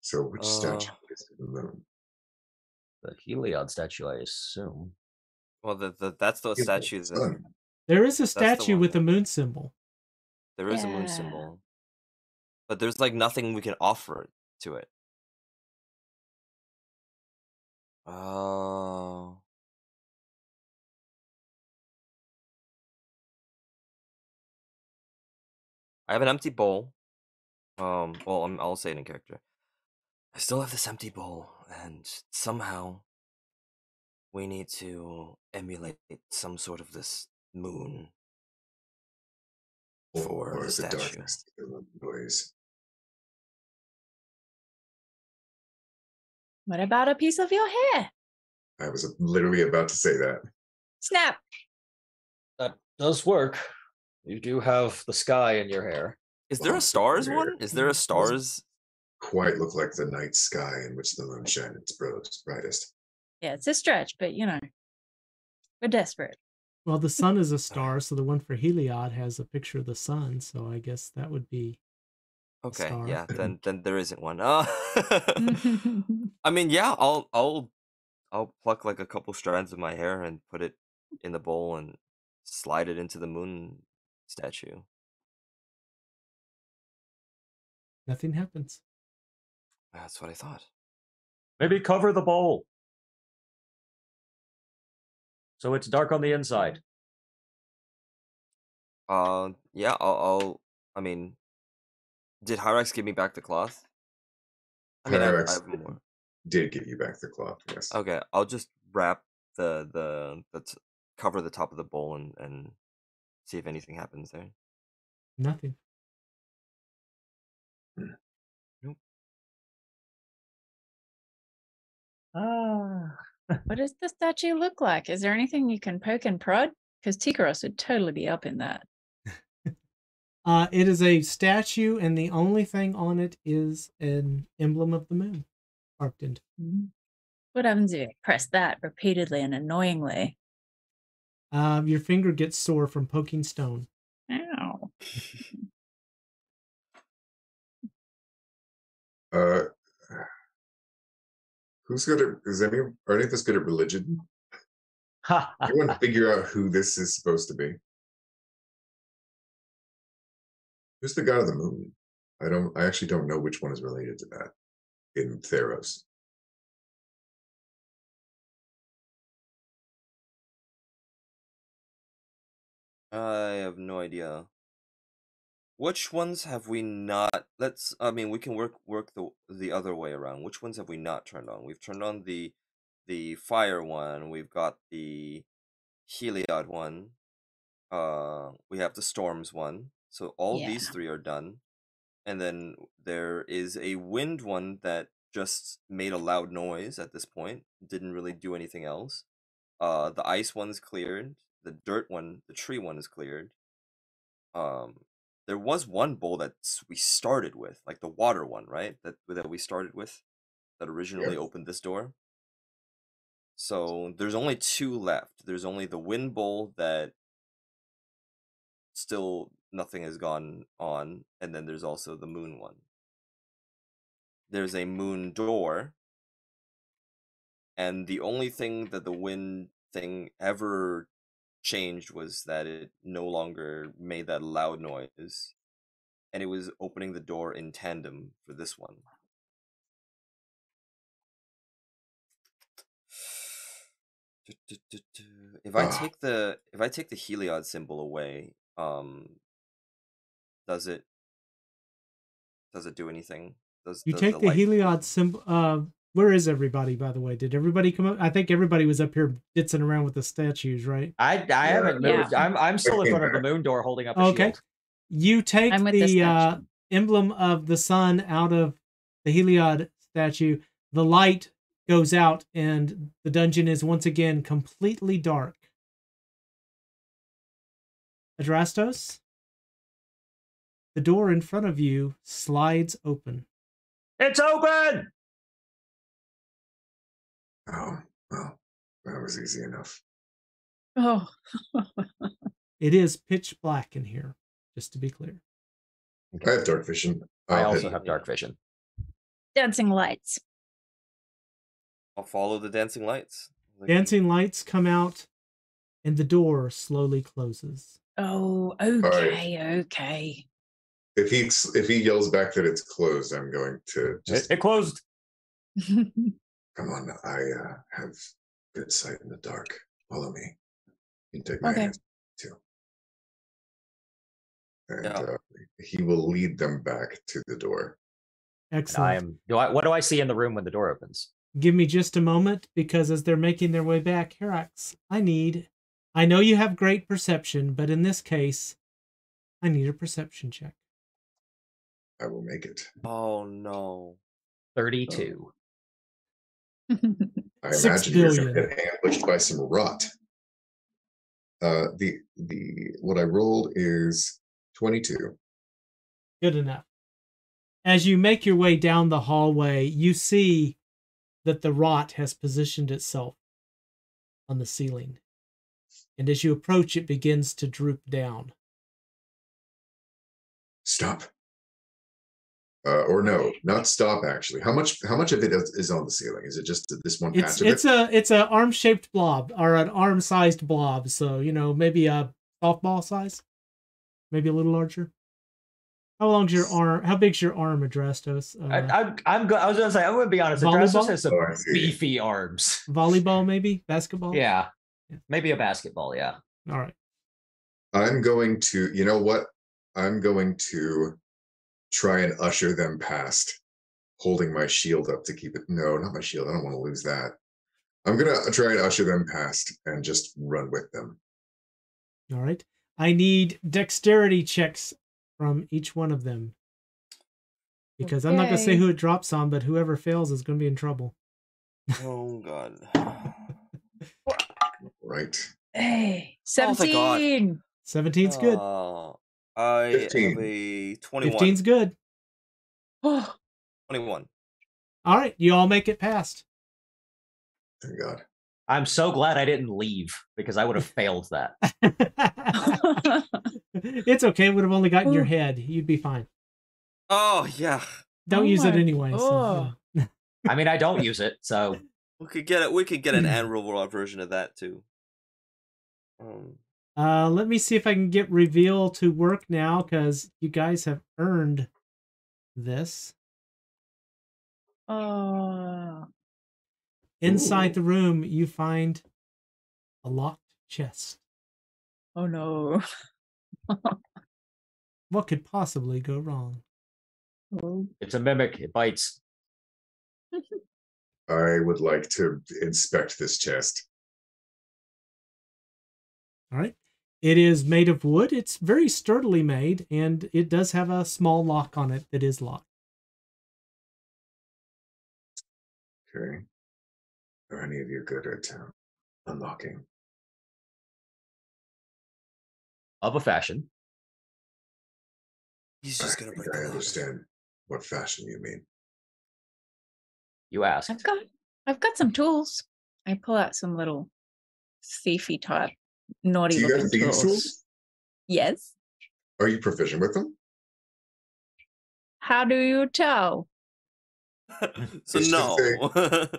So which statue Uh, is the moon? The Heliod statue, I assume. Well, the, the that's the Yeah, statue. That. There is a statue one. with a moon symbol. there is a moon symbol, but there's like nothing we can offer to it. Oh. I have an empty bowl. Um, well, I'm, I'll say it in character. I still have this empty bowl, and somehow we need to emulate some sort of this moon Or- for or the it statue. darkness the? What about a piece of your hair? I was literally about to say that. Snap. That does work. You do have the sky in your hair. Is there a stars one? Is there a stars? Quite look like the night sky in which the moon shines its brightest. brightest. Yeah, it's a stretch, but you know, we're desperate. Well, the sun is a star, so the one for Heliod has a picture of the sun. So I guess that would be. Okay, star. yeah, then then there isn't one. Uh, I mean, yeah, I'll I'll I'll pluck like a couple strands of my hair and put it in the bowl and slide it into the moon statue. Nothing happens. That's what I thought. Maybe cover the bowl. So it's dark on the inside. Uh, yeah, I'll, I'll I mean, did Hyrax give me back the cloth? I mean, I, I have more. Did give you back the cloth, yes. Okay, I'll just wrap the the the t- cover the top of the bowl and and see if anything happens there. Nothing. Ah. what does the statue look like? Is there anything you can poke and prod? Because Tikaros would totally be up in that. Uh, it is a statue, and the only thing on it is an emblem of the moon carved into. Mhm. What happens if you press that repeatedly and annoyingly? Uh, your finger gets sore from poking stone. Ow. Uh, who's good at? Is any are any of us good at religion? Ha, ha, I want to figure out who this is supposed to be. Who's the god of the moon? I don't. I actually don't know which one is related to that in Theros. I have no idea. Which ones have we not? Let's. I mean, we can work work the the other way around. Which ones have we not turned on? We've turned on the the fire one, we've got the Heliod one, uh, we have the storms one. So all these three are done, and then there is a wind one that just made a loud noise at this point. Didn't really do anything else. Uh, the ice one's cleared. The dirt one, the tree one is cleared. Um, there was one bowl that we started with, like the water one, right? That that we started with, that originally opened this door. So there's only two left. There's only the wind bowl that still nothing has gone on, and then there's also the moon one. There's a moon door, and the only thing that the wind thing ever changed was that it no longer made that loud noise, and it was opening the door in tandem for this one. If I take the if I take the Heliod symbol away, um, does it does it do anything? Does You does take the light- Heliod symbol. Uh, where is everybody, by the way? Did everybody come up? I think everybody was up here ditzing around with the statues, right? I I haven't Yeah. moved. I'm I'm still in front of the moon door holding up a Okay. shield. You take the the uh, emblem of the sun out of the Heliod statue. The light goes out, and the dungeon is once again completely dark. Adrastos, the door in front of you slides open. It's open. Oh, well, that was easy enough. Oh, It is pitch black in here, just to be clear. I have dark vision. I I'll also hit- have dark vision. dancing lights. I'll follow the dancing lights. Like, Dancing lights come out, and the door slowly closes. Oh, right. okay, okay. If he if he yells back that it's closed, I'm going to It, just it closed. come on. I uh, have good sight in the dark. Follow me. You can take my Okay. hands too. And Yeah. uh, he will lead them back to the door. Excellent. I am. Do I? What do I see in the room when the door opens? Give me just a moment because as they're making their way back, Hyrax, I need. I know you have great perception, but in this case, I need a perception check. I will make it. Oh no. Thirty-two. I imagine you're going to get ambushed by some rot. Uh, the the what I rolled is twenty two. Good enough. As you make your way down the hallway, you see that the rot has positioned itself on the ceiling. And as you approach, it begins to droop down. Stop. Uh, or no, not stop. Actually, how much how much of it is, is on the ceiling? Is it just this one It's patch of it's it? a it's a arm shaped blob or an arm sized blob. So you know maybe a softball size, maybe a little larger. How long's your arm? How big's your arm, Adrastos? Uh, I, I'm. I'm. Go- I was gonna say. I'm gonna be honest. Adrastos Volleyball? has some Oh, I see. beefy arms. volleyball, maybe basketball. Yeah. Yeah. Maybe a basketball. Yeah. All right. I'm going to. You know what? I'm going to try and usher them past, holding my shield up to keep it. No, not my shield. I don't want to lose that. I'm gonna try and usher them past and just run with them. All right. I need dexterity checks from each one of them. Because I'm not going to say who it drops on, but whoever fails is going to be in trouble. Oh god. Right. Hey, Oh, 17. 17's good. Uh, I 15. have a 21. 15's good. Oh, 21. All right. You all make it past. Thank God. I'm so glad I didn't leave because I would have failed that. it's okay. It would have only gotten your head. You'd be fine. Oh yeah. Don't Oh use it my- anyway. so, yeah. I mean, I don't use it, so We could get it. We could get an annual version of that too. Um, Uh, let me see if I can get reveal to work now because you guys have earned this. oh. Inside Ooh. the room, you find a locked chest. Oh no. What could possibly go wrong? Oh. it's a mimic. It bites. I would like to inspect this chest. All right. It is made of wood. It's very sturdily made, and it does have a small lock on it that is locked. Okay. Are any of you good at uh, unlocking? Of a fashion. He's I just gonna break the I lock. understand what fashion you mean. You asked. I've got I've got some tools. I pull out some little thiefy type naughty Do you looking have thieves' tools. tools? Yes. Are you proficient with them? How do you tell? so It should no.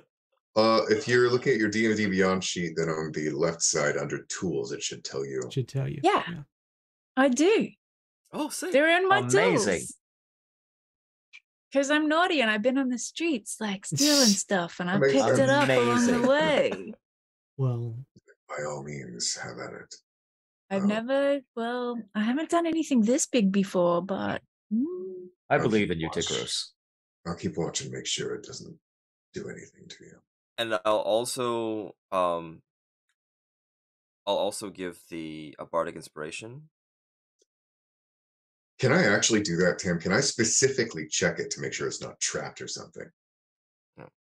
Uh, if you're looking at your D&D Beyond sheet, then on the left side under tools, it should tell you. Should tell you. Yeah. I do. oh, sick. They're in my Amazing. tools. Because I'm naughty and I've been on the streets like stealing stuff and I Amazing. picked it up along the way. Well, By all means, have at it. I've Oh. never, well, I haven't done anything this big before, but mm, I I'll believe in you, watch. Tikaros. I'll keep watching, make sure it doesn't do anything to you. and I'll also um I'll also give the a bardic inspiration. Can I actually do that, Tim? Can I specifically check it to make sure it's not trapped or something?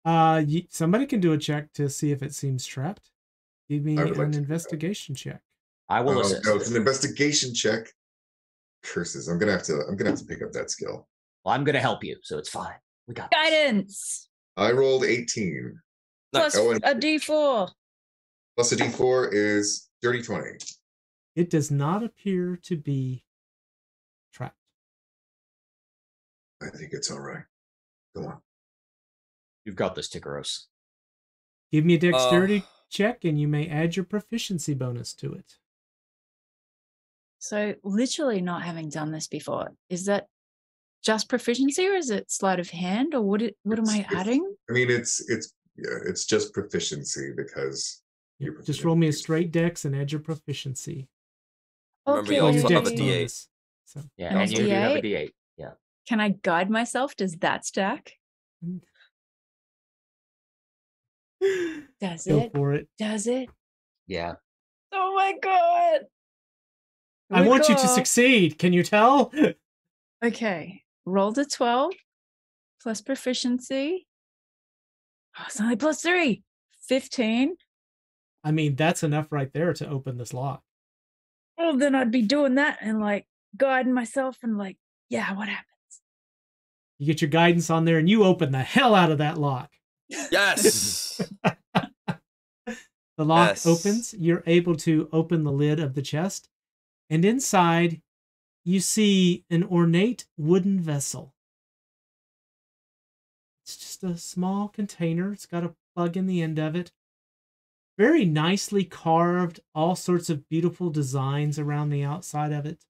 uh, somebody can do a check to see if it seems trapped. Give me an like to do that. investigation check. I will Oh, assist. no, it's an investigation check. Curses! I'm gonna have to. I'm gonna have to pick up that skill. Well, I'm going to help you, so it's fine. We got this. guidance I rolled 18 plus Oh, a d4. plus a D4 is dirty 20. It does not appear to be trapped. I think it's all right. Go on. You've got this, Tikaros. Give me a dexterity Uh, check, and you may add your proficiency bonus to it. So, literally not having done this before, is that just proficiency or is it sleight of hand or what, it, what am I adding? I mean, it's it's yeah, it's just proficiency because Yep, Your Just roll me a straight dex and add your proficiency. Remember, you also your Okay. have a dex D8. bonus. So Yeah, And and you do have a D8? D8. Yeah. Can I guide myself? Does that stack? Mm. Does go it? for it. Does it? Yeah. Oh my god. I We want you to succeed. Can you tell? Okay. Roll a 12 plus proficiency. Oh, it's only plus three. 15. I mean, that's enough right there to open this lock. Oh, then I'd be doing that and like guiding myself and like, yeah, what happens? You get your guidance on there, and you open the hell out of that lock. Yes. The lock Yes. opens. You're able to open the lid of the chest, and inside you see an ornate wooden vessel. It's just a small container. It's got a plug in the end of it. Very nicely carved, all sorts of beautiful designs around the outside of it.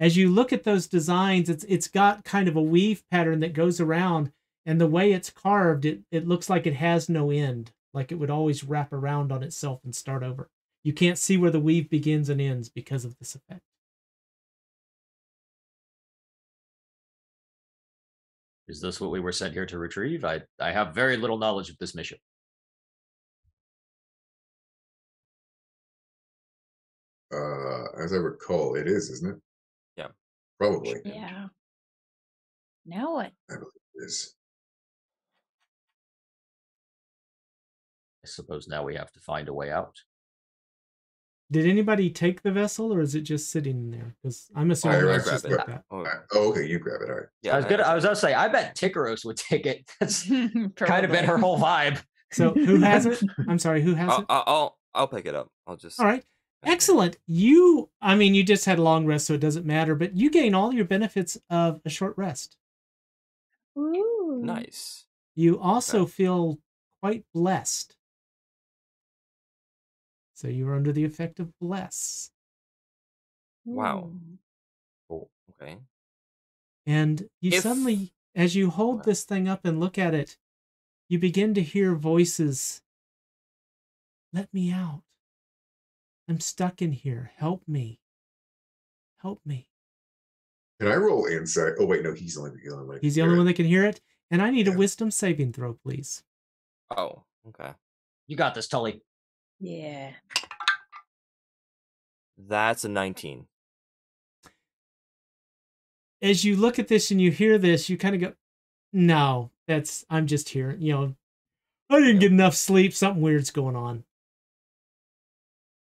As you look at those designs, it's it's got kind of a weave pattern that goes around, and the way it's carved, it, it looks like it has no end, like it would always wrap around on itself and start over. You can't see where the weave begins and ends because of this effect. Is this what we were sent here to retrieve? I, I have very little knowledge of this mission. uh as I recall, it is, isn't it? Yeah. Probably. Yeah. Now what? I believe it is. I suppose now we have to find a way out. Did anybody take the vessel, or is it just sitting there? Because I'm assuming I it's grab just it. like that. Oh, okay, you grab it. All right. yeah, I was good. I was gonna say, I bet Tikaros would take it. That's kind of been her whole vibe. So who has it? I'm sorry, who has I'll, it? I'll I'll I'll pick it up. I'll just. All right. Excellent. You, I mean, you just had a long rest, so it doesn't matter, but you gain all your benefits of a short rest. Ooh. Nice. You also feel quite blessed. So you are under the effect of bless. Wow. Ooh. Cool. Okay. And you If- suddenly, as you hold Wow. this thing up and look at it, you begin to hear voices. Let me out. I'm stuck in here. Help me. Help me. Can I roll insight? Oh wait, no, he's only the only one. He's the can only one that can hear it. And I need a wisdom saving throw, please. Oh, okay. You got this, Tully. Yeah. That's a 19. As you look at this and you hear this, you kind of go, "No, that's I'm just here." You know, I didn't get enough sleep. Something weird's going on.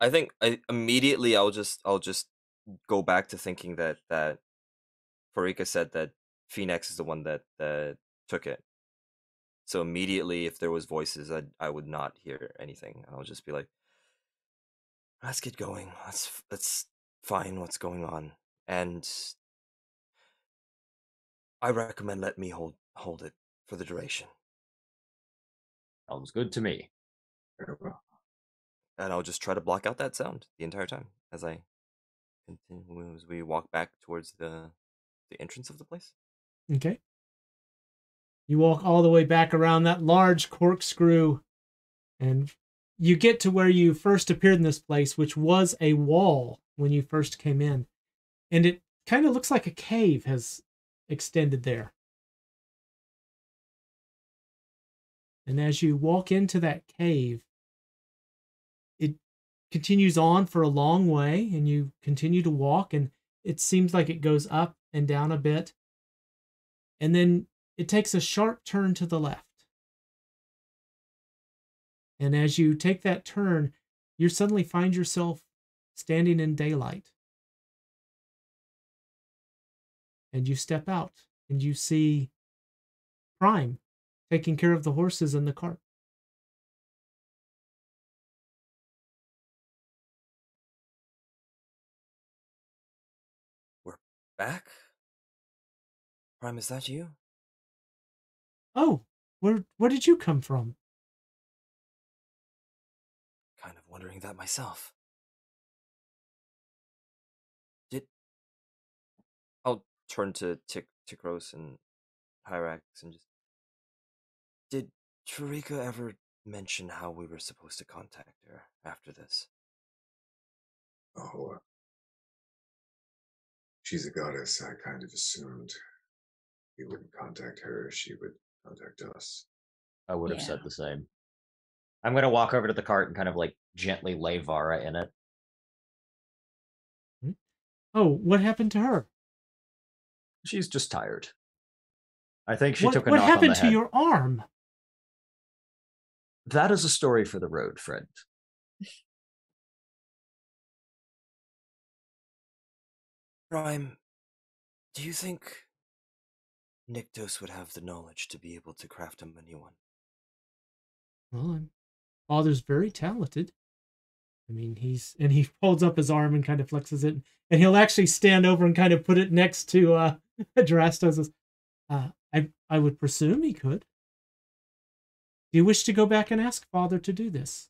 I think I immediately I'll just I'll just go back to thinking that that Pharika said that Phoenix is the one that that took it. So immediately, if there was voices, I I would not hear anything. I'll just be like, "Let's get going. Let's let's find what's going on." And I recommend let me hold hold it for the duration, Sounds good to me. And I'll just try to block out that sound the entire time as I continue as we walk back towards the the entrance of the place. Okay. You walk all the way back around that large corkscrew, and you get to where you first appeared in this place, which was a wall when you first came in. And it kind of looks like a cave has extended there. And as you walk into that cave, it continues on for a long way, and you continue to walk, and it seems like it goes up and down a bit. And then it takes a sharp turn to the left. And as you take that turn, you suddenly find yourself standing in daylight. And you step out and you see Prime taking care of the horses and the cart. We're back. Prime, is that you? Oh, where where did you come from? Kind of wondering that myself. Did I'll turn to Tick Tikaros and Hyrax and just did Tarika ever mention how we were supposed to contact her after this? Oh, uh, she's a goddess. I kind of assumed we wouldn't contact her. She would contact us. I would have Yeah. said the same. I'm gonna walk over to the cart and kind of like gently lay Vara in it. Hmm? Oh, what happened to her? She's just tired. I think she what took a what knock on happened the to head. your arm? That is a story for the road, friend. Prime, do you think Nyktos would have the knowledge to be able to craft him a new one? Well, I'm, father's very talented. I mean, he's and he holds up his arm and kind of flexes it, and he'll actually stand over and kind of put it next to uh Drastos. Uh, I I would presume he could. Do you wish to go back and ask father to do this?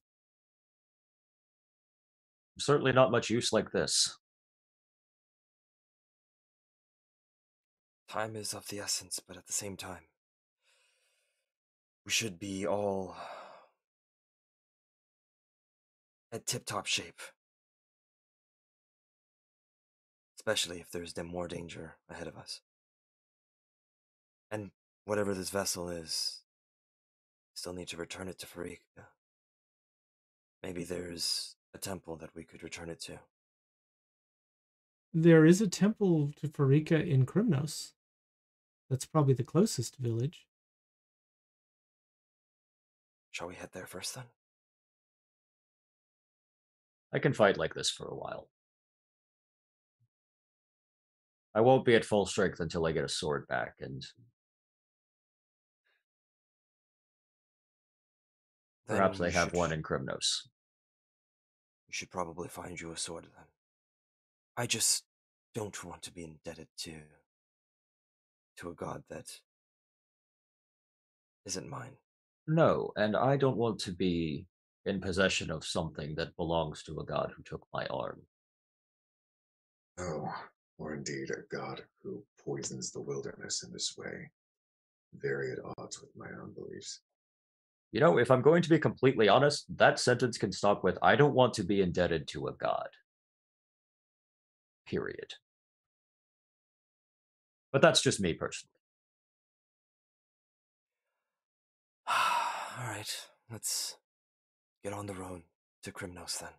Certainly not much use like this. Time is of the essence, but at the same time, we should be all at tip top shape. Especially if there's more danger ahead of us. And whatever this vessel is, we still need to return it to Pharika. Maybe there's a temple that we could return it to. There is a temple to Pharika in Krymnos. That's probably the closest village. Shall we head there first then? I can fight like this for a while. I won't be at full strength until I get a sword back, and perhaps they have should- one in Krimnos. We should probably find you a sword then. I just don't want to be indebted to to a god that isn't mine. No, and I don't want to be in possession of something that belongs to a god who took my arm. Oh, or indeed a god who poisons the wilderness in this way. Very at odds with my own beliefs. You know, if I'm going to be completely honest, that sentence can stop with I don't want to be indebted to a god. Period. But that's just me personally. All right. right, let's get on the road to Krimnos then.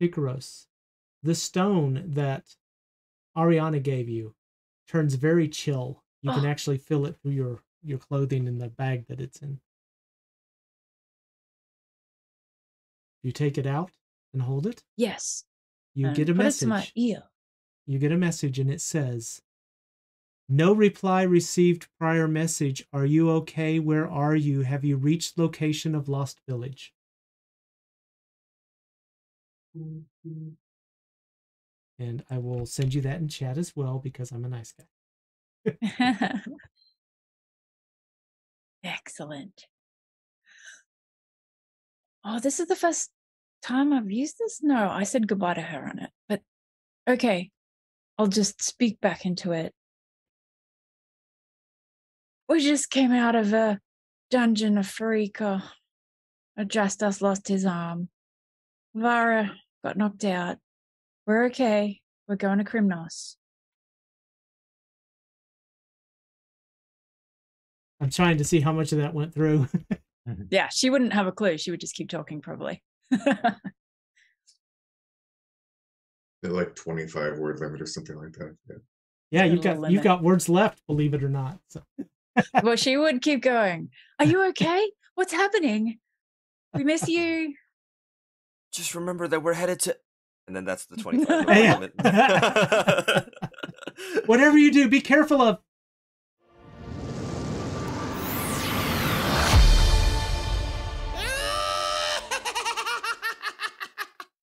Icarus, the stone that Ariana gave you turns very chill. You can Oh. actually feel it through your your clothing and the bag that it's in. You take it out and hold it. Yes. You and get a put it to my ear. You get a message and it says, "No reply received. Prior message. Are you okay? Where are you? Have you reached location of lost village?" And I will send you that in chat as well because I'm a nice guy. Excellent. Oh, this is the first time I've used this? No, I said goodbye to her on it. But okay, I'll just speak back into it. We just came out of a dungeon of Pharika. Adrastos lost his arm. Vara got knocked out. We're okay. We're going to Krimnos. I'm trying to see how much of that went through. Mm-hmm. Yeah, she wouldn't have a clue. She would just keep talking, probably. They're like 25 word limit or something like that. Yeah. yeah, you've got little you've got words left, believe it or not. So well, she would keep going. Are you okay? What's happening? We miss you. Just remember that we're headed to. And then that's the 25 Yeah. limit. whatever you do, be careful of